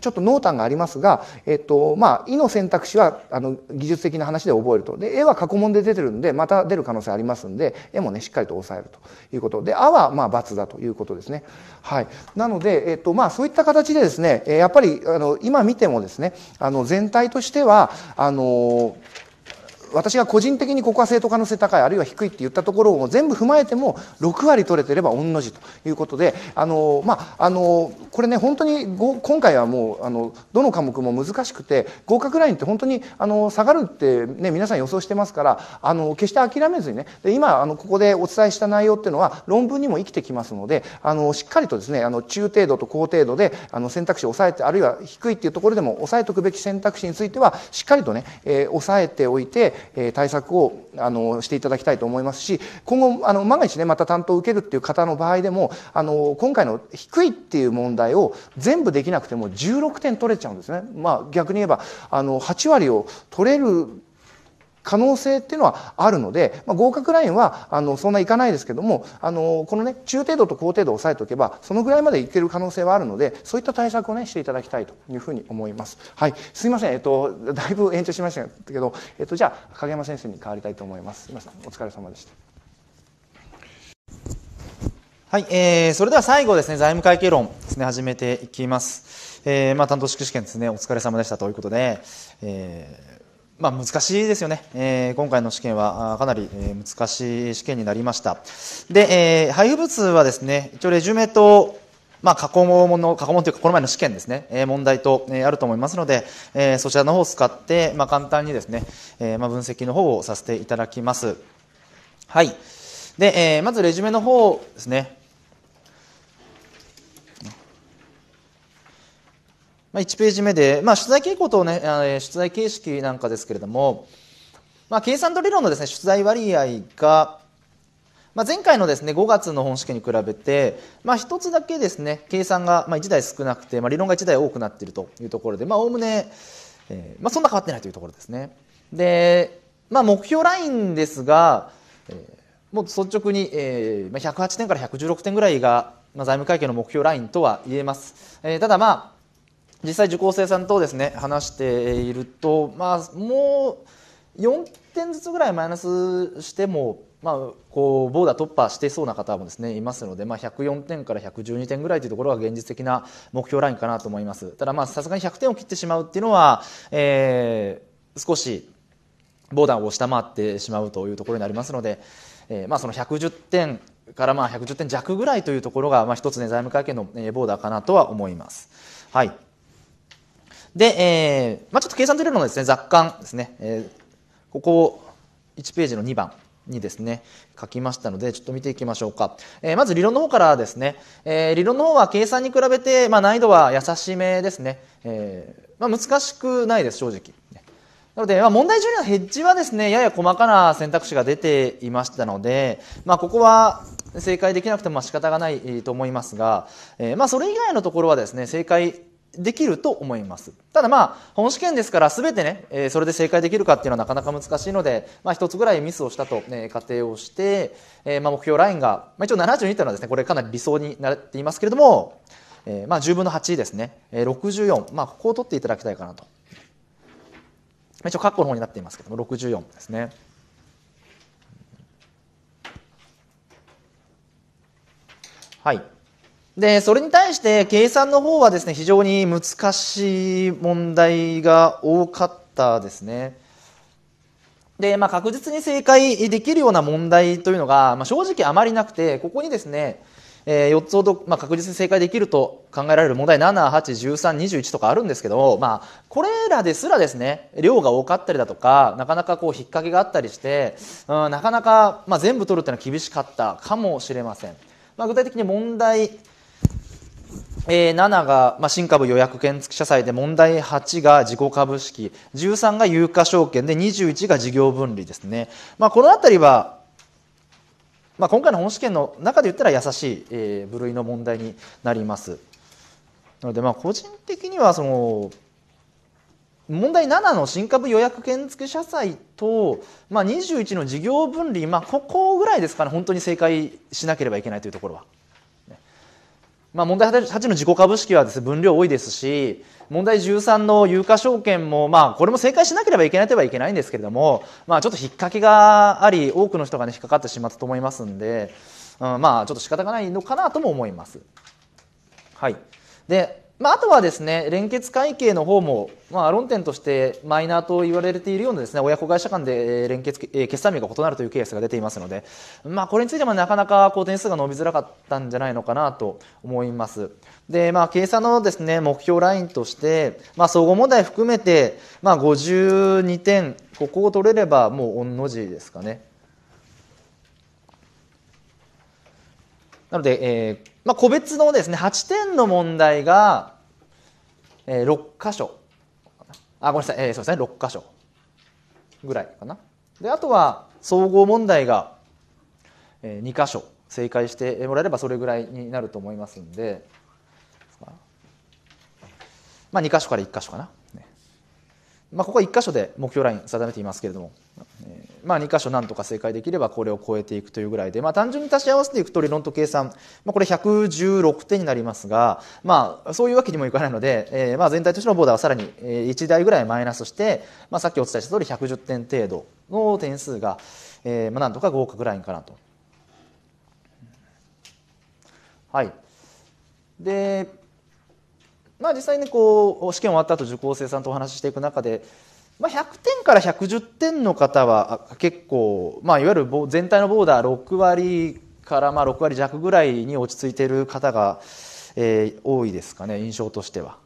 [SPEAKER 3] ちょっと濃淡がありますが、えっと、まあ、意の選択肢は、あの、技術的な話で覚えると。で、絵は過去問で出てるんで、また出る可能性ありますんで、絵もね、しっかりと押さえるということで、あは、まあ、×だということですね。はい。なので、えっと、まあ、そういった形でですね、やっぱり、あの、今見てもですね、あの、全体としては、あの、私が個人的にここは正当可能性高いあるいは低いって言ったところを全部踏まえても6割取れてれば御の字ということであの、まあ、あのこれね本当に今回はもうあのどの科目も難しくて合格ラインって本当にあの下がるって、ね、皆さん予想してますからあの決して諦めずにねで今あのここでお伝えした内容っていうのは論文にも生きてきますのであのしっかりとですねあの中程度と高程度であの選択肢を抑えてあるいは低いっていうところでも抑えておくべき選択肢についてはしっかりとね、えー、抑えておいてえ対策をあのしていただきたいと思いますし今後あの万が一ねまた担当を受けるっていう方の場合でもあの今回の低いっていう問題を全部できなくても16点取れちゃうんですね。まあ、逆に言えばあの8割を取れる可能性っていうのはあるので、まあ、合格ラインはあのそんないかないですけどもあのこのね中程度と高程度を抑えておけばそのぐらいまでいける可能性はあるのでそういった対策をねしていただきたいというふうに思います。はい。すいません。えっとだいぶ延長しましたけど、えっと、じゃあ影山先生に代わりたいと思います。すいませんお疲れ様でした。
[SPEAKER 4] はい、えー、それでは最後ですね財務会計論ですね始めていきます、えーまあ、担当式試験ですね。お疲れ様でしたということで、えーまあ、難しいですよね、えー、今回の試験はかなり難しい試験になりましたで、えー、配布物はですね一応レジュメとまあ、過去問の、過去問というか、この前の試験ですね、えー、問題と、えー、あると思いますので、えー、そちらの方を使って、まあ、簡単にですね、えー、まあ、分析の方をさせていただきます。はい。で、えー、まずレジュメの方ですね。まあ、1ページ目で、まあ、出題傾向と、ね、出題形式なんかですけれども、まあ、計算と理論のです、ね、出題割合が、まあ、前回のです、ね、5月の本試験に比べて、まあ、1つだけですね計算がまあ1台少なくて、まあ、理論が1台多くなっているというところでおおむね、えーまあ、そんな変わってないというところですね。で、まあ、目標ラインですが、えー、もう率直に、えー、108点から116点ぐらいが、まあ、財務会計の目標ラインとは言えます。えー、ただまあ実際受講生さんとですね話していると、まあ、もう4点ずつぐらいマイナスしても、まあ、こうボーダー突破してそうな方もですねいますので、まあ、104点から112点ぐらいというところが現実的な目標ラインかなと思いますたださすがに100点を切ってしまうっていうのは、えー、少しボーダーを下回ってしまうというところになりますので、えーまあ、その110点からまあ110点弱ぐらいというところが、まあ、一つね財務会計のボーダーかなとは思います。はいで、えーまあ、ちょっと計算というのですね雑感ですね、えー、ここを1ページの2番にですね書きましたのでちょっと見ていきましょうか、えー、まず理論の方からですね、えー、理論の方は計算に比べて、まあ、難易度は優しめですね、えーまあ、難しくないです正直。なので、まあ、問題中にはヘッジはですねやや細かな選択肢が出ていましたので、まあ、ここは正解できなくても仕方がないと思いますが、えーまあ、それ以外のところはですね正解できると思います。ただまあ本試験ですから全てね、えー、それで正解できるかっていうのはなかなか難しいので、まあ、1つぐらいミスをしたと、ね、仮定をして、えー、まあ目標ラインが、まあ、一応72というのはですねこれかなり理想になっていますけれども、えー、まあ10分の8ですね、えー、64、まあ、ここを取っていただきたいかなと。一応括弧の方になっていますけども64ですね。はい。で、それに対して計算の方はですね、非常に難しい問題が多かったですね。で、まあ、確実に正解できるような問題というのが、まあ、正直あまりなくて、ここにですね、えー、4つほど、まあ、確実に正解できると考えられる問題7、8、13、21とかあるんですけど、まあ、これらですらですね、量が多かったりだとか、なかなかこう引っ掛けがあったりして、うん、なかなか、まあ、全部取るっていうのは厳しかったかもしれません。まあ、具体的に問題えー、7が、まあ、新株予約権付き社債で問題8が自己株式13が有価証券で21が事業分離ですね、まあ、この辺りは、まあ、今回の本試験の中で言ったら優しい、えー、部類の問題になります。なのでまあ個人的にはその問題7の新株予約権付き社債と、まあ、21の事業分離、まあ、ここぐらいですかね。本当に正解しなければいけないというところは。まあ、問題8の自己株式はです、ね、分量多いですし問題13の有価証券も、まあ、これも正解しなければいけないとはいけないんですけれども、まあ、ちょっと引っ掛けがあり多くの人が、ね、引っかかってしまったと思いますんで、うん、まあちょっと仕方がないのかなとも思います。はいでまあ、あとはですね連結会計の方も、まあ、論点としてマイナーと言われているようなですね親子会社間で連結決算日が異なるというケースが出ていますので、まあ、これについてもなかなかこう点数が伸びづらかったんじゃないのかなと思います。でまあ、計算のですね目標ラインとして、まあ、総合問題含めて、まあ、52点ここを取れればもう御の字ですかね。なので、えーまあ、個別のですね8点の問題が、えー、6箇所。あごめんなさい、えー、そうですね。6箇所。ぐらいかな。であとは総合問題が、えー、2箇所正解してもらえればそれぐらいになると思いますんで。まあ2箇所から1箇所かな、まあ、ここは1箇所で目標ライン定めていますけれども、えー、まあ、2箇所なんとか正解できればこれを超えていくというぐらいで、まあ、単純に足し合わせていくと理論と計算、まあ、これ116点になりますが、まあ、そういうわけにもいかないので、えー、まあ全体としてのボーダーはさらに1台ぐらいマイナスして、まあ、さっきお伝えした通り110点程度の点数が、えー、まあなんとか合格ラインかなと。はい、でまあ、実際にこう試験終わった後受講生さんとお話ししていく中で、まあ、100点から110点の方は結構、まあ、いわゆる全体のボーダー6割からまあ6割弱ぐらいに落ち着いている方が、えー、多いですかね印象としては。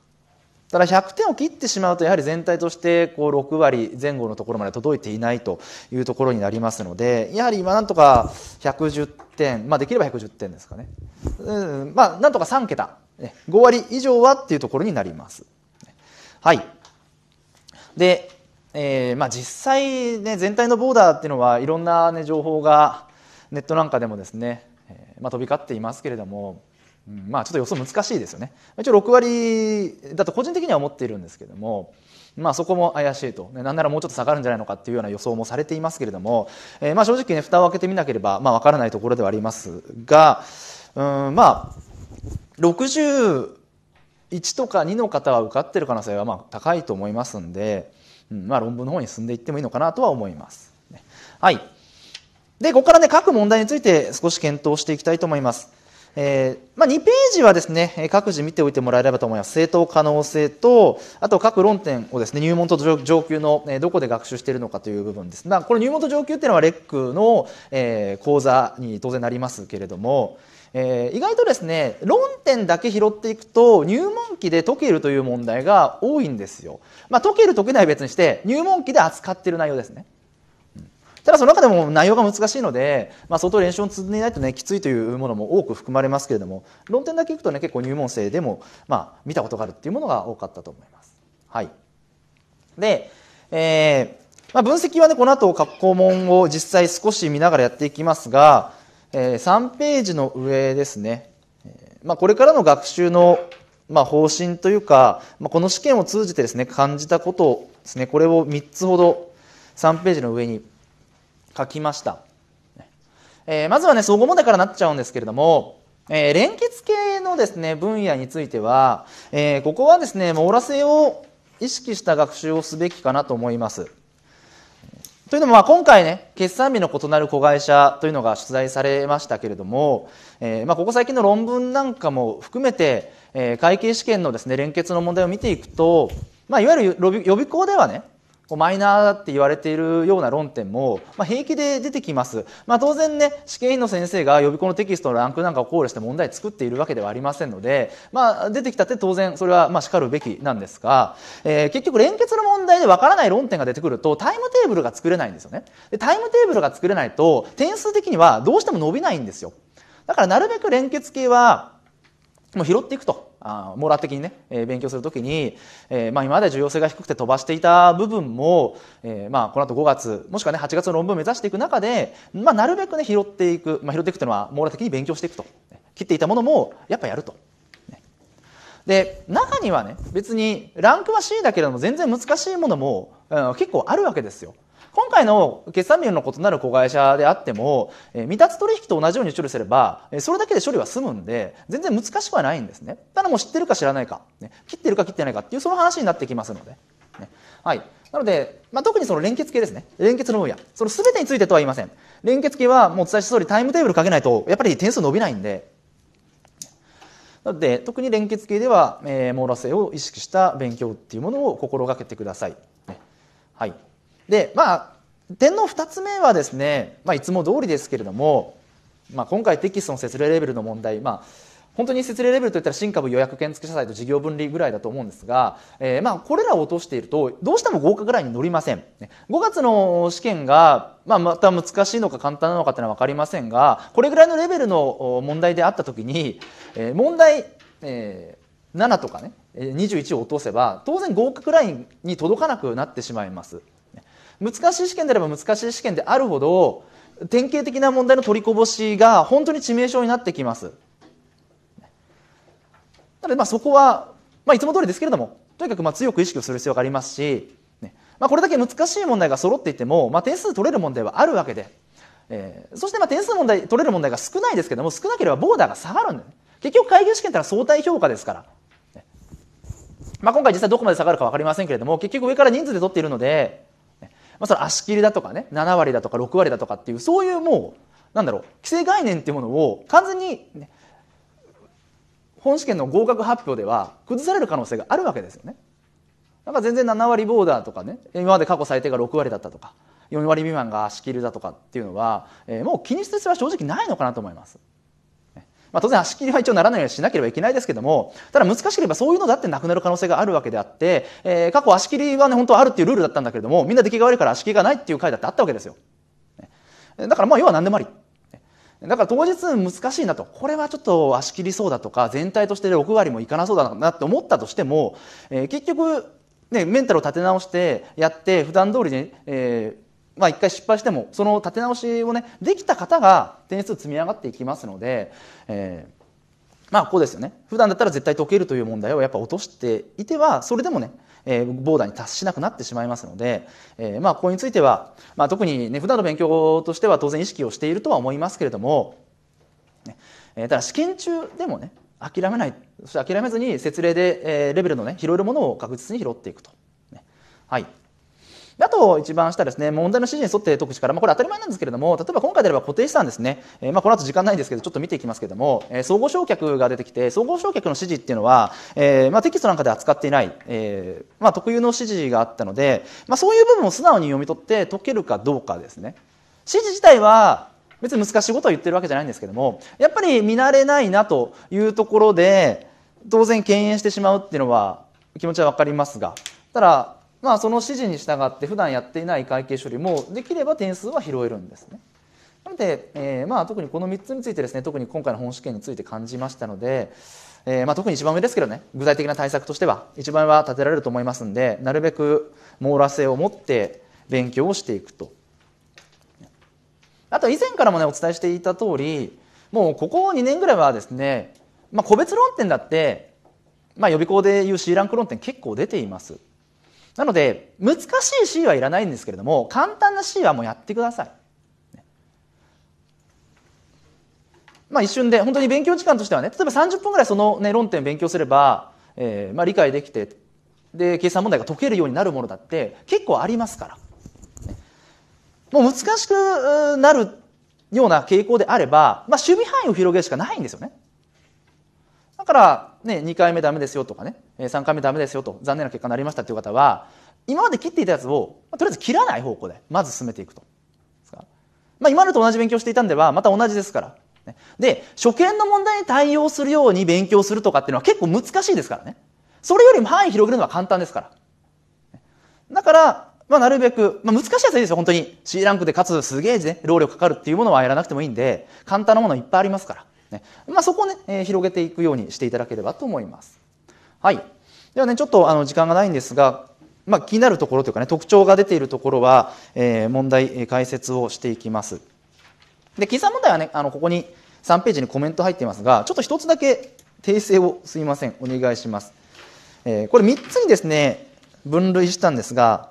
[SPEAKER 4] ただ100点を切ってしまうとやはり全体としてこう6割前後のところまで届いていないというところになりますのでやはり今なんとか110点、まあ、できれば110点ですかね、うんまあ、なんとか3桁5割以上はっていうところになります。はい。で、えー、まあ実際ね、全体のボーダーっていうのはいろんな、ね、情報がネットなんかでもですね、えー、まあ、飛び交っていますけれども、うん、まあちょっと予想難しいですよね。一応6割だと個人的には思っているんですけれども、まあ、そこも怪しいと、ね、なんならもうちょっと下がるんじゃないのかっていうような予想もされていますけれども、えー、まあ正直ね蓋を開けてみなければ、まあ、分からないところではありますが、うんまあ61とか2の方は受かってる可能性はまあ高いと思いますんで、うんまあ、論文の方に進んでいってもいいのかなとは思います。はい。で、ここからね、各問題について少し検討していきたいと思います。えーまあ、2ページはですね各自見ておいてもらえればと思います正当可能性とあと各論点をですね入門と上級の、えどこで学習しているのかという部分です、まあ、これ入門と上級っていうのはレックの、えー、講座に当然なりますけれども、えー、意外とですね論点だけ拾っていくと入門期で解けるという問題が多いんですよ、まあ、解ける解けない別にして入門期で扱っている内容ですね。ただその中でも内容が難しいので、まあ、相当練習を積んでいないとねきついというものも多く含まれますけれども論点だけいくとね結構入門生でも、まあ、見たことがあるっていうものが多かったと思います。はい、で、えーまあ、分析はねこの後各項問を実際少し見ながらやっていきますがえー、3ページの上ですね、まあ、これからの学習の、まあ、方針というか、まあ、この試験を通じてですね感じたことですねこれを3つほど3ページの上に書きました、えー、まずはね総合問題からなっちゃうんですけれども、えー、連結系のですね分野については、えー、ここはですね網羅性を意識した学習をすべきかなと思います。というのも、まあ、今回ね、決算日の異なる子会社というのが出題されましたけれども、えー、まあ、ここ最近の論文なんかも含めて、えー、会計試験のですね、連結の問題を見ていくと、まあ、いわゆる予備校ではね、マイナーって言われているような論点も、まあ、平気で出てきます、まあ、当然ね試験員の先生が予備校のテキストのランクなんかを考慮して問題作っているわけではありませんので、まあ、出てきたって当然それはまあしかるべきなんですが、えー、結局連結の問題でわからない論点が出てくるとタイムテーブルが作れないんですよね。でタイムテーブルが作れないと点数的にはどうしても伸びないんですよ。だからなるべく連結系はもう拾っていくと。あ網羅的にね、えー勉強するときに、えーまあ、今まで重要性が低くて飛ばしていた部分も、えーまあ、この後5月もしくはね8月の論文を目指していく中で、まあ、なるべくね拾っていく、まあ、拾っていくというのは網羅的に勉強していくと。切っていたものもやっぱやると。で中にはね別にランクは C だけれども全然難しいものも、うん結構あるわけですよ。今回の決算面の異なる子会社であっても、えー未達取引と同じように処理すれば、えーそれだけで処理は済むんで全然難しくはないんですね。ただもう知ってるか知らないか、ね、切ってるか切ってないかっていうその話になってきますので、ね。はい、なので、まあ、特にその連結系ですね。連結の分野。その全てについてとは言いません。連結系はもうお伝えした通りタイムテーブルかけないとやっぱり点数伸びないんで。なので特に連結系では、えー網羅性を意識した勉強っていうものを心がけてください。ね。はい、でまあ点の2つ目はですね、まあ、いつも通りですけれども、まあ、今回テキストの説明レベルの問題、まあ本当に説明レベルといったら新株予約建築者債と事業分離ぐらいだと思うんですが、えーまあこれらを落としているとどうしても合格ラインに乗りません。5月の試験が、まあ、また難しいのか簡単なのかというのは分かりませんがこれぐらいのレベルの問題であった時に、えー問題、えー7とかね21を落とせば当然合格ラインに届かなくなってしまいます。難しい試験であれば難しい試験であるほど典型的な問題の取りこぼしが本当に致命傷になってきます。なのでまあそこは、まあ、いつも通りですけれどもとにかくまあ強く意識をする必要がありますし、ね。まあ、これだけ難しい問題が揃っていても、まあ、点数取れる問題はあるわけで、えーそしてまあ点数問題取れる問題が少ないですけども少なければボーダーが下がるんだよ結局会計試験ってのは相対評価ですから、ね。まあ、今回実際どこまで下がるか分かりませんけれども結局上から人数で取っているので、まあ、その足切りだとかね7割だとか6割だとかっていうそういうもうなんだろう規制概念っていうものを完全に、ね、本試験の合格発表では崩される可能性があるわけですよね。だか全然7割ボーダーとかね今まで過去最低が6割だったとか4割未満が足切りだとかっていうのは、えーもう気にする必要は正直ないのかなと思います。まあ、当然足切りは一応ならないようにしなければいけないですけどもただ難しければそういうのだってなくなる可能性があるわけであって、えー過去足切りはね本当はあるっていうルールだったんだけれどもみんな出来が悪いから足切りがないっていう回だってあったわけですよ。だからまあ要は何でもあり。だから当日難しいなとこれはちょっと足切りそうだとか全体として6割もいかなそうだなって思ったとしても、えー結局、ね、メンタルを立て直してやって普段通りに、えーまあ、一回失敗してもその立て直しをねできた方が点数積み上がっていきますので、えーまあこうですよね。普段だったら絶対解けるという問題をやっぱ落としていてはそれでもね、えーボーダーに達しなくなってしまいますので、えーまあここについては、まあ、特にね普段の勉強としては当然意識をしているとは思いますけれども、ねえーただ試験中でもね諦めないそして諦めずに説例で、えーレベルのね拾えるものを確実に拾っていくと。ね。はい。あと一番下ですね問題の指示に沿って解く力、まあ、これ当たり前なんですけれども例えば今回であれば固定資産ですね、えーまあ、この後時間ないんですけどちょっと見ていきますけれども、えー総合償却が出てきて総合償却の指示っていうのは、えーまあ、テキストなんかで扱っていない、えーまあ、特有の指示があったので、まあ、そういう部分を素直に読み取って解けるかどうかですね。指示自体は別に難しいことを言ってるわけじゃないんですけどもやっぱり見慣れないなというところで当然敬遠してしまうっていうのは気持ちは分かりますがただまあその指示に従って普段やっていない会計処理もできれば点数は拾えるんですね。なので、えーまあ、特にこの3つについてですね特に今回の本試験について感じましたので、えーまあ、特に一番上ですけどね具体的な対策としては一番上は立てられると思いますのでなるべく網羅性を持って勉強をしていくと。あと以前からもねお伝えしていた通りもうここ2年ぐらいはですね、まあ、個別論点だって、まあ、予備校でいう C ランク論点結構出ていますなので難しい C はいらないんですけれども簡単な C はもうやってください。まあ、一瞬で本当に勉強時間としてはね例えば30分ぐらいその、ね、論点勉強すれば、えーまあ、理解できてで計算問題が解けるようになるものだって結構ありますから。もう難しくなるような傾向であれば、まあ、守備範囲を広げるしかないんですよね。だから、ね、2回目ダメですよとかね、3回目ダメですよと、残念な結果になりましたという方は、今まで切っていたやつを、とりあえず切らない方向で、まず進めていくと。まあ、今までと同じ勉強していたんでは、また同じですから。で、初見の問題に対応するように勉強するとかっていうのは結構難しいですからね。それよりも範囲広げるのは簡単ですから。だから、まあ、なるべく、まあ、難しいやつはいいですよ、本当に。C ランクでかつすげえね、労力かかるっていうものはやらなくてもいいんで、簡単なものいっぱいありますから。ね。まあ、そこをね、えー広げていくようにしていただければと思います。はい、ではねちょっとあの時間がないんですが、まあ、気になるところというかね特徴が出ているところは、えー問題解説をしていきます。で計算問題はねあのここに3ページにコメント入っていますがちょっと一つだけ訂正をすいません。お願いします、えーこれ3つにですね分類したんですが、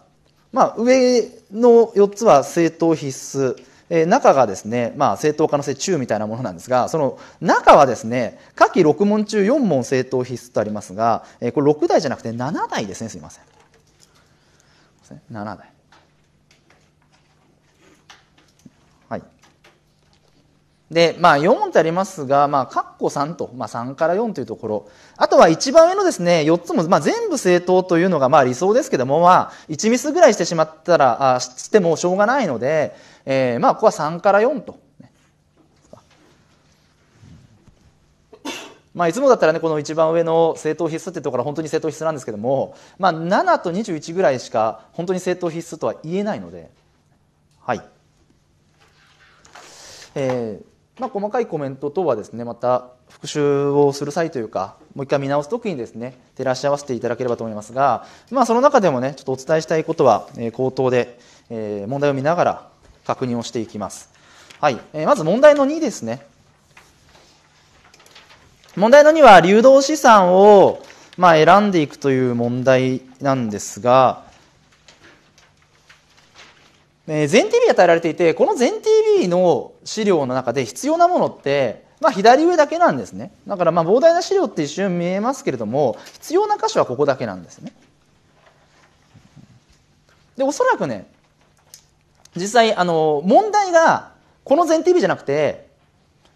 [SPEAKER 4] まあ、上の4つは正当必須。えー中がですね、まあ、正当可能性中みたいなものなんですがその中はですね下記6問中4問正当必須とありますが、えーこれ6題じゃなくて7題ですねすいません。7題。はい。で、まあ、4問ってありますが、まあ、括弧3と、まあ、3から4というところ、あとは一番上のですね、4つも、まあ、全部正当というのが、まあ、理想ですけども、まあ、1ミスぐらいしてしまったら、あしてもしょうがないので、えーまあ、ここは3から4と。まあ、いつもだったらね、この一番上の正当必須っていうところは本当に正当必須なんですけども、まあ、7と21ぐらいしか本当に正当必須とは言えないので、はい。えーまあ、細かいコメント等はですねまた復習をする際というかもう一回見直すときにですね照らし合わせていただければと思いますが、まあ、その中でもねちょっとお伝えしたいことは、えー口頭で、えー問題を見ながら確認をしていきます、はい。えーまず問題の2ですね。問題の2は流動資産を、まあ、選んでいくという問題なんですが、えー全 TV が与えられていてこの全 TV の資料の中で必要なものって、まあ、左上だけなんですね。だからまあ膨大な資料って一瞬見えますけれども必要な箇所はここだけなんですね。でおそらくね実際あの問題がこの全 TV じゃなくて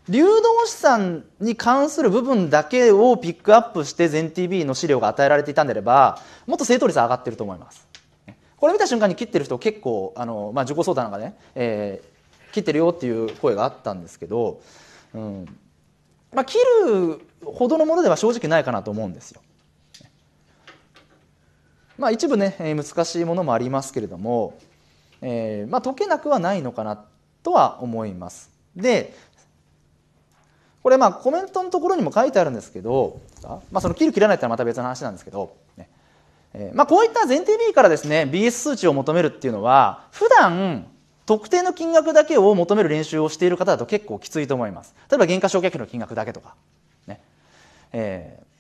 [SPEAKER 4] 流動資産に関する部分だけをピックアップして全 TV の資料が与えられていたんであればもっと正答率上がってると思いますこれ見た瞬間に切ってる人結構あの、まあ、自己相談なんかね、えー切ってるよっていう声があったんですけど、うんまあ、切るほどのものでは正直ないかなと思うんですよ。まあ、一部ね、難しいものもありますけれども、えーまあ、解けなくはないのかなとは思います。でこれまあコメントのところにも書いてあるんですけど、まあ、その切る切らないってのはまた別の話なんですけど、ね。えーまあ、こういった全 TV からですね BS 数値を求めるっていうのは普段特定の金額だけを求める練習をしている方だと結構きついと思います。例えば原価償却費の金額だけとか、ね。えー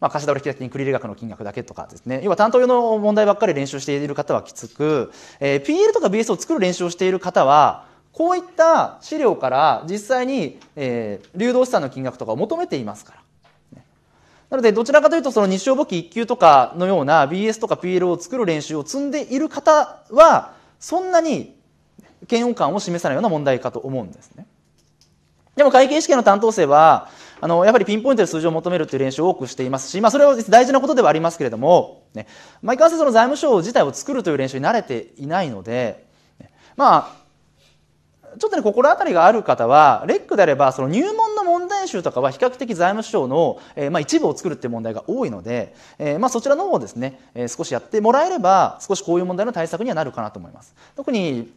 [SPEAKER 4] まあ、貸し倒れ引き金繰入額の金額だけとかですね。要は担当用の問題ばっかり練習している方はきつく、えー PL とか BS を作る練習をしている方はこういった資料から実際に、えー流動資産の金額とかを求めていますから。なので、どちらかというと、その日照簿記1級とかのような BS とか PL を作る練習を積んでいる方は、そんなに嫌悪感を示さないような問題かと思うんですね。でも会計試験の担当生は、あの、やっぱりピンポイントで数字を求めるっていう練習を多くしていますし、まあそれは大事なことではありますけれども、ね、まあいかんせんその財務省自体を作るという練習に慣れていないので、まあ、ちょっとね、心当たりがある方は、レックであれば、その入門の問題集とかは比較的財務省の、えーまあ、一部を作るっていう問題が多いので、えーまあ、そちらの方をですね、えー少しやってもらえれば、少しこういう問題の対策にはなるかなと思います。特に、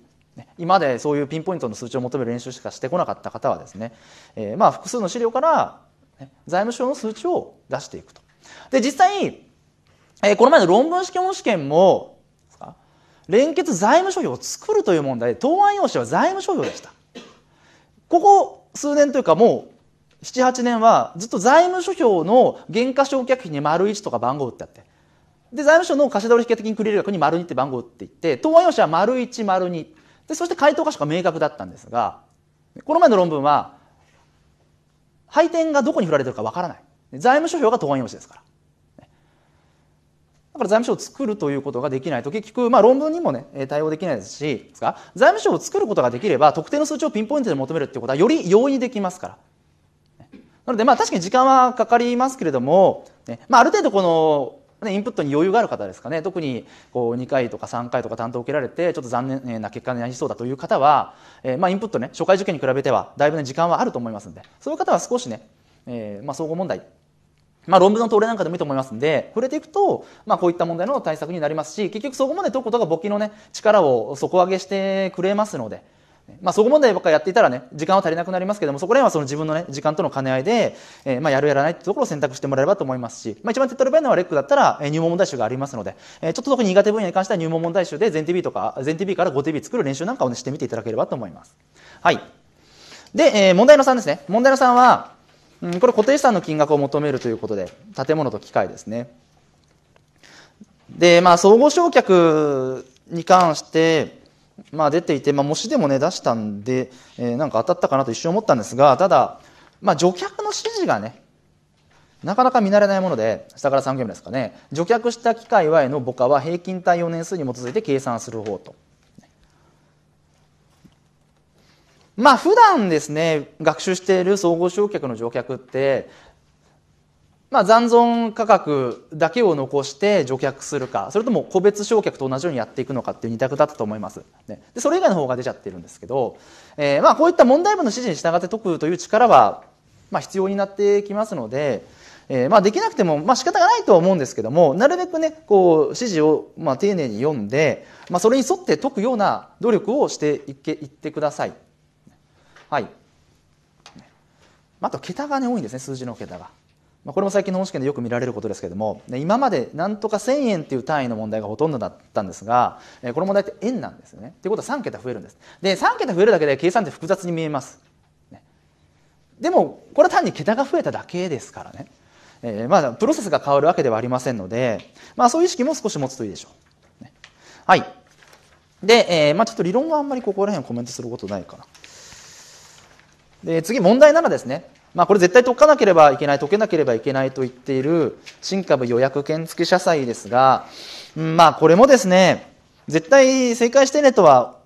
[SPEAKER 4] 今までそういうピンポイントの数値を求める練習しかしてこなかった方はですね、えーまあ、複数の資料から、財務省の数値を出していくと。で、実際、えーこの前の論文試験試験も、連結財務諸表を作るという問題で答案用紙は財務諸表でした。ここ数年というかもう78年はずっと財務諸表の原価償却費に丸1とか番号打ってあって。で財務省の貸し倒れ引当金繰入額に丸2って番号打っていって答案用紙は丸1丸2でそして回答箇所が明確だったんですがこの前の論文は配点がどこに振られてるかわからない。財務諸表が答案用紙ですから。だから財務省を作るということができないと結局、まあ、論文にも、ね、対応できないですし財務省を作ることができれば特定の数値をピンポイントで求めるということはより容易にできますから。なので、まあ、確かに時間はかかりますけれども、ね。まあ、ある程度この、ね、インプットに余裕がある方ですかね。特にこう2回とか3回とか担当を受けられてちょっと残念な結果になりそうだという方は、えーまあ、インプットね初回受験に比べてはだいぶ、ね、時間はあると思いますのでそういう方は少しね、えーまあ、総合問題まあ、論文の通れなんかでもいいと思いますので触れていくと、まあ、こういった問題の対策になりますし結局そこまで解くことが簿記の、ね、力を底上げしてくれますので、まあ、総合問題ばっかりやっていたらね、時間は足りなくなりますけども、そこら辺はその自分のね、時間との兼ね合いで、えーまあ、やるやらないってところを選択してもらえればと思いますし、まあ、一番手っ取り早いのはレックだったら、えー入門問題集がありますので、えーちょっと特に苦手分野に関しては入門問題集で全 TV とか、全 TV から 5TV 作る練習なんかをね、してみていただければと思います。はい。で、えー問題の3ですね。問題の3は、うん、これ固定資産の金額を求めるということで、建物と機械ですね。で、まあ、総合償却に関して、まあ、出ていて、まあ、模試でもね、出したんで、えーなんか当たったかなと一瞬思ったんですが、ただ、まあ、除却の指示がね、なかなか見慣れないもので、下から3行目ですかね、除却した機械はへの母価は平均耐用年数に基づいて計算する方と。まあ普段ですね、学習している総合償却の乗客って、まあ残存価格だけを残して除却するか、それとも個別償却と同じようにやっていくのかっていう二択だったと思います。ね、でそれ以外の方が出ちゃってるんですけど、えーまあこういった問題文の指示に従って解くという力は、まあ必要になってきますので、えーまあできなくても、まあ仕方がないとは思うんですけども、なるべくね、こう指示をまあ丁寧に読んで、まあそれに沿って解くような努力をしていけいってください。はい。ああと桁がね多いんですね、数字の桁が。まあ、これも最近の本試験でよく見られることですけれども、ね今までなんとか1000円っていう単位の問題がほとんどだったんですが、えこの問題って円なんですよね。ということは3桁増えるんです。で、3桁増えるだけで計算って複雑に見えます。でも、これは単に桁が増えただけですからね。えーまあ、プロセスが変わるわけではありませんので、まあ、そういう意識も少し持つといいでしょう。ねはい。で、えーまあ、ちょっと理論はあんまりここら辺コメントすることないかな。で次、問題7ですね。まあ、これ絶対解かなければいけない、解けなければいけないと言っている新株予約権付き社債ですが、うんまあ、これもですね、絶対正解してねとは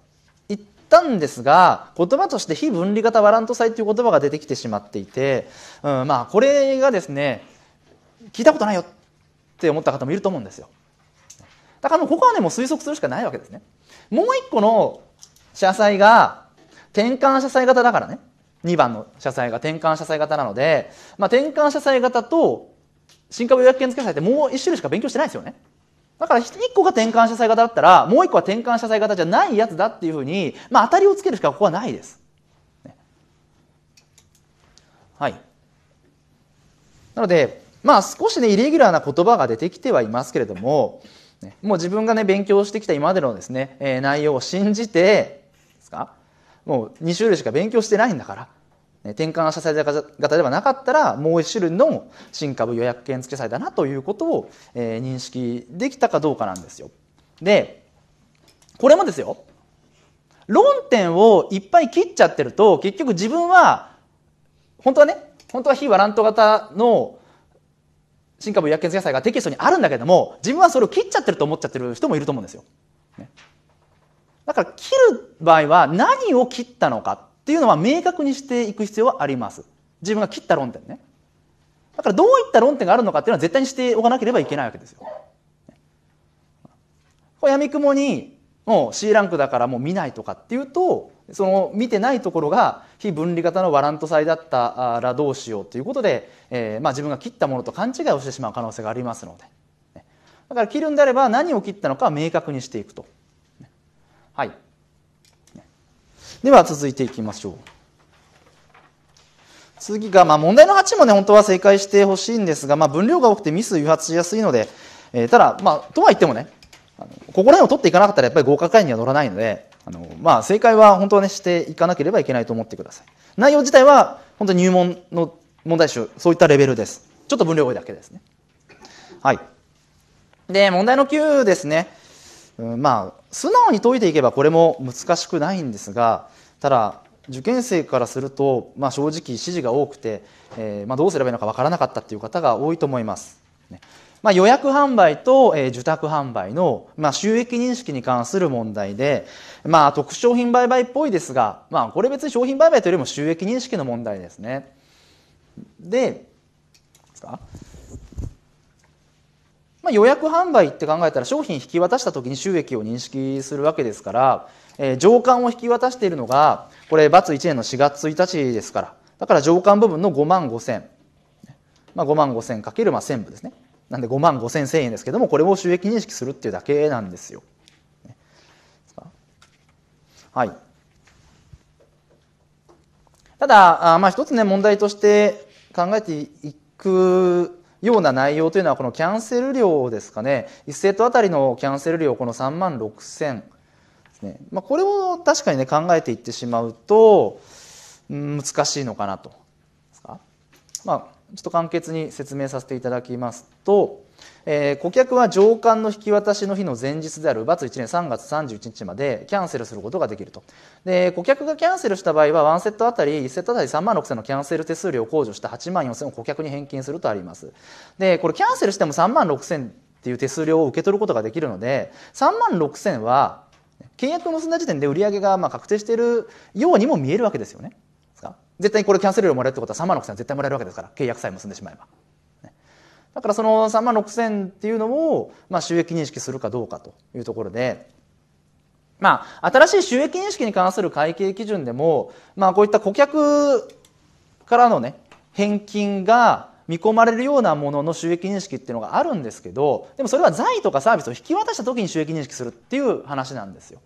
[SPEAKER 4] 言ったんですが、言葉として非分離型ワラント債という言葉が出てきてしまっていて、うん、まあ、これがですね、聞いたことないよって思った方もいると思うんですよ。だからここはね、もう推測するしかないわけですね。もう一個の社債が転換社債型だからね。2番の社債が転換社債型なので、まあ、転換社債型と新株予約権付け債ってもう1種類しか勉強してないですよね。だから1個が転換社債型だったら、もう1個は転換社債型じゃないやつだっていうふうに、まあ、当たりをつけるしかここはないです。ねはい。なので、まあ少しね、イレギュラーな言葉が出てきてはいますけれども、もう自分がね、勉強してきた今までのですね、えー内容を信じて、ですか？もう2種類しか勉強してないんだから、ね転換社債型ではなかったら、もう1種類の新株予約権付け債だなということを、えー認識できたかどうかなんですよ。で、これもですよ、論点をいっぱい切っちゃってると、結局自分は、本当はね、本当は非ワラント型の新株予約権付け債がテキストにあるんだけども、自分はそれを切っちゃってると思っちゃってる人もいると思うんですよ。ねだから切る場合は何を切ったのかっていうのは明確にしていく必要はあります。自分が切った論点ね。だからどういった論点があるのかっていうのは絶対にしておかなければいけないわけですよ。これ闇雲にもう C ランクだからもう見ないとかっていうとその見てないところが非分離型のワラント債だったらどうしようということで、えーまあ、自分が切ったものと勘違いをしてしまう可能性がありますのでだから切るんであれば何を切ったのかは明確にしていくと。はい。では続いていきましょう。次が、まあ、問題の8もね、本当は正解してほしいんですが、まあ、分量が多くてミス誘発しやすいので、えーただ、まあ、とは言ってもね、あのここら辺を取っていかなかったらやっぱり合格会には乗らないので、あのまあ、正解は本当はね、していかなければいけないと思ってください。内容自体は、本当入門の問題集、そういったレベルです。ちょっと分量多いだけですね。はい。で、問題の9ですね。うんまあ、素直に解いていけばこれも難しくないんですが、ただ、受験生からすると、まあ、正直指示が多くて、えーまあ、どうすればいいのかわからなかったっていう方が多いと思います。ねまあ、予約販売と、えー受託販売の、まあ、収益認識に関する問題で、まあ、特殊商品売買っぽいですが、まあ、これ別に商品売買というよりも収益認識の問題ですね。で、ですか？まあ、予約販売って考えたら商品引き渡した時に収益を認識するわけですから、えー上巻を引き渡しているのがこれバツ1年の4月1日ですから。だから上巻部分の5万5千、まあ、5万5千かけるまあ1000部ですね。なんで5万5千千円ですけどもこれを収益認識するっていうだけなんですよ。はい。ただ、あまあ一つね、問題として考えていくような内容というのは、このキャンセル料ですかね。1セットあたりのキャンセル料、この3万6000ですね。まあこれを確かにね、考えていってしまうと、うん難しいのかなと。まあ、ちょっと簡潔に説明させていただきますと、えー、顧客は上官の引き渡しの日の前日であるバツ1年3月31日までキャンセルすることができると。で顧客がキャンセルした場合は1セットあたり1セットあたり3万6000のキャンセル手数料を控除した8万4000を顧客に返金するとあります。でこれキャンセルしても3万6000っていう手数料を受け取ることができるので3万6000は契約を結んだ時点で売り上げがまあ確定しているようにも見えるわけですよね。絶対にこれキャンセル料もらえるってことは3万6000は絶対もらえるわけですから契約さえ結んでしまえば。だからその3万6000っていうのを、まあ、収益認識するかどうかというところで、まあ、新しい収益認識に関する会計基準でも、まあ、こういった顧客からのね、返金が見込まれるようなものの収益認識っていうのがあるんですけど、でもそれは財とかサービスを引き渡した時に収益認識するっていう話なんですよ。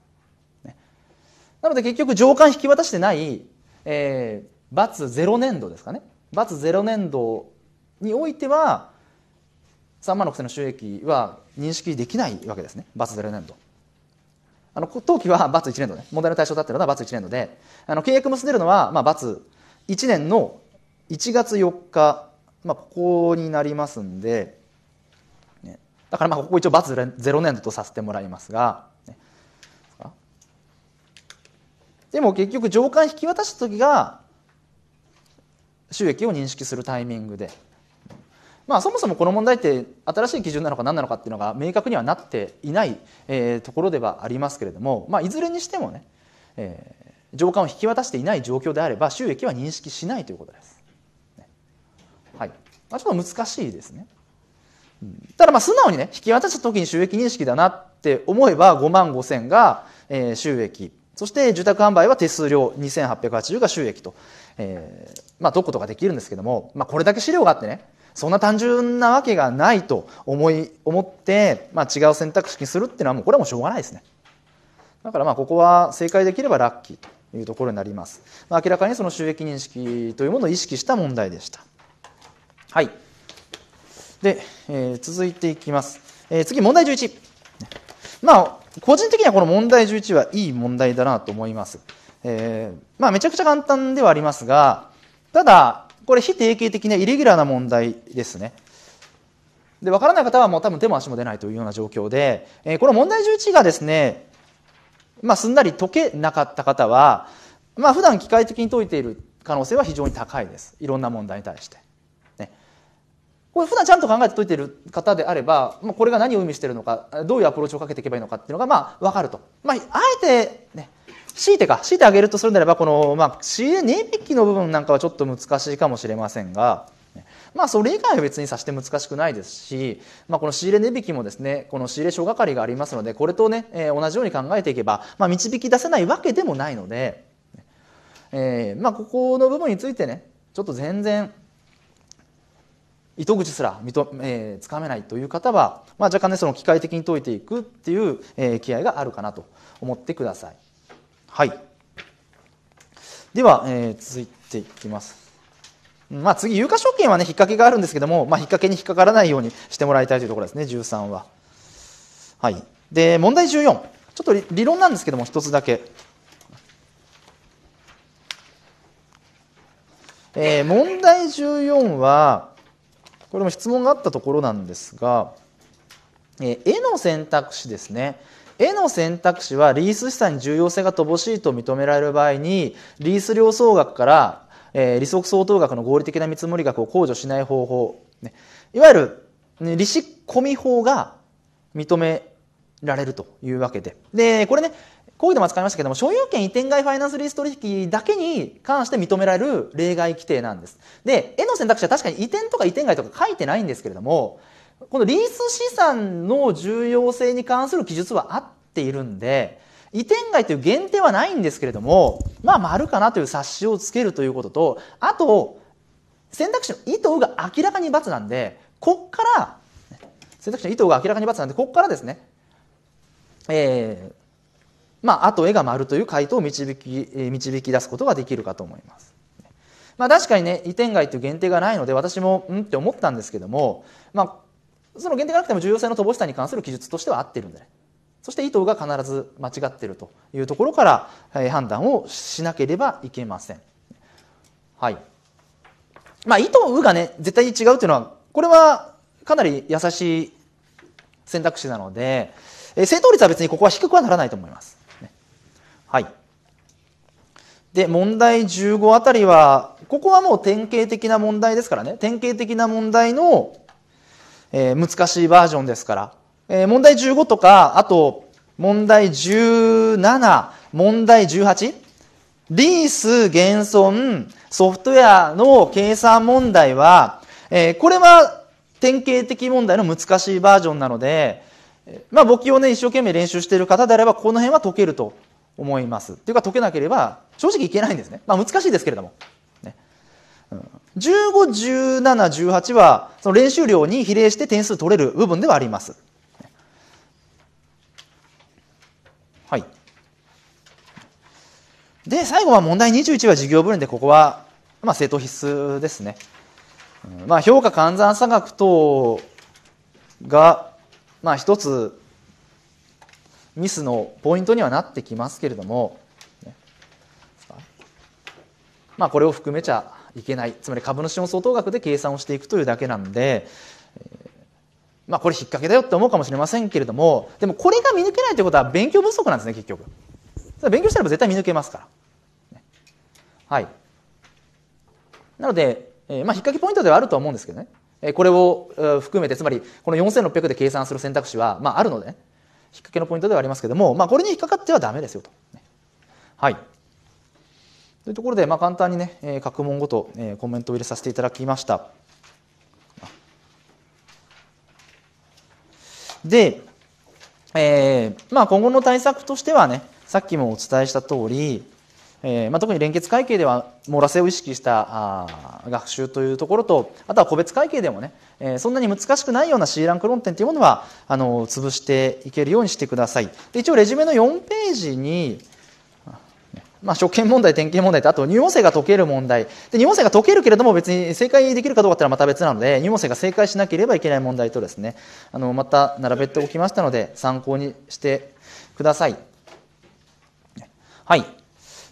[SPEAKER 4] ね、なので結局上官引き渡してない、えー、バツ0年度ですかねバツ0年度においては3万6000の収益は認識できないわけですね。バツ0年度あの当期はバツ1年度ね。問題の対象だってのはバツ1年度で。あの契約結んでるのは、まあ、バツ1年の1月4日、まあ、ここになりますんで、ね、だからまあここ一応バツ0年度とさせてもらいますが、ね、でも結局上官引き渡した時が収益を認識するタイミングで、まあ、そもそもこの問題って新しい基準なのか何なのかっていうのが明確にはなっていない、えー、ところではありますけれども、まあ、いずれにしてもね、えー、上官を引き渡していない状況であれば収益は認識しないということです。はい。まあ、ちょっと難しいですね。ただまあ素直にね引き渡した時に収益認識だなって思えば5万5千が、えー、収益。そして住宅販売は手数料2880が収益と、えー、まあ、解くことができるんですけども、まあ、これだけ資料があってね、そんな単純なわけがないと思い、思って、まあ、違う選択肢にするっていうのはもうこれはもうしょうがないですね。だからまあここは正解できればラッキーというところになります。まあ、明らかにその収益認識というものを意識した問題でした。はい。で、えー、続いていきます。えー、次、問題11。まあ、個人的にはこの問題11はいい問題だなと思います。えー、まあ、めちゃくちゃ簡単ではありますが、ただ、これ非定型的なイレギュラーな問題ですね。で、わからない方はもう多分手も足も出ないというような状況で、えー、この問題11がですね、まあ、すんなり解けなかった方は、まあ、普段機械的に解いている可能性は非常に高いです。いろんな問題に対して。ね。これ普段ちゃんと考えて解いている方であれば、まあ、これが何を意味しているのか、どういうアプローチをかけていけばいいのかっていうのが、まあ、わかると。まあ、あえて、ね、強いてか、強いてあげるとするならば、この、まあ、仕入れ値引きの部分なんかはちょっと難しいかもしれませんが、まあ、それ以外は別にさして難しくないですし、まあ、この仕入れ値引きもですね、この仕入れ所係がありますので、これとね、えー、同じように考えていけば、まあ、導き出せないわけでもないので、えー、まあ、ここの部分についてね、ちょっと全然、糸口すら認えー、つかめないという方は、まあ、若干ね、その機械的に解いていくっていう、えー、気合があるかなと思ってください。はい。では、えー、続いていきます。まあ、次、有価証券はね、引っ掛けがあるんですけども、まあ、引っ掛けに引っかからないようにしてもらいたいというところですね、13は。はい。で、問題14。ちょっと理論なんですけども、一つだけ。えー、問題14は、これも質問があったところなんですが、えー、絵の選択肢ですね。絵の選択肢はリース資産に重要性が乏しいと認められる場合にリース料総額から、えー、利息相当額の合理的な見積もり額を控除しない方法、ね、いわゆる、ね、利子込み法が認められるというわけで。でこれね講義でも扱いましたけども所有権移転外ファイナンスリース取引だけに関して認められる例外規定なんです。で絵の選択肢は確かに移転とか移転外とか書いてないんですけれどもこのリース資産の重要性に関する記述はあっているんで、移転外という限定はないんですけれども、まあ、丸かなという冊子をつけるということと、あと、選択肢の意図が明らかに×なんで、こっから、選択肢の意図が明らかに×なんで、こっからですね、えー、まあ、あと絵が丸という回答を導き、導き出すことができるかと思います。まあ、確かにね、移転外という限定がないので、私も、うんって思ったんですけども、まあ、その限定がなくても重要性の乏しさに関する記述としては合ってるんでね。そして意図が必ず間違ってるというところから、判断をしなければいけません。はい。まあ、意図がね、絶対に違うというのは、これはかなり優しい選択肢なので、え、正答率は別にここは低くはならないと思います。はい。で、問題15あたりは、ここはもう典型的な問題ですからね、典型的な問題の、えー、難しいバージョンですから、えー、問題15とか、あと、問題17、問題18、リース、現存、ソフトウェアの計算問題は、えー、これは典型的問題の難しいバージョンなので、まあ、簿記をね、一生懸命練習している方であれば、この辺は解けると思います。っていうか、解けなければ、正直いけないんですね。まあ、難しいですけれども。ね、うん15、17、18は、その練習量に比例して点数取れる部分ではあります。はい。で、最後は問題21は授業分離で、ここは、まあ、正当必須ですね。まあ、評価換算差額等が、まあ、一つミスのポイントにはなってきますけれども、まあ、これを含めちゃいけない。つまり株主の相当額で計算をしていくというだけなんで、まあ、これ引っ掛けだよって思うかもしれませんけれどもでもこれが見抜けないということは勉強不足なんですね結局。勉強したら絶対見抜けますから。はい。なので、えー、まあ引っ掛けポイントではあるとは思うんですけどね。これを含めてつまりこの4600で計算する選択肢は、まあ、あるので、ね、引っ掛けのポイントではありますけども、まあ、これに引っかかってはダメですよと。はい。というところで、まあ、簡単にね、え各問ごと、えコメントを入れさせていただきました。で、えーまあ、今後の対策としてはね、さっきもお伝えした通り、えーまあ、特に連結会計では網羅性を意識したあ学習というところとあとは個別会計でもね、えー、そんなに難しくないような C ランク論点というものはあの潰していけるようにしてくださいで一応レジュメの4ページにまあ、初見問題、点検問題と、あと入門生が解ける問題。で、入門生が解けるけれども別に正解できるかどうかっていうのはまた別なので、入門生が正解しなければいけない問題とですね、あの、また並べておきましたので、参考にしてください。はい。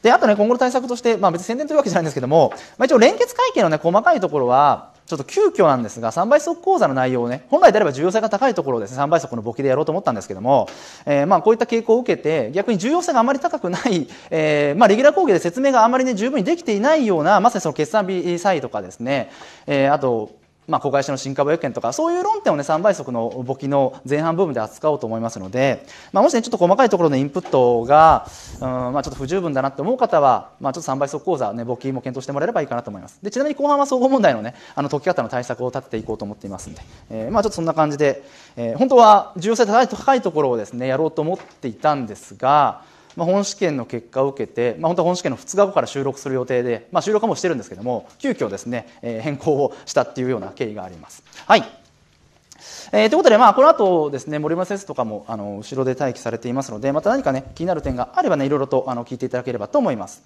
[SPEAKER 4] で、あとね、今後の対策として、まあ別に宣伝というわけじゃないんですけども、まあ、一応連結会計のね、細かいところは、ちょっと急遽なんですが、3倍速講座の内容をね、本来であれば重要性が高いところをですね、3倍速の簿記でやろうと思ったんですけども、えー、まあこういった傾向を受けて、逆に重要性があまり高くない、えー、まあレギュラー講義で説明があまりね、十分にできていないような、まさにその決算日サイとかですね、えー、あと、まあ、子会社の新株予見とかそういう論点をね3倍速の簿記の前半部分で扱おうと思いますので、まあ、もしねちょっと細かいところのインプットが、うんまあ、ちょっと不十分だなって思う方は、まあ、ちょっと3倍速講座、ね、簿記も検討してもらえればいいかなと思います。でちなみに後半は総合問題のねあの解き方の対策を立てていこうと思っていますんで、えー、まあ、ちょっとそんな感じで、えー、本当は重要性高い高いところをですねやろうと思っていたんですがまあ、本試験の結果を受けて、まあ、本当は本試験の2日後から収録する予定で、まあ、収録もしてるんですけども急遽ですね、えー、変更をしたっていうような経緯があります。はいえー、ということで、まあ、この後ですね、森山先生とかもあの後ろで待機されていますので、また何かね、気になる点があればね、いろいろとあの聞いていただければと思います。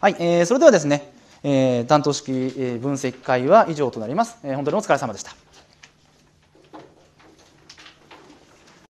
[SPEAKER 4] はい、えー、それではですね、えー、担当式分析会は以上となります。えー、本当にお疲れ様でした。